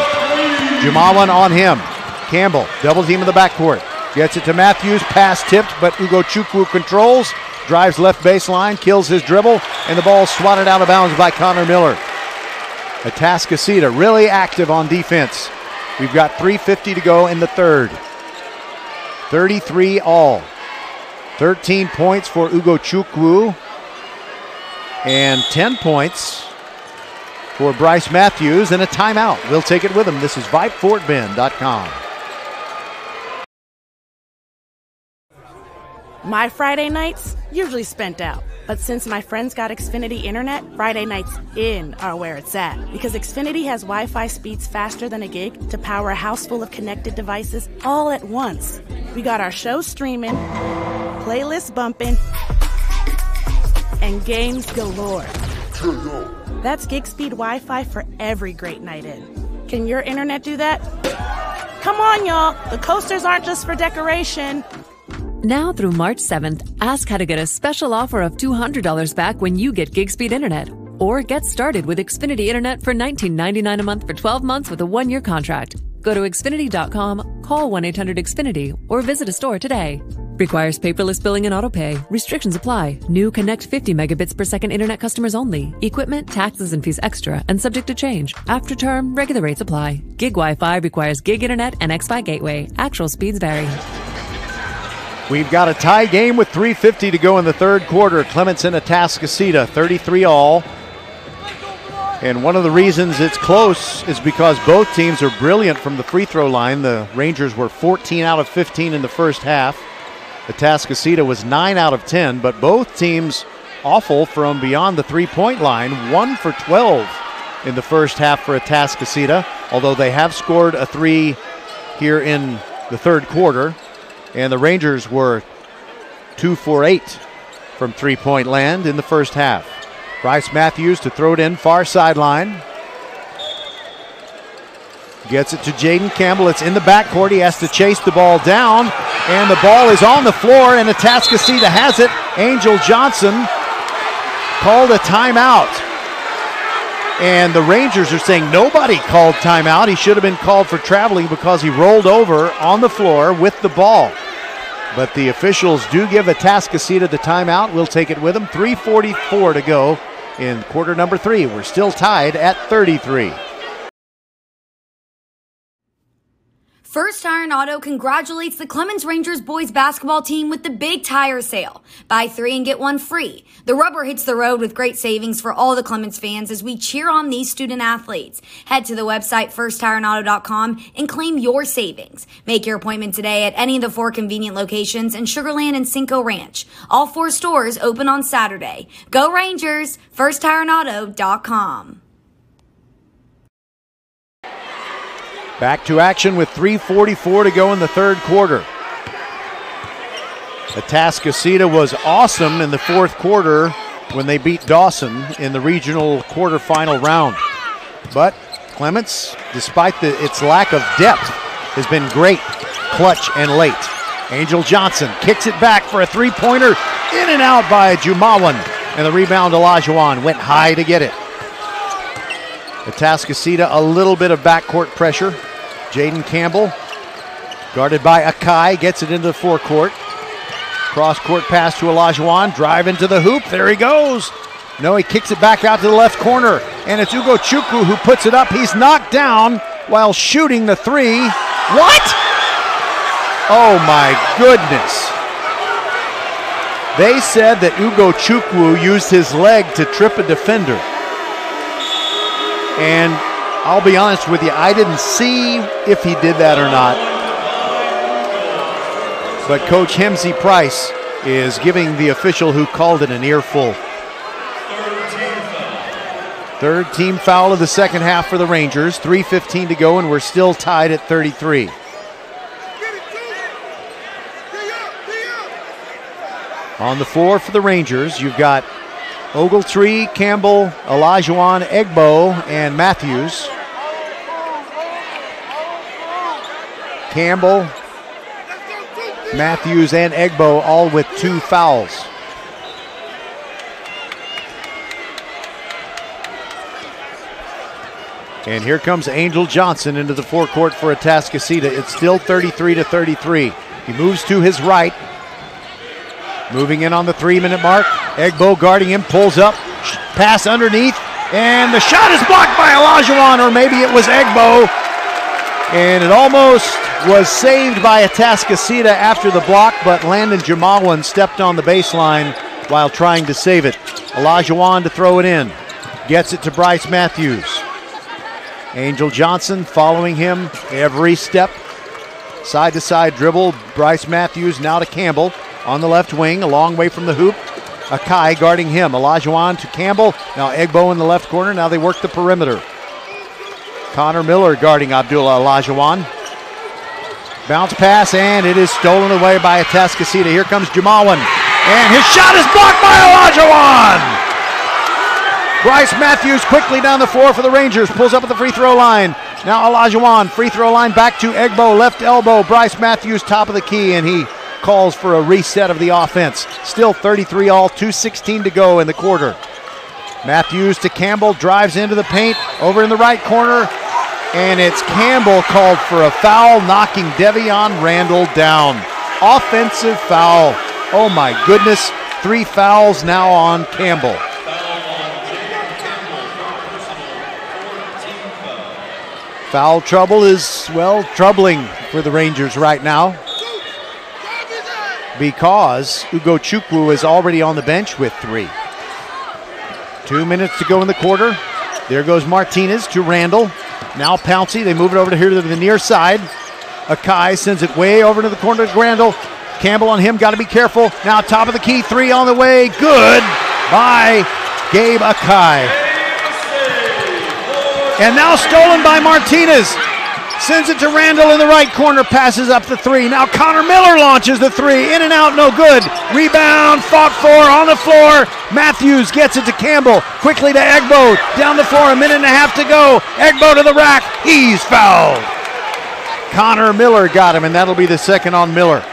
Jumawan on him. Campbell, double team in the backcourt. Gets it to Matthews, pass tipped, but Ugochukwu controls. Drives left baseline, kills his dribble, and the ball swatted out of bounds by Connor Miller. Atascocita really active on defense. We've got 3.50 to go in the third. 33 all. 13 points for Ugochukwu. And 10 points for Bryce Matthews and a timeout. We'll take it with him. This is VypeFortBend.com. My Friday nights usually spent out. But since my friends got Xfinity Internet, Friday nights in are where it's at. Because Xfinity has Wi Fi speeds faster than a gig to power a house full of connected devices all at once. We got our show streaming, playlists bumping, and games galore. That's gig speed Wi Fi for every great night in. Can your internet do that? Come on, y'all. The coasters aren't just for decoration. Now through March 7th, ask how to get a special offer of $200 back when you get gig speed internet. Or get started with Xfinity Internet for $19.99 a month for 12 months with a one year contract. Go to Xfinity.com, call 1 800 Xfinity, or visit a store today. Requires paperless billing and autopay. Restrictions apply. New Connect 50 megabits per second internet customers only. Equipment, taxes, and fees extra and subject to change. After term, regular rates apply. Gig Wi Fi requires gig internet and XFi gateway. Actual speeds vary. We've got a tie game with 3.50 to go in the third quarter. Clements and Atascocita, 33 all. And one of the reasons it's close is because both teams are brilliant from the free throw line. The Rangers were 14 out of 15 in the first half. Atascocita was 9 out of 10, but both teams awful from beyond the three point line. 1 for 12 in the first half for Atascocita, although they have scored a three here in the third quarter. And the Rangers were 2 for 8 from three point land in the first half. Bryce Matthews to throw it in far sideline. Gets it to Jaden Campbell. It's in the backcourt. He has to chase the ball down. And the ball is on the floor, and Atascocita has it. Angel Johnson called a timeout. And the Rangers are saying nobody called timeout. He should have been called for traveling because he rolled over on the floor with the ball. But the officials do give Atascocita the timeout. We'll take it with them. 3.44 to go in quarter number three. We're still tied at 33. First Tire and Auto congratulates the Clements Rangers boys basketball team with the big tire sale. Buy three and get one free. The rubber hits the road with great savings for all the Clements fans as we cheer on these student athletes. Head to the website firsttireandauto.com and claim your savings. Make your appointment today at any of the four convenient locations in Sugarland and Cinco Ranch. All four stores open on Saturday. Go Rangers! firsttireandauto.com. Back to action with 3.44 to go in the third quarter. Atascocita was awesome in the fourth quarter when they beat Dawson in the regional quarterfinal round. But Clements, despite the, its lack of depth, has been great, clutch and late. Angel Johnson kicks it back for a three pointer, in and out by Jumawan. And the rebound, Olajuwon went high to get it. Atascocita, a little bit of backcourt pressure. Jaden Campbell, guarded by Akai, gets it into the forecourt. Cross court pass to Olajuwon, drive into the hoop. There he goes. No, he kicks it back out to the left corner, and it's Ugochukwu who puts it up. He's knocked down while shooting the three. What? Oh my goodness. They said that Ugochukwu used his leg to trip a defender. And I'll be honest with you, I didn't see if he did that or not. But Coach Hemsey Price is giving the official who called it an earful. Third team foul of the second half for the Rangers. 3.15 to go, and we're still tied at 33. On the floor for the Rangers, you've got Ogletree, Campbell, Olajuwon, Egbo, and Matthews. Campbell, Matthews, and Egbo all with two fouls. And here comes Angel Johnson into the forecourt for Atascocita. It's still 33 to 33. He moves to his right, moving in on the three-minute mark. Egbo guarding him, pulls up, pass underneath, and the shot is blocked by Olajuwon, or maybe it was Egbo. And it almost was saved by Atascocita after the block, but Landon Jamalwan stepped on the baseline while trying to save it. Olajuwon to throw it in. Gets it to Bryce Matthews. Angel Johnson following him every step. Side to side dribble. Bryce Matthews now to Campbell on the left wing, a long way from the hoop. Akai guarding him. Olajuwon to Campbell. Now Egbo in the left corner. Now they work the perimeter. Connor Miller guarding Abdullah Olajuwon. Bounce pass, and it is stolen away by Atascocita. Here comes Jamawan. And his shot is blocked by Olajuwon! Bryce Matthews quickly down the floor for the Rangers. Pulls up at the free throw line. Now Olajuwon, free throw line back to Egbo, left elbow. Bryce Matthews, top of the key, and he calls for a reset of the offense. Still 33 all, 2.16 to go in the quarter. Matthews to Campbell, drives into the paint, over in the right corner, and it's Campbell called for a foul, knocking Devion Randall down. Offensive foul. Oh my goodness. Three fouls now on Campbell. Foul trouble is, well, troubling for the Rangers right now because Ugochukwu is already on the bench with three. Two minutes to go in the quarter. There goes Martinez to Randall. Now Pouncey. They move it over to here to the near side. Akai sends it way over to the corner to Randall. Campbell on him. Got to be careful. Now top of the key. Three on the way. Good by Gabe Akai. And now stolen by Martinez. Sends it to Randall in the right corner, passes up the three. Now Connor Miller launches the three. In and out, no good. Rebound, fought for on the floor. Matthews gets it to Campbell. Quickly to Egbo. Down the floor, a minute and a half to go. Egbo to the rack. He's fouled. Connor Miller got him, and that'll be the second on Miller.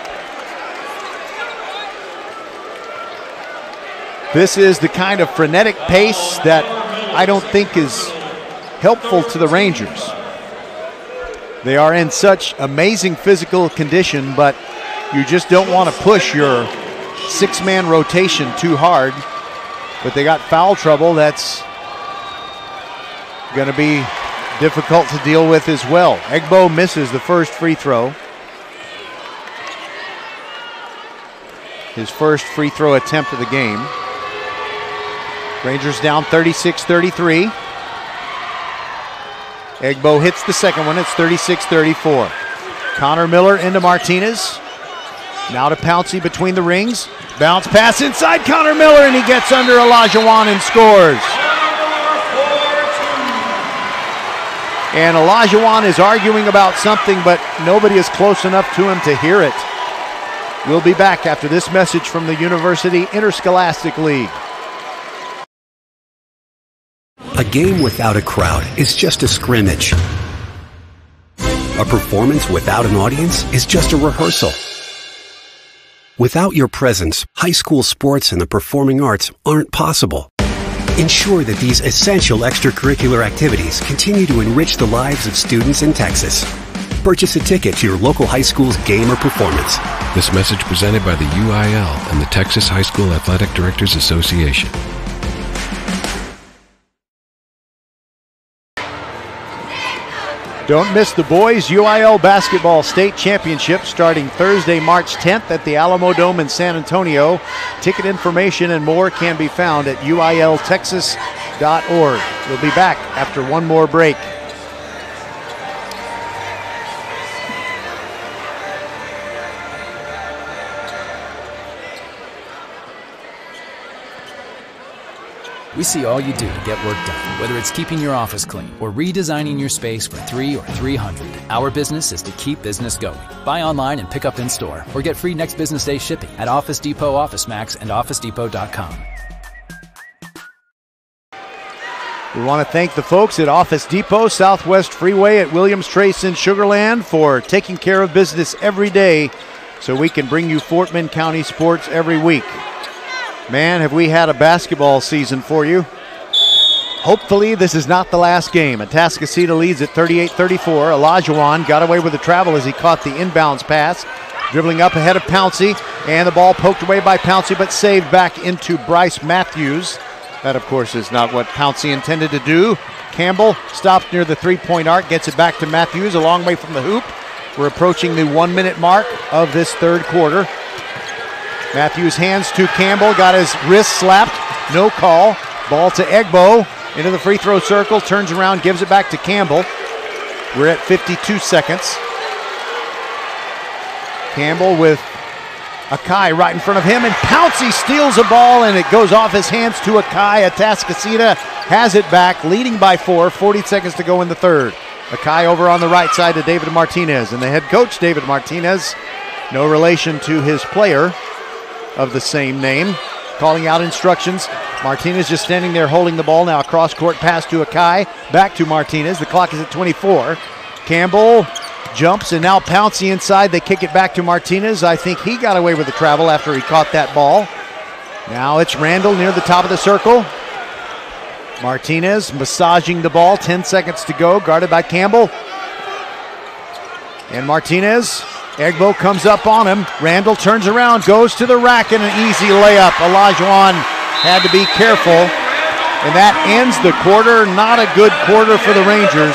This is the kind of frenetic pace that I don't think is helpful to the Rangers. They are in such amazing physical condition, but you just don't want to push your six man rotation too hard. But they got foul trouble that's going to be difficult to deal with as well. Egbo misses the first free throw. His first free throw attempt of the game. Rangers down 36 33. Egbo hits the second one. It's 36 34. Connor Miller into Martinez. Now to Pouncey between the rings. Bounce pass inside Connor Miller, and he gets under Olajuwon and scores. And Olajuwon is arguing about something, but nobody is close enough to him to hear it. We'll be back after this message from the University Interscholastic League. A game without a crowd is just a scrimmage. A performance without an audience is just a rehearsal. Without your presence, high school sports and the performing arts aren't possible. Ensure that these essential extracurricular activities continue to enrich the lives of students in Texas. Purchase a ticket to your local high school's game or performance. This message presented by the UIL and the Texas High School Athletic Directors Association. Don't miss the boys UIL basketball state championship starting Thursday, March 10th at the Alamodome in San Antonio. Ticket information and more can be found at uiltexas.org. We'll be back after one more break. We see all you do to get work done, whether it's keeping your office clean or redesigning your space for three or 300. Our business is to keep business going. Buy online and pick up in store or get free next business day shipping at Office Depot, Office Max, and OfficeDepot.com. We want to thank the folks at Office Depot, Southwest Freeway at Williams Trace in Sugarland for taking care of business every day so we can bring you Fort Bend County sports every week. Man, have we had a basketball season for you. Hopefully, this is not the last game. Atascocita leads at 38 34. Olajuwon got away with the travel as he caught the inbounds pass. Dribbling up ahead of Pouncey, and the ball poked away by Pouncey, but saved back into Bryce Matthews. That, of course, is not what Pouncey intended to do. Campbell stops near the three point arc, gets it back to Matthews, a long way from the hoop. We're approaching the one minute mark of this third quarter. Matthews hands to Campbell, got his wrist slapped, no call. Ball to Egbo into the free throw circle, turns around, gives it back to Campbell. We're at 52 seconds. Campbell with Akai right in front of him, and Pouncey steals a ball, and it goes off his hands to Akai. Atascocita has it back, leading by four, 40 seconds to go in the third. Akai over on the right side to David Martinez, and the head coach, David Martinez, no relation to his player of the same name, calling out instructions. Martinez just standing there holding the ball. Now cross court pass to Akai. Back to Martinez. The clock is at 24. Campbell jumps and now Pouncey inside. They kick it back to Martinez. I think he got away with the travel after he caught that ball. Now it's Randall near the top of the circle. Martinez massaging the ball. 10 seconds to go. Guarded by Campbell. And Martinez Egbo comes up on him. Randall turns around, goes to the rack, and an easy layup. Olajuwon had to be careful. And that ends the quarter. Not a good quarter for the Rangers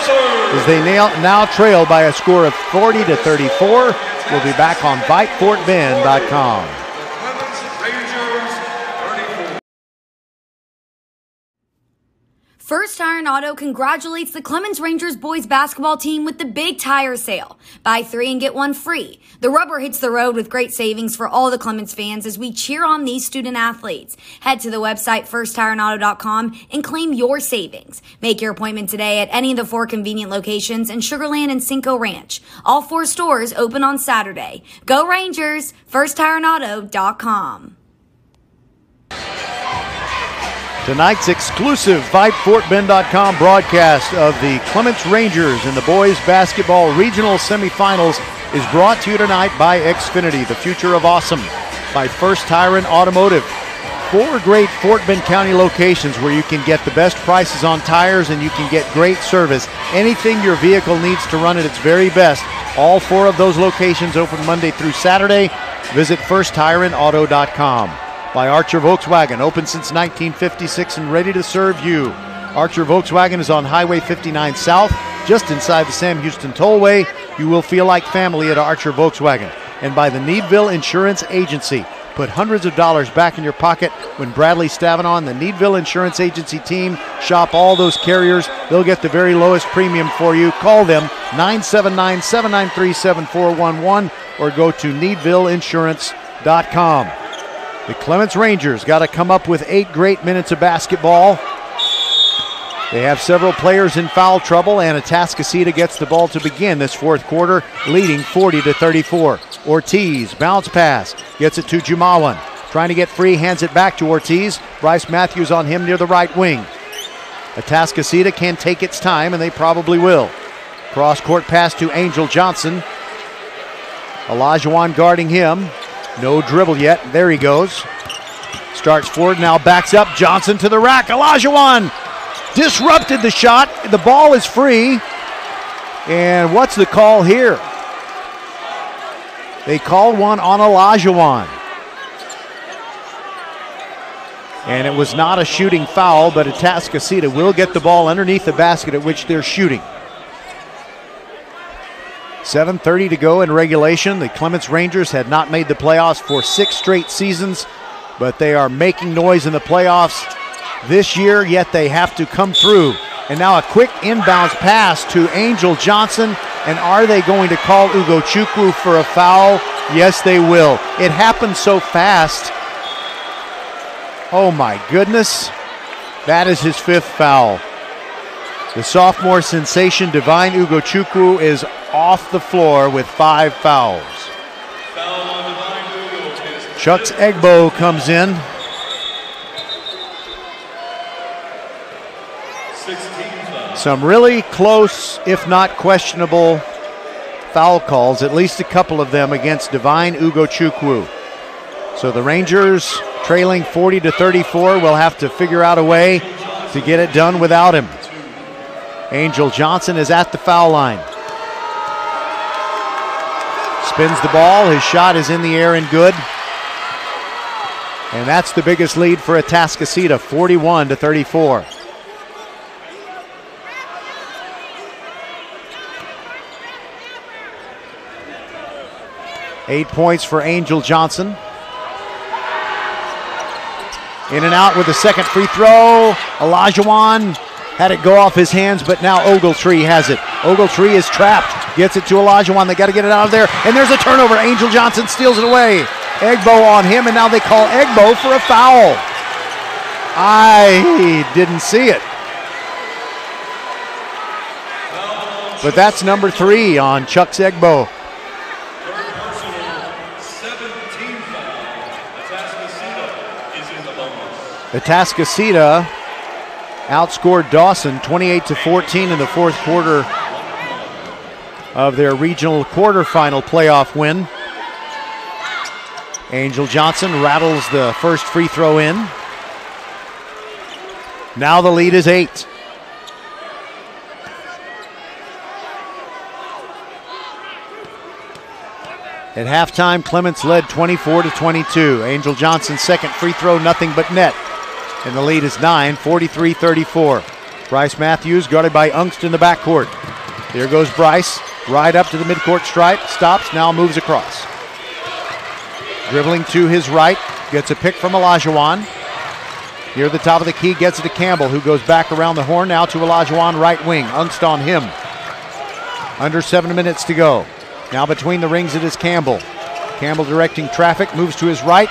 as they now trail by a score of 40 to 34. We'll be back on VypeFortBend.com. First and Auto congratulates the Clements Rangers boys basketball team with the big tire sale. Buy three and get one free. The rubber hits the road with great savings for all the Clements fans as we cheer on these student athletes. Head to the website firsttireandauto.com and claim your savings. Make your appointment today at any of the four convenient locations in Sugarland and Cinco Ranch. All four stores open on Saturday. Go Rangers! FirstTireandAuto.com. Tonight's exclusive VypeFortBend.com broadcast of the Clements Rangers in the boys basketball regional semifinals is brought to you tonight by Xfinity, the future of awesome, by First Tire and Automotive. Four great Fort Bend County locations where you can get the best prices on tires and you can get great service. Anything your vehicle needs to run at its very best. All four of those locations open Monday through Saturday. Visit firsttireandauto.com by Archer Volkswagen, open since 1956 and ready to serve you. Archer Volkswagen is on Highway 59 South, just inside the Sam Houston Tollway. You will feel like family at Archer Volkswagen. And by the Needville Insurance Agency. Put hundreds of dollars back in your pocket when Bradley Stavin and the Needville Insurance Agency team shop all those carriers. They'll get the very lowest premium for you. Call them 979 793 7411 or go to needvilleinsurance.com. The Clements Rangers got to come up with eight great minutes of basketball. They have several players in foul trouble, and Atascocita gets the ball to begin this fourth quarter, leading 40 to 34. Ortiz bounce pass, gets it to Jumawan, trying to get free, hands it back to Ortiz. Bryce Matthews on him near the right wing. Atascocita can take its time, and they probably will. Cross court pass to Angel Johnson. Olajuwon guarding him. No dribble yet. There he goes. Starts forward, now backs up. Johnson to the rack. Olajuwon disrupted the shot. The ball is free. And what's the call here? They called one on Olajuwon. And it was not a shooting foul, but Atascocita will get the ball underneath the basket at which they're shooting. 7.30 to go in regulation. The Clements Rangers had not made the playoffs for six straight seasons, but they are making noise in the playoffs this year, yet they have to come through. And now a quick inbounds pass to Angel Johnson. And are they going to call Ugochukwu for a foul? Yes, they will. It happened so fast. Oh my goodness. That is his fifth foul. The sophomore sensation Divine Ugochukwu is off the floor with five fouls. Chucks Egbo comes in. Some really close, if not questionable, foul calls, at least a couple of them against Divine Ugochukwu. So the Rangers, trailing 40 to 34, will have to figure out a way to get it done without him. Angel Johnson is at the foul line. Spins the ball. His shot is in the air and good. And that's the biggest lead for Atascocita, 41 to 34. Eight points for Angel Johnson. In and out with the second free throw. Olajuwon had it go off his hands, but now Ogletree has it. Ogletree is trapped, gets it to Olajuwon. They got to get it out of there, and there's a turnover. Angel Johnson steals it away. Egbo on him, and now they call Egbo for a foul. I didn't see it. But that's number three on Chucks Egbo. Atascocita outscored Dawson 28 to 14 in the fourth quarter of their regional quarterfinal playoff win. Angel Johnson rattles the first free throw in. Now the lead is eight. At halftime, Clements led 24 to 22. Angel Johnson's second free throw, nothing but net. And the lead is 9, 43 34. Bryce Matthews guarded by Ungst in the backcourt. Here goes Bryce. Right up to the midcourt stripe. Stops, now moves across. Dribbling to his right. Gets a pick from Olajuwon. Near the top of the key, gets it to Campbell, who goes back around the horn now to Olajuwon, right wing. Ungst on him. Under seven minutes to go. Now between the rings, it is Campbell. Campbell directing traffic, moves to his right,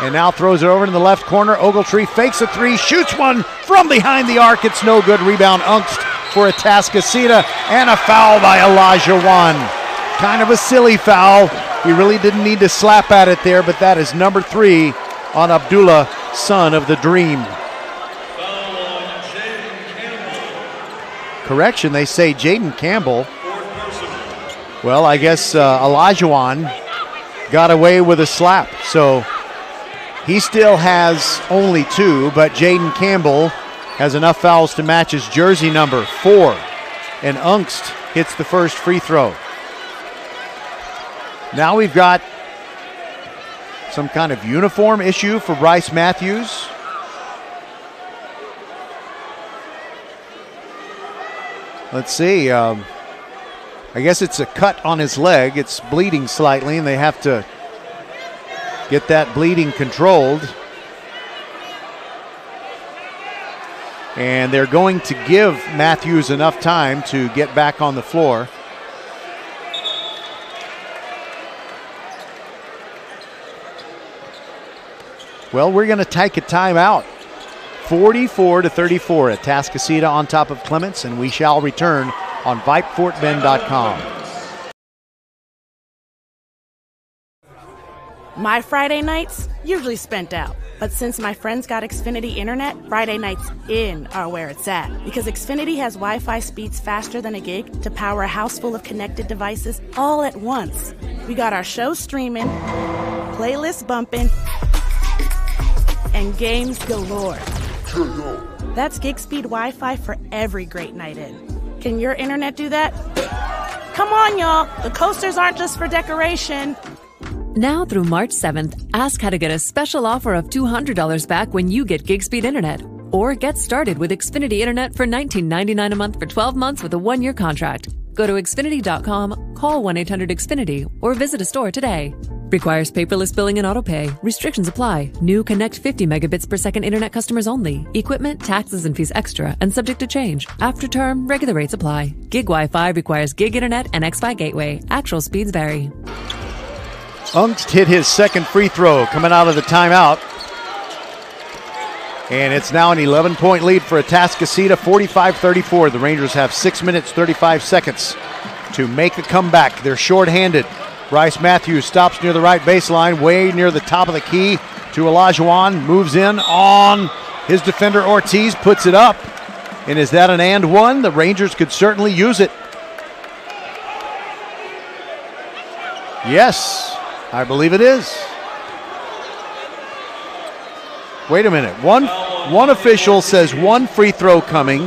and now throws it over in the left corner. Ogletree fakes a three, shoots one from behind the arc. It's no good. Rebound Ungst for Atascocita, and a foul by Olajuwon. Kind of a silly foul. He really didn't need to slap at it there, but that is number three on Abdullah, son of the Dream. Correction, they say Jaden Campbell. Well, I guess uh, Olajuwon got away with a slap, so he still has only two, but Jaden Campbell has enough fouls to match his jersey number, four. And Ungst hits the first free throw. Now we've got some kind of uniform issue for Bryce Matthews. Let's see. Um, I guess it's a cut on his leg. It's bleeding slightly, and they have to get that bleeding controlled. And they're going to give Matthews enough time to get back on the floor. Well, we're going to take a timeout. 44 to 34 at Atascocita on top of Clements, and we shall return on VypeFortBend.com. My Friday nights usually spent out, but since my friends got Xfinity Internet, Friday nights in are where it's at. Because Xfinity has Wi Fi speeds faster than a gig to power a house full of connected devices all at once. We got our show streaming, playlists bumping, and games galore. That's gig speed Wi Fi for every great night in. Can your internet do that? Come on, y'all. The coasters aren't just for decoration. Now through March 7th, ask how to get a special offer of $200 back when you get gig speed internet. Or get started with Xfinity Internet for $19.99 a month for 12 months with a one year contract. Go to Xfinity.com, call 1 800 Xfinity, or visit a store today. Requires paperless billing and autopay. Restrictions apply. New Connect 50 megabits per second internet customers only. Equipment, taxes, and fees extra and subject to change. After term, regular rates apply. Gig Wi Fi requires gig internet and XFi gateway. Actual speeds vary. Ungst hit his second free throw coming out of the timeout. And it's now an 11 point lead for Atascocita, 45 34. The Rangers have 6 minutes 35 seconds to make a comeback. They're shorthanded. Bryce Matthews stops near the right baseline, way near the top of the key to Olajuwon, moves in on his defender Ortiz, puts it up. And is that an and one? The Rangers could certainly use it. Yes, I believe it is. Wait a minute. One one official says one free throw coming,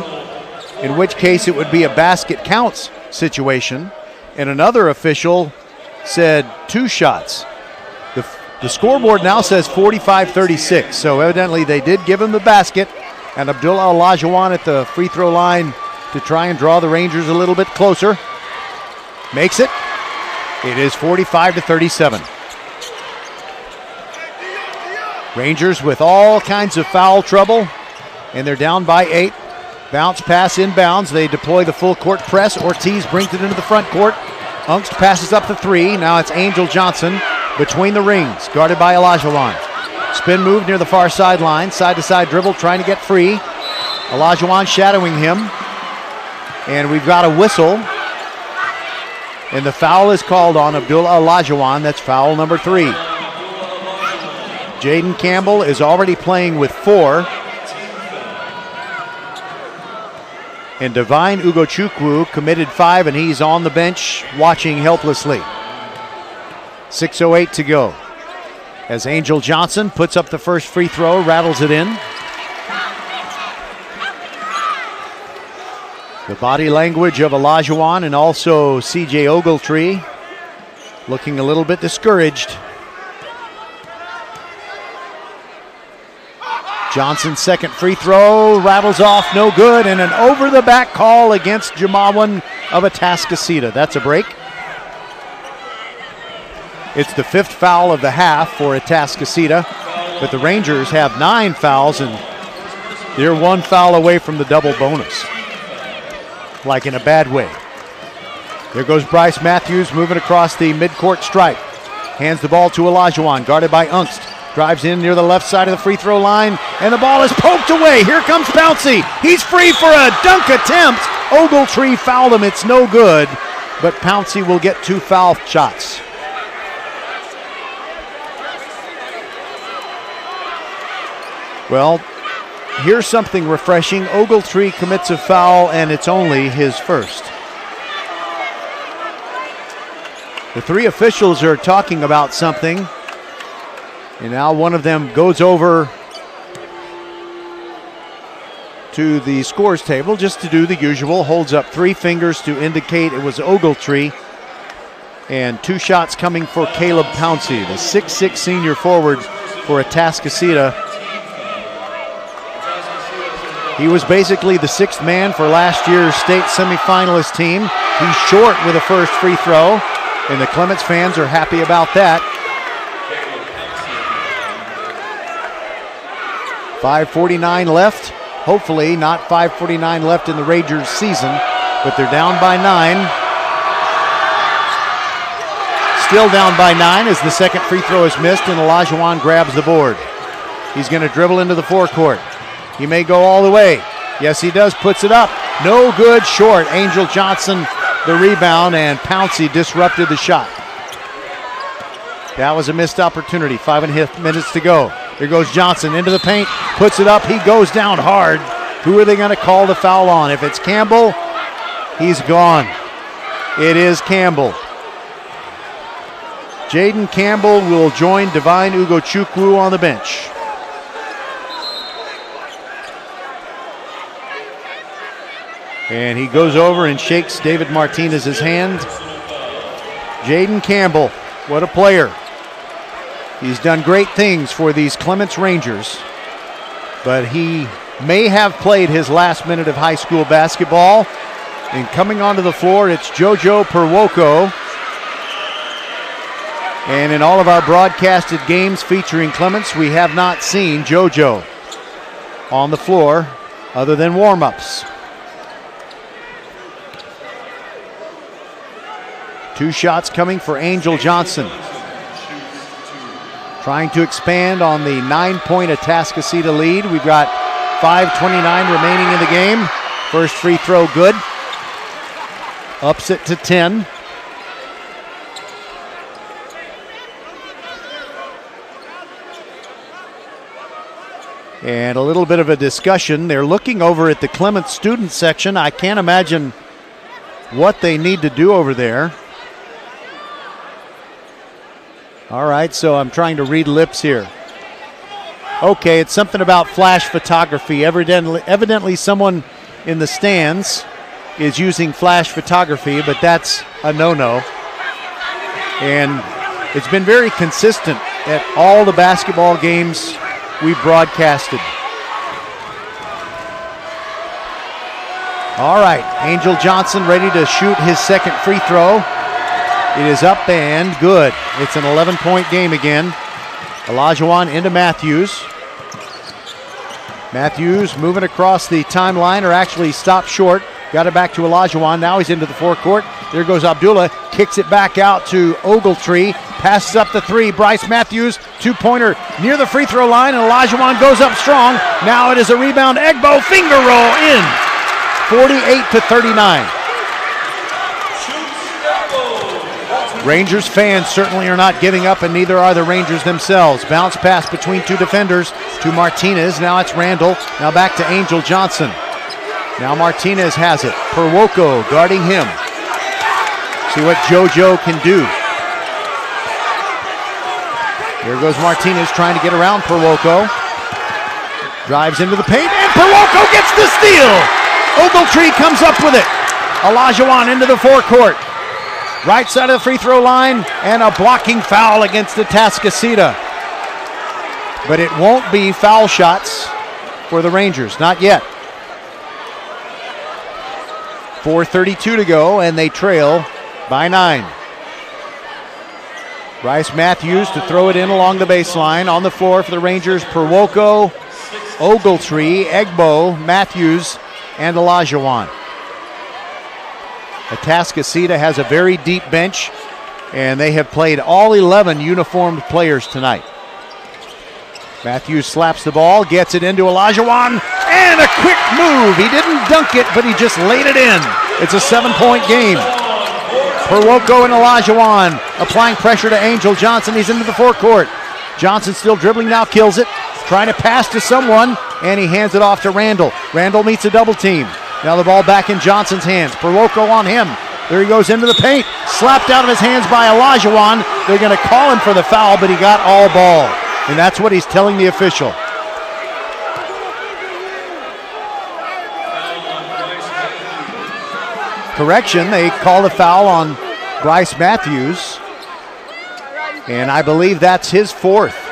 in which case it would be a basket counts situation, and another official said two shots. The, the scoreboard now says 45-36, so evidently they did give him the basket, and Abdullah Olajuwon at the free throw line to try and draw the Rangers a little bit closer. Makes it. It is 45 to 37. Rangers with all kinds of foul trouble, and they're down by eight. Bounce pass inbounds. They deploy the full court press. Ortiz brings it into the front court. Ungst passes up the three. Now it's Angel Johnson between the rings, guarded by Olajuwon. Spin move near the far sideline, side to side dribble, trying to get free. Olajuwon shadowing him. And we've got a whistle. And the foul is called on Abdullah Olajuwon. That's foul number three. Jaden Campbell is already playing with four. And Divine Ugochukwu committed five, and he's on the bench watching helplessly. 6.08 to go. As Angel Johnson puts up the first free throw, rattles it in. The body language of Olajuwon and also CJ Ogletree looking a little bit discouraged. Johnson's second free throw rattles off, no good, and an over the back call against Jamawan of Atascocita. That's a break. It's the fifth foul of the half for Atascocita, but the Rangers have nine fouls and They're one foul away from the double bonus. Like in a bad way. There goes Bryce Matthews moving across the midcourt stripe. Hands the ball to Olajuwon, guarded by Ungst. Drives in near the left side of the free throw line, and the ball is poked away. Here comes Pouncey. He's free for a dunk attempt. Ogletree fouled him. It's no good, but Pouncey will get two foul shots. Well, here's something refreshing. Ogletree commits a foul, and it's only his first. The three officials are talking about something. And now one of them goes over to the scores table just to do the usual, holds up three fingers to indicate it was Ogletree. And two shots coming for Caleb Pouncey, the six-six senior forward for Atascocita. He was basically the sixth man for last year's state semifinalist team. He's short with a first free throw, and the Clements fans are happy about that. 549 left. Hopefully, not 549 left in the Rangers season, but they're down by nine. Still down by nine as the second free throw is missed and Olajuwon grabs the board. He's going to dribble into the forecourt. He may go all the way. Yes, he does. Puts it up. No good. Short. Angel Johnson the rebound, and Pouncey disrupted the shot. That was a missed opportunity. Five and a half minutes to go. Here goes Johnson into the paint, puts it up. He goes down hard. Who are they going to call the foul on? If it's Campbell, he's gone. It is Campbell. Jaden Campbell will join Divine Ugochukwu on the bench. And he goes over and shakes David Martinez's hand. Jaden Campbell, what a player. He's done great things for these Clements Rangers, but he may have played his last minute of high school basketball. And coming onto the floor, it's JoJo Perwoko. And in all of our broadcasted games featuring Clements, we have not seen JoJo on the floor other than warm ups. Two shots coming for Angel Johnson. Trying to expand on the nine point Atascocita lead. We've got 5.29 remaining in the game. First free throw good. Ups it to 10. And a little bit of a discussion. They're looking over at the Clement student section. I can't imagine what they need to do over there. All right, so I'm trying to read lips here. Okay, it's something about flash photography. Evidently, evidently someone in the stands is using flash photography, but that's a no no. And it's been very consistent at all the basketball games we've broadcasted. All right, Angel Johnson ready to shoot his second free throw. It is up and good. It's an 11 point game again. Olajuwon into Matthews. Matthews moving across the timeline, or actually stopped short. Got it back to Olajuwon. Now he's into the forecourt. There goes Abdullah. Kicks it back out to Ogletree. Passes up the three. Bryce Matthews, two pointer near the free throw line, and Olajuwon goes up strong. Now it is a rebound. Egbo finger roll in. 48 to 39. Rangers fans certainly are not giving up, and neither are the Rangers themselves. Bounce pass between two defenders to Martinez. Now it's Randall. Now back to Angel Johnson. Now Martinez has it. Perwoko guarding him. See what JoJo can do. Here goes Martinez trying to get around Perwoko. Drives into the paint, and Perwoko gets the steal. Ogletree comes up with it. Olajuwon into the forecourt. Right side of the free throw line, and a blocking foul against the Atascocita. But it won't be foul shots for the Rangers, not yet. 4.32 to go, and they trail by nine. Bryce Matthews to throw it in along the baseline. On the floor for the Rangers, Perwoko Ogletree, Egbo, Matthews, and Olajuwon. Atascocita has a very deep bench, and they have played all 11 uniformed players tonight. Matthews slaps the ball, gets it into Olajuwon, and a quick move. He didn't dunk it, but he just laid it in. It's a seven-point game. Perwoko and Olajuwon applying pressure to Angel Johnson. He's into the forecourt. Johnson still dribbling now, kills it, trying to pass to someone, and he hands it off to Randall. Randall meets a double team. Now the ball back in Johnson's hands. Perwoko on him. There he goes into the paint. Slapped out of his hands by Olajuwon. They're going to call him for the foul, but he got all ball. And that's what he's telling the official. Correction, they call the foul on Bryce Matthews. And I believe that's his fourth.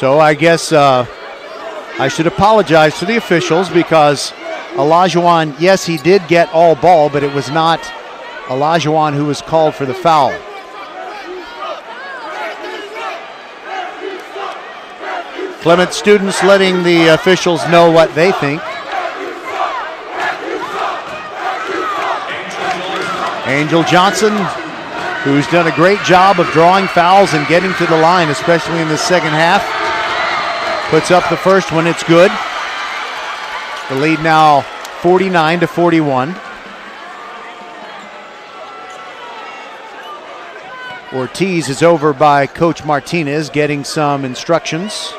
So I guess uh, I should apologize to the officials because Olajuwon, yes, he did get all ball, but it was not Olajuwon who was called for the foul. Clement students letting the officials know what they think. Angel Johnson, who's done a great job of drawing fouls and getting to the line, especially in the second half. Puts up the first one, it's good. The lead now 49 to 41. Ortiz is over by Coach Martinez getting some instructions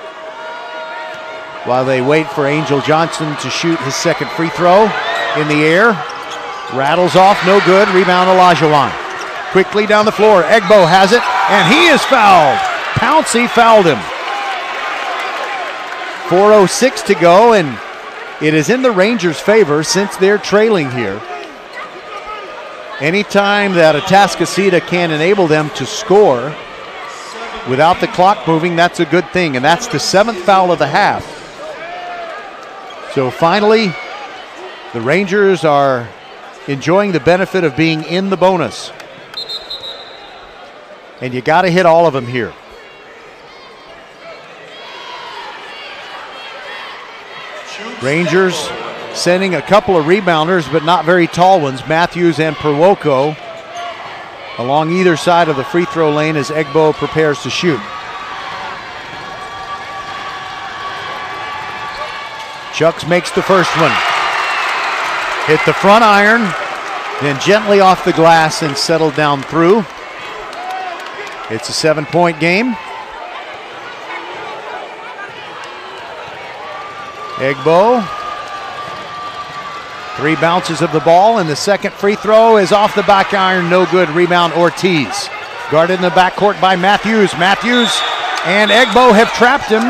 while they wait for Angel Johnson to shoot his second free throw in the air. Rattles off, no good. Rebound Olajuwon. Quickly down the floor. Egbo has it, and he is fouled. Pouncey fouled him. 4.06 to go, and it is in the Rangers' favor since they're trailing here. Anytime that Atascocita can enable them to score without the clock moving, that's a good thing. And that's the seventh foul of the half. So finally, the Rangers are enjoying the benefit of being in the bonus. And you got to hit all of them here. Rangers sending a couple of rebounders, but not very tall ones. Matthews and Perwoko along either side of the free throw lane as Egbo prepares to shoot. Chucks makes the first one. Hit the front iron, then gently off the glass and settled down through. It's a seven point game. Egbo. Three bounces of the ball, and the second free throw is off the back iron. No good. Rebound Ortiz. Guarded in the backcourt by Matthews. Matthews and Egbo have trapped him.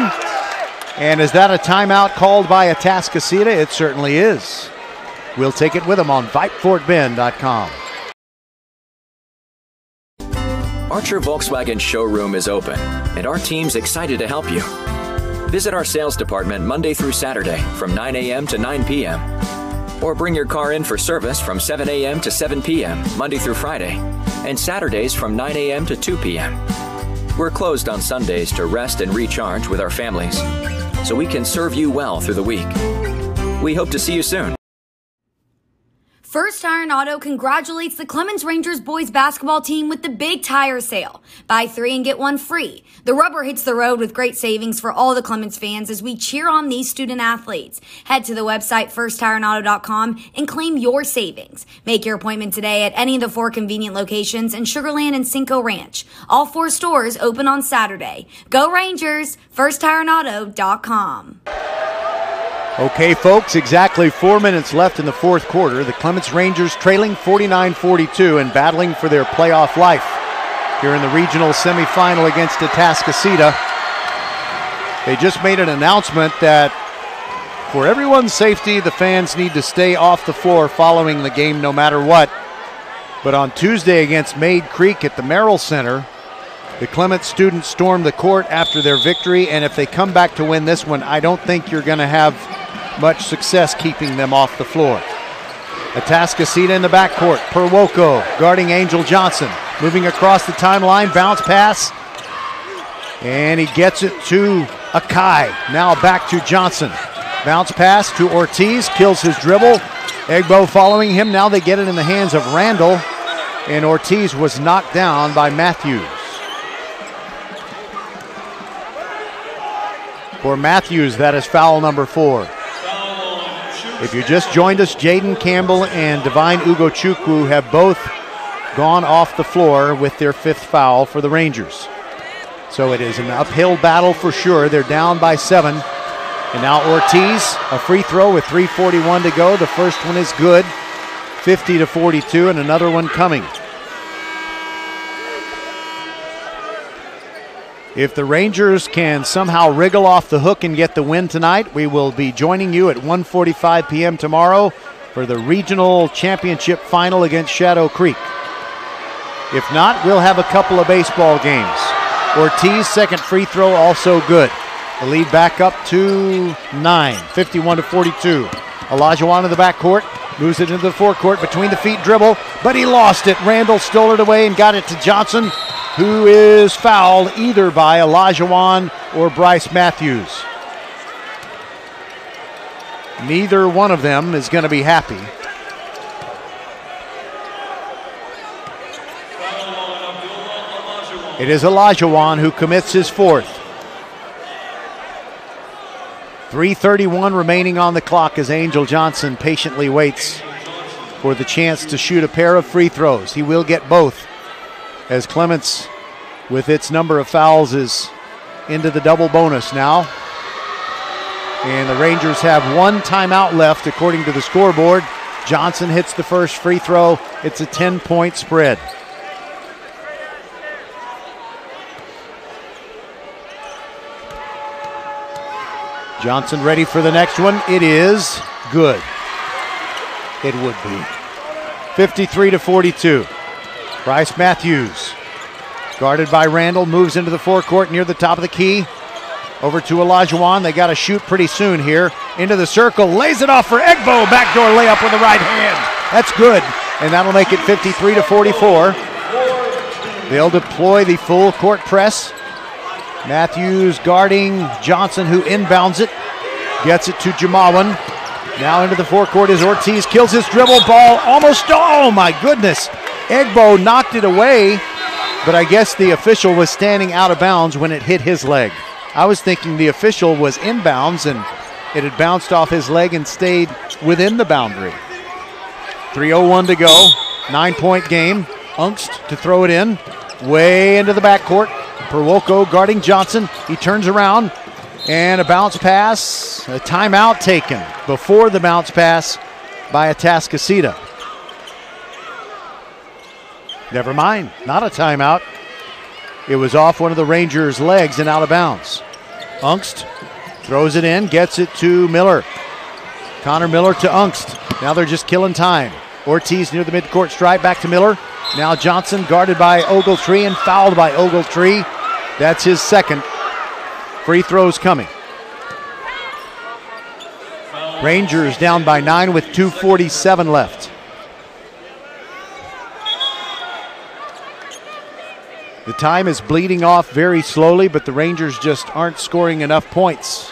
And is that a timeout called by Atascocita? It certainly is. We'll take it with them on VypeFortBend.com. Archer Volkswagen showroom is open, and our team's excited to help you. Visit our sales department Monday through Saturday from 9 a.m. to 9 p.m. Or bring your car in for service from 7 a.m. to 7 p.m. Monday through Friday, and Saturdays from 9 a.m. to 2 p.m. We're closed on Sundays to rest and recharge with our families, so we can serve you well through the week. We hope to see you soon. First and Auto congratulates the Clements Rangers boys basketball team with the big tire sale. Buy three and get one free. The rubber hits the road with great savings for all the Clements fans as we cheer on these student athletes. Head to the website firsttireandauto.com and claim your savings. Make your appointment today at any of the four convenient locations in Sugarland and Cinco Ranch. All four stores open on Saturday. Go Rangers! FirstTireandAuto.com. Okay, folks, exactly four minutes left in the fourth quarter. The Clements Rangers trailing 49 42 and battling for their playoff life here in the regional semifinal against Atascocita. They just made an announcement that for everyone's safety, the fans need to stay off the floor following the game no matter what. But on Tuesday against Mayde Creek at the Merrell Center, the Clement students stormed the court after their victory, and if they come back to win this one, I don't think you're going to have much success keeping them off the floor. Atascocita in the backcourt. Perwoko guarding Angel Johnson. Moving across the timeline. Bounce pass. And he gets it to Akai. Now back to Johnson. Bounce pass to Ortiz, kills his dribble. Egbo following him. Now they get it in the hands of Randall. And Ortiz was knocked down by Matthews. For Matthews, that is foul number four. If you just joined us, Jaden Campbell and Divine Ugochukwu have both gone off the floor with their fifth foul for the Rangers. So it is an uphill battle for sure. They're down by seven. And now Ortiz, a free throw with 3.41 to go. The first one is good, 50 to 42, and another one coming. If the Rangers can somehow wriggle off the hook and get the win tonight, we will be joining you at 1:45 p.m. tomorrow for the regional championship final against Shadow Creek. If not, we'll have a couple of baseball games. Ortiz second free throw also good. The lead back up to 9, 51 to 42. Olajuwon in the backcourt, moves it into the forecourt between the feet dribble, but he lost it. Randall stole it away and got it to Johnson, who is fouled either by Olajuwon or Bryce Matthews. Neither one of them is going to be happy. It is Olajuwon who commits his fourth. 3.31 remaining on the clock as Angel Johnson patiently waits for the chance to shoot a pair of free throws. He will get both as Clements, with its number of fouls, is into the double bonus now. And the Rangers have one timeout left according to the scoreboard. Johnson hits the first free throw. It's a 10 point spread. Johnson ready for the next one. It is good. It would be. 53 to 42. Bryce Matthews, guarded by Randall, moves into the forecourt near the top of the key. Over to Olajuwon. They got to shoot pretty soon here. Into the circle, lays it off for Egbo. Backdoor layup with the right hand. That's good, and that'll make it 53 to 44. They'll deploy the full court press. Matthews guarding Johnson, who inbounds it. Gets it to Jamawan. Now into the forecourt is Ortiz. Kills his dribble ball. Almost. Oh, my goodness. Egbo knocked it away, but I guess the official was standing out of bounds when it hit his leg. I was thinking the official was inbounds and it had bounced off his leg and stayed within the boundary. 3.01 to go. Nine point game. Ungst to throw it in. Way into the backcourt. Perwoko guarding Johnson. He turns around and a bounce pass. A timeout taken before the bounce pass by Atascocita. Never mind, not a timeout. It was off one of the Rangers' legs and out of bounds. Ungst throws it in, gets it to Miller. Connor Miller to Ungst. Now they're just killing time. Ortiz near the midcourt stripe, back to Miller. Now Johnson guarded by Ogletree and fouled by Ogletree. That's his second. Free throws coming. Rangers down by nine with 2.47 left. The time is bleeding off very slowly, but the Rangers just aren't scoring enough points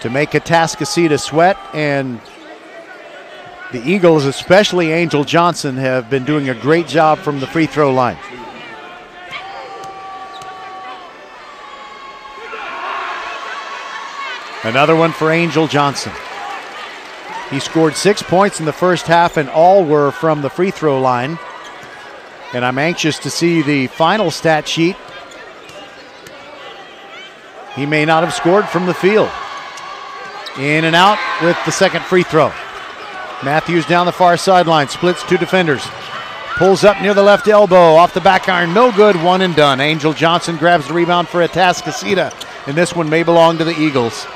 to make Atascocita sweat. And the Eagles, especially Angel Johnson, have been doing a great job from the free throw line. Another one for Angel Johnson. He scored six points in the first half, and all were from the free throw line. And I'm anxious to see the final stat sheet. He may not have scored from the field. In and out with the second free throw. Matthews down the far sideline, splits two defenders. Pulls up near the left elbow, off the back iron, no good, one and done. Angel Johnson grabs the rebound for Atascocita, and this one may belong to the Eagles.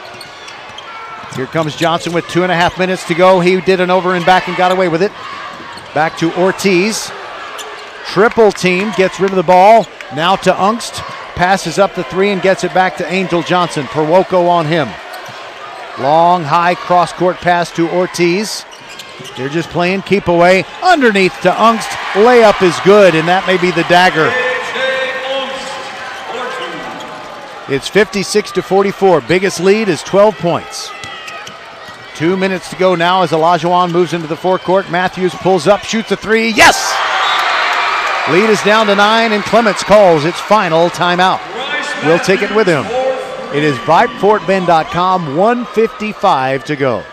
Here comes Johnson with two and a half minutes to go. He did an over and back and got away with it. Back to Ortiz. Triple team gets rid of the ball. Now to Ungst. Passes up the three and gets it back to Angel Johnson. Perwoko on him. Long, high cross court pass to Ortiz. They're just playing keep away. Underneath to Ungst. Layup is good, and that may be the dagger. It's 56 to 44. Biggest lead is 12 points. Two minutes to go now as Olajuwon moves into the forecourt. Matthews pulls up, shoots a three. Yes! Lead is down to nine, and Clements calls its final timeout. We'll take it with him. It is VypeFortBend.com, 155 to go.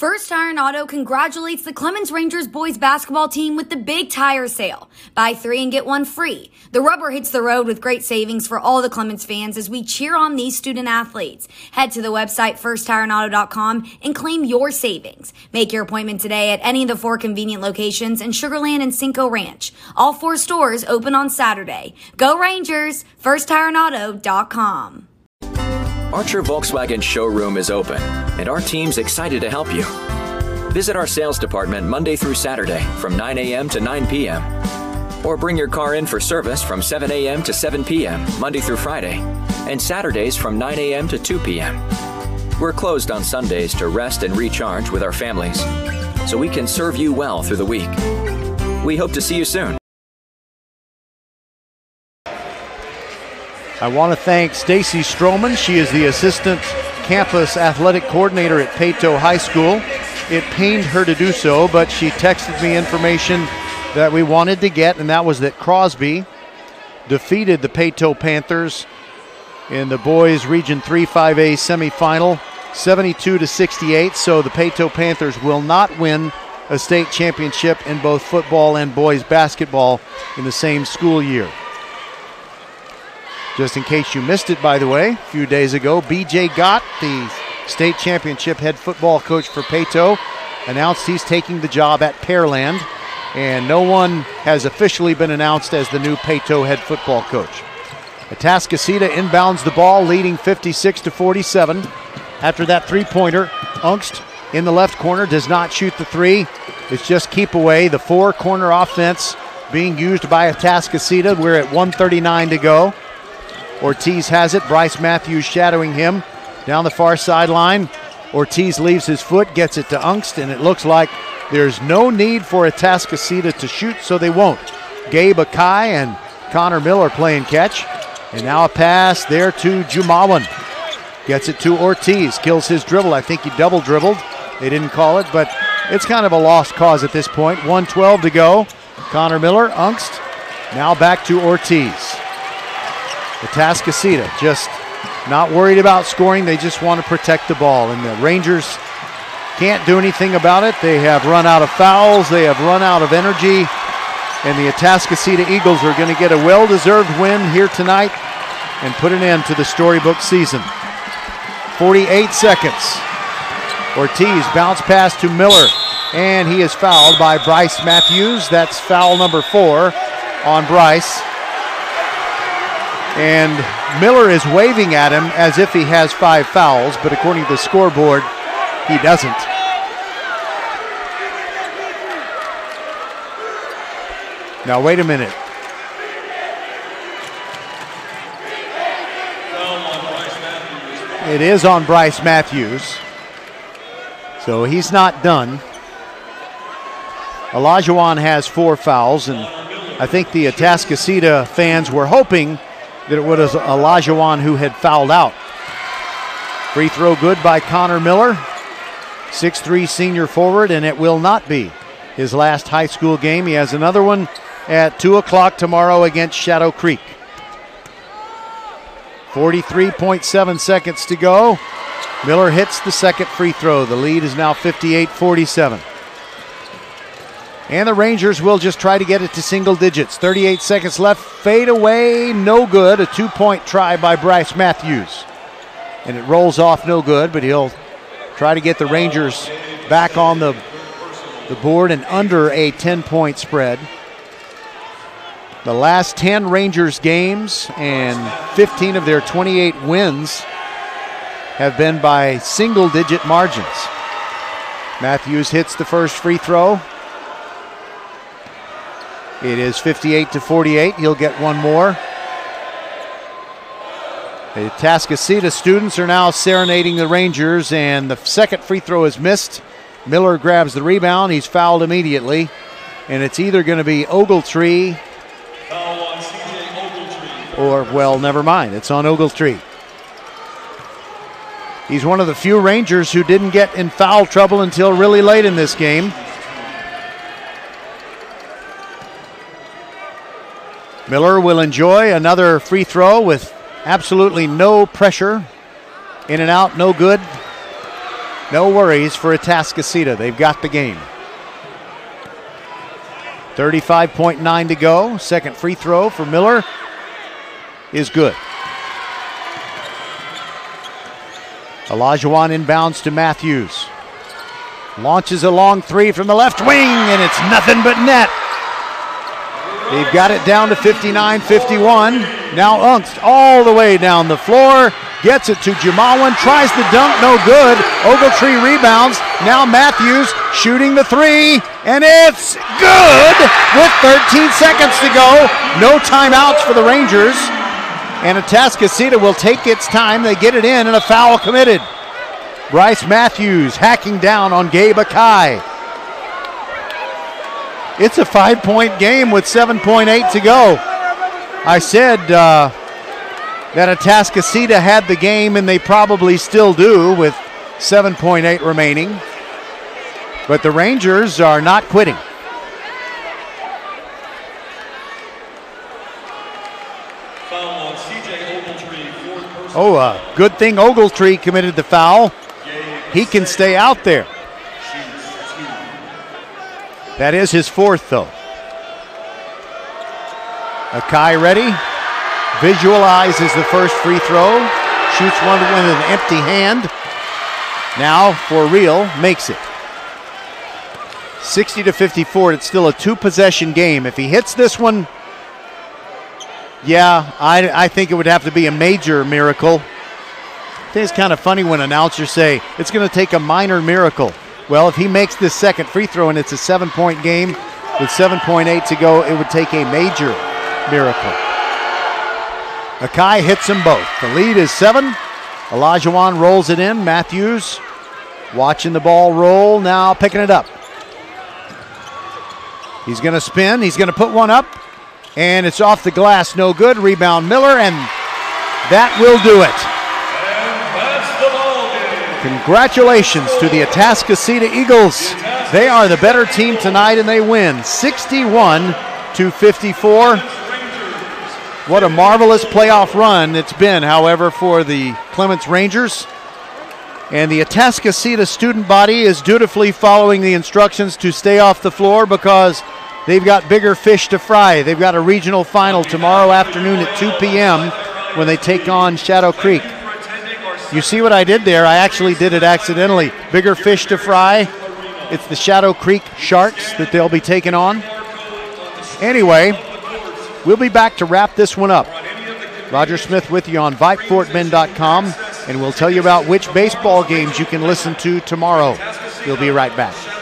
First Tire and Auto congratulates the Clements Rangers boys basketball team with the big tire sale. Buy three and get one free. The rubber hits the road with great savings for all the Clements fans as we cheer on these student athletes. Head to the website firsttireandauto.com and claim your savings. Make your appointment today at any of the four convenient locations in Sugarland and Cinco Ranch. All four stores open on Saturday. Go Rangers! FirstTireAndAuto.com. Archer Volkswagen showroom is open, and our team's excited to help you. Visit our sales department Monday through Saturday from 9 a.m. to 9 p.m. Or bring your car in for service from 7 a.m. to 7 p.m. Monday through Friday, and Saturdays from 9 a.m. to 2 p.m. We're closed on Sundays to rest and recharge with our families, so we can serve you well through the week. We hope to see you soon. I want to thank Stacy Stroman. She is the assistant campus athletic coordinator at Paetow High School. It pained her to do so, but she texted me information that we wanted to get, and that was that Crosby defeated the Paetow Panthers in the boys Region 3 5A semifinal 72 to 68. So the Paetow Panthers will not win a state championship in both football and boys basketball in the same school year. Just in case you missed it, by the way, a few days ago, BJ Gott, the state championship head football coach for Paetow, announced he's taking the job at Pearland, and no one has officially been announced as the new Paetow head football coach. Atascocita inbounds the ball, leading 56 to 47. After that three-pointer, Ungst in the left corner does not shoot the three. It's just keep away. The four-corner offense being used by Atascocita. We're at 139 to go. Ortiz has it. Bryce Matthews shadowing him down the far sideline. Ortiz leaves his foot, gets it to Ungst, and it looks like there's no need for Atascocita to shoot, so they won't. Gabe Akai and Connor Miller playing catch. And now a pass there to Jumawan. Gets it to Ortiz, kills his dribble. I think he double dribbled. They didn't call it, but it's kind of a lost cause at this point. 112 to go. Connor Miller, Ungst. Now back to Ortiz. Atascocita just not worried about scoring. They just want to protect the ball. And the Rangers can't do anything about it. They have run out of fouls, they have run out of energy. And the Atascocita Eagles are going to get a well deserved win here tonight and put an end to the storybook season. 48 seconds. Ortiz bounce pass to Miller, and he is fouled by Bryce Matthews. That's foul number four on Bryce. And Miller is waving at him as if he has five fouls, but according to the scoreboard, he doesn't. Now, wait a minute. It is on Bryce Matthews. So he's not done. Olajuwon has four fouls, and I think the Atascocita fans were hoping that it was Olajuwon who had fouled out. Free throw good by Connor Miller, 6'3 senior forward, and it will not be his last high school game. He has another one at 2 o'clock tomorrow against Shadow Creek. 43.7 seconds to go. Miller hits the second free throw. The lead is now 58 47. And the Rangers will just try to get it to single digits. 38 seconds left. Fade away, no good. A two point try by Bryce Matthews. And it rolls off no good, but he'll try to get the Rangers back on the, the board and under a 10 point spread. The last 10 Rangers games and 15 of their 28 wins have been by single digit margins. Matthews hits the first free throw. It is 58 to 48. He'll get one more. The Atascocita students are now serenading the Rangers, and the second free throw is missed. Miller grabs the rebound. He's fouled immediately. And it's either going to be Ogletree Or, well, never mind. It's on Ogletree. He's one of the few Rangers who didn't get in foul trouble until really late in this game. Miller will enjoy another free throw with absolutely no pressure. In and out, no good. No worries for Atascocita. They've got the game. 35.9 to go. Second free throw for Miller is good. Olajuwon inbounds to Matthews. Launches a long three from the left wing, and it's nothing but net. They've got it down to 59 51. Now Ungst all the way down the floor. Gets it to Jamawan. Tries the dunk. No good. Ogletree rebounds. Now Matthews shooting the three. And it's good with 13 seconds to go. No timeouts for the Rangers. And Atascocita will take its time. They get it in and a foul committed. Bryce Matthews hacking down on Gabe Akai. It's a five point game with 7.8 to go. I said uh, that Atascocita had the game, and they probably still do with 7.8 remaining. But the Rangers are not quitting. Oh, uh, good thing Ogletree committed the foul. He can stay out there. That is his fourth, though. Akai ready. Visualizes the first free throw. Shoots one with an empty hand. Now, for real, makes it. 60 to 54. It's still a two possession game. If he hits this one, yeah, I, I think it would have to be a major miracle. It's kind of funny when announcers say it's going to take a minor miracle. Well, if he makes this second free throw and it's a seven point game with 7.8 to go, it would take a major miracle. Akai hits them both. The lead is seven. Olajuwon rolls it in. Matthews watching the ball roll, now picking it up. He's going to spin. He's going to put one up, and it's off the glass. No good. Rebound Miller, and that will do it. Congratulations to the Atascocita Eagles. They are the better team tonight, and they win 61 to 54. What a marvelous playoff run it's been, however, for the Clements Rangers. And the Atascocita student body is dutifully following the instructions to stay off the floor because they've got bigger fish to fry. They've got a regional final tomorrow afternoon at 2 p.m. when they take on Shadow Creek. You see what I did there? I actually did it accidentally. Bigger fish to fry. It's the Shadow Creek Sharks that they'll be taking on. Anyway, we'll be back to wrap this one up. Roger Smith with you on VypeFortBend.com, and we'll tell you about which baseball games you can listen to tomorrow. We'll be right back.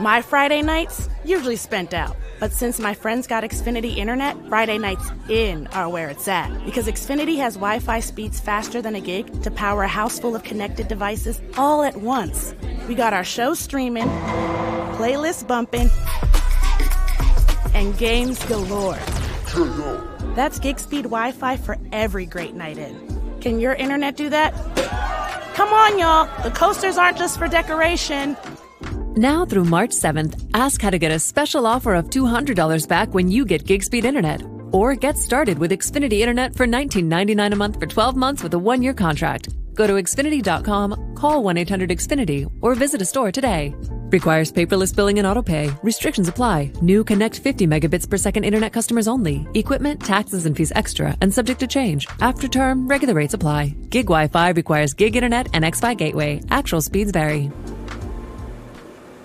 My Friday nights usually spent out. But since my friends got Xfinity Internet, Friday nights in are where it's at. Because Xfinity has Wi Fi speeds faster than a gig to power a house full of connected devices all at once. We got our show streaming, playlists bumping, and games galore. That's gig speed Wi Fi for every great night in. Can your internet do that? Come on, y'all. The coasters aren't just for decoration. Now through March 7th, ask how to get a special offer of $200 back when you get gig speed internet. Or get started with Xfinity Internet for $19.99 a month for 12 months with a one year contract. Go to Xfinity.com, call 1 800 Xfinity, or visit a store today. Requires paperless billing and autopay. Restrictions apply. New Connect 50 megabits per second internet customers only. Equipment, taxes, and fees extra and subject to change. After term, regular rates apply. Gig Wi Fi requires gig internet and XFi gateway. Actual speeds vary.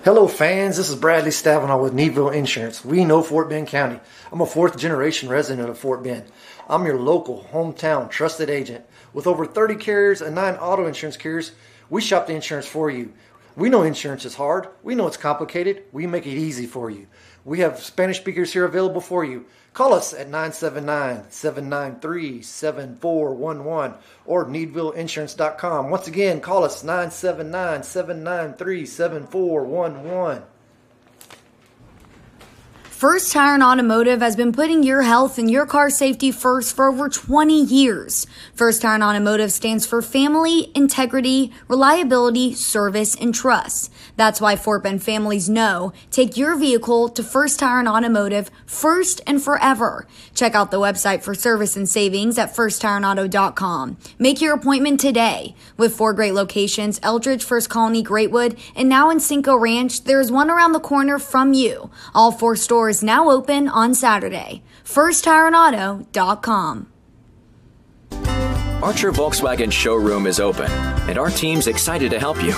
Hello, fans. This is Bradley Stavanaugh with Needville Insurance. We know Fort Bend County. I'm a fourth generation resident of Fort Bend. I'm your local, hometown, trusted agent. With over 30 carriers and nine auto insurance carriers, we shop the insurance for you. We know insurance is hard. We know it's complicated. We make it easy for you. We have Spanish speakers here available for you. Call us at 979 793 7411 or needvilleinsurance.com. Once again, call us 979 793 7411. First Tire and Automotive has been putting your health and your car safety first for over 20 years. First Tire and Automotive stands for family, integrity, reliability, service, and trust. That's why Fort Bend families know take your vehicle to First Tire and Automotive first and forever. Check out the website for service and savings at firsttireandauto.com. Make your appointment today. With four great locations, Eldridge, First Colony, Greatwood, and now in Cinco Ranch, there's one around the corner from you. All four stores now open on Saturday. FirstTireAndAuto.com. Archer Volkswagen showroom is open, and our team's excited to help you.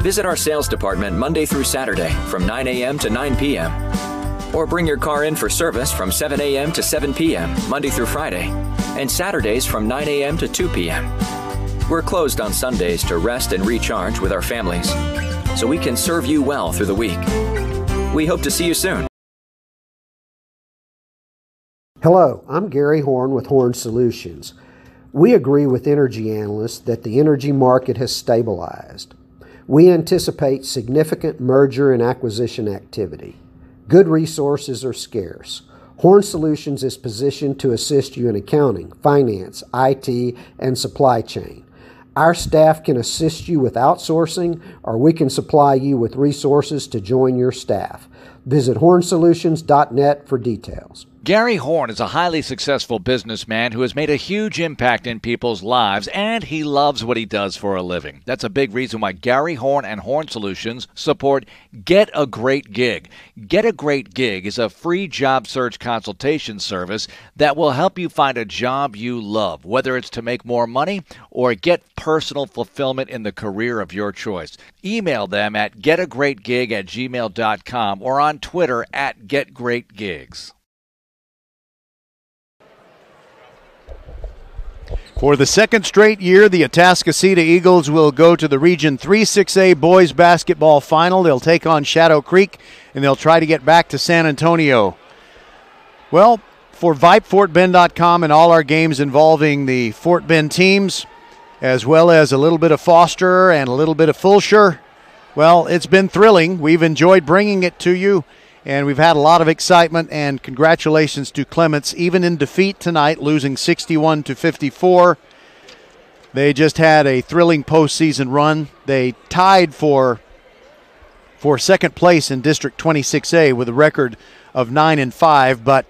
Visit our sales department Monday through Saturday from 9 a.m. to 9 p.m. Or bring your car in for service from 7 a.m. to 7 p.m. Monday through Friday, and Saturdays from 9 a.m. to 2 p.m. We're closed on Sundays to rest and recharge with our families, so we can serve you well through the week. We hope to see you soon. Hello, I'm Gary Horn with Horn Solutions. We agree with energy analysts that the energy market has stabilized. We anticipate significant merger and acquisition activity. Good resources are scarce. Horn Solutions is positioned to assist you in accounting, finance, IT, and supply chain. Our staff can assist you with outsourcing, or we can supply you with resources to join your staff. Visit hornsolutions.net for details. Gary Horn is a highly successful businessman who has made a huge impact in people's lives, and he loves what he does for a living. That's a big reason why Gary Horn and Horn Solutions support Get a Great Gig. Get a Great Gig is a free job search consultation service that will help you find a job you love, whether it's to make more money or get personal fulfillment in the career of your choice. Email them at getagreatgig at gmail.com or on Twitter at getgreatgigs. For the second straight year, the Atascocita Eagles will go to the Region 3 6A boys basketball final. They'll take on Shadow Creek and they'll try to get back to San Antonio. Well, for VypeFortBend.com and all our games involving the Fort Bend teams, as well as a little bit of Foster and a little bit of Fulshear, well, it's been thrilling. We've enjoyed bringing it to you and we've had a lot of excitement and congratulations to Clements. Even in defeat tonight losing 61 to 54 they just had a thrilling postseason run. They tied for for second place in district 26a with a record of 9 and 5 but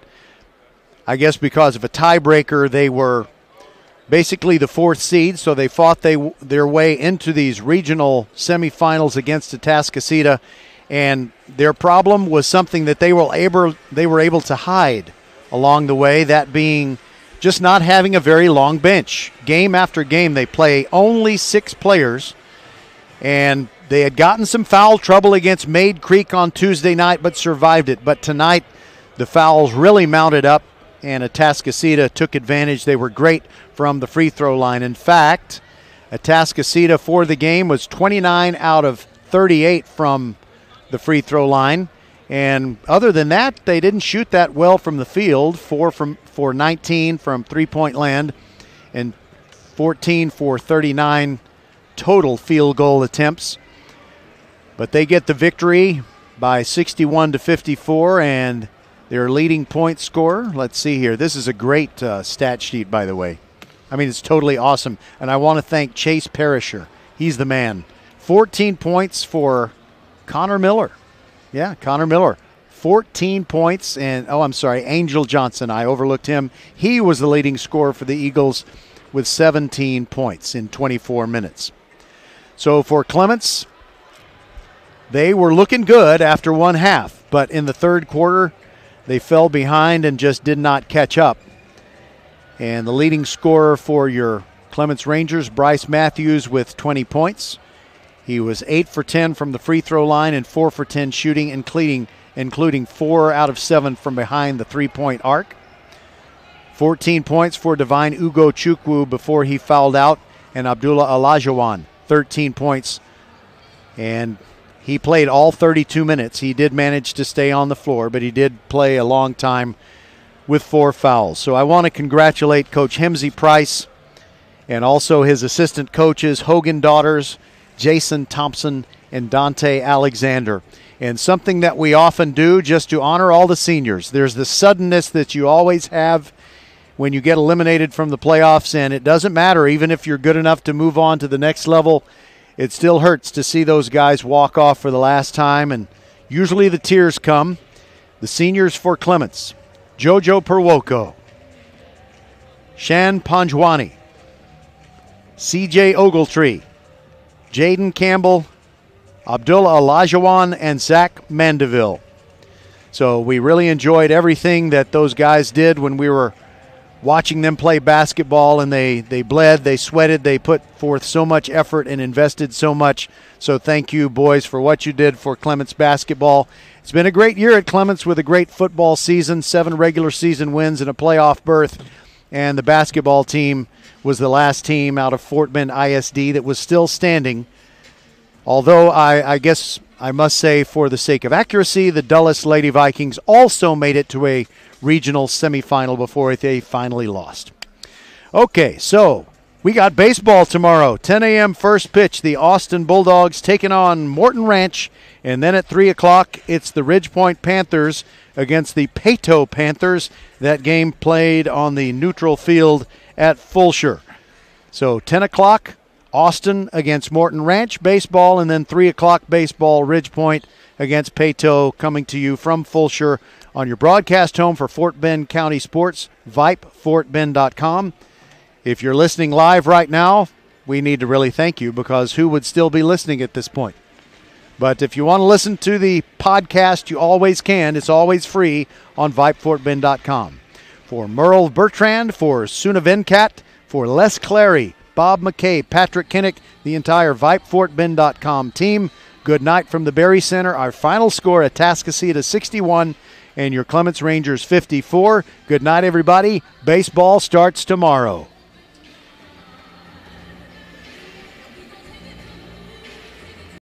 i guess because of a tiebreaker they were basically the fourth seed so they fought they, their way into these regional semifinals against Atascocita and their problem was something that they were able they were able to hide along the way that being just not having a very long bench. Game after game they play only 6 players. And they had gotten some foul trouble against Mayde Creek on Tuesday night but survived it. But tonight the fouls really mounted up and Atascocita took advantage. They were great from the free throw line. In fact Atascocita for the game was 29 out of 38 from the free throw line. And other than that, they didn't shoot that well from the field. Four from for 19 from three-point land, and 14 for 39 total field goal attempts. But they get the victory by 61 to 54, and their leading point scorer. Let's see here. This is a great uh, stat sheet, by the way. I mean, it's totally awesome. And I want to thank Chase Perisher. He's the man. 14 points for Connor Miller. Yeah, Connor Miller. 14 points, and oh, I'm sorry, Angel Johnson. I overlooked him. He was the leading scorer for the Eagles with 17 points in 24 minutes. So for Clements, they were looking good after one half, but in the third quarter, they fell behind and just did not catch up. And the leading scorer for your Clements Rangers, Bryce Matthews, with 20 points. He was 8 for 10 from the free throw line and 4 for 10 shooting, including, including 4 out of 7 from behind the three point arc. 14 points for Divine Ugochukwu before he fouled out, and Abdullah Olajuwon, 13 points. And he played all 32 minutes. He did manage to stay on the floor, but he did play a long time with four fouls. So I want to congratulate Coach Hemsey Price and also his assistant coaches, Hogan Daughters Jason Thompson, and Dante Alexander. And something that we often do just to honor all the seniors. There's the suddenness that you always have when you get eliminated from the playoffs, and it doesn't matter, even if you're good enough to move on to the next level, it still hurts to see those guys walk off for the last time, and usually the tears come. The seniors for Clements Jojo Perwoko, Shan Panjwani, CJ Ogletree, Jaden Campbell, Abdullah Olajuwon, and Zach Mandeville. So we really enjoyed everything that those guys did when we were watching them play basketball and they, they bled, they sweated, they put forth so much effort and invested so much. So thank you, boys, for what you did for Clements basketball. It's been a great year at Clements with a great football season, seven regular season wins and a playoff berth. And the basketball team was the last team out of Fort Bend ISD that was still standing. Although I, I guess I must say, for the sake of accuracy, the Dulles Lady Vikings also made it to a regional semifinal before they finally lost. Okay, so we got baseball tomorrow, 10 a.m. first pitch. The Austin Bulldogs taking on Morton Ranch, and then at 3 o'clock, it's the Ridgepoint Panthers against the Paetow Panthers. That game played on the neutral field at Fulshear. So 10 o'clock, Austin against Morton Ranch baseball, and then 3 o'clock baseball, Ridgepoint against Paetow, coming to you from Fulshear on your broadcast home for Fort Bend County Sports, vypefortbend.com. If you're listening live right now, we need to really thank you because who would still be listening at this point? But if you want to listen to the podcast, you always can. It's always free on vypefortbend.com. For Merle Bertrand, for Suna Venkat, for Les Clary, Bob McKay, Patrick Kinnick, the entire VypeFortBend.com team. Good night from the Berry Center. Our final score at Atascocita 61 and your Clements Rangers 54. Good night, everybody. Baseball starts tomorrow.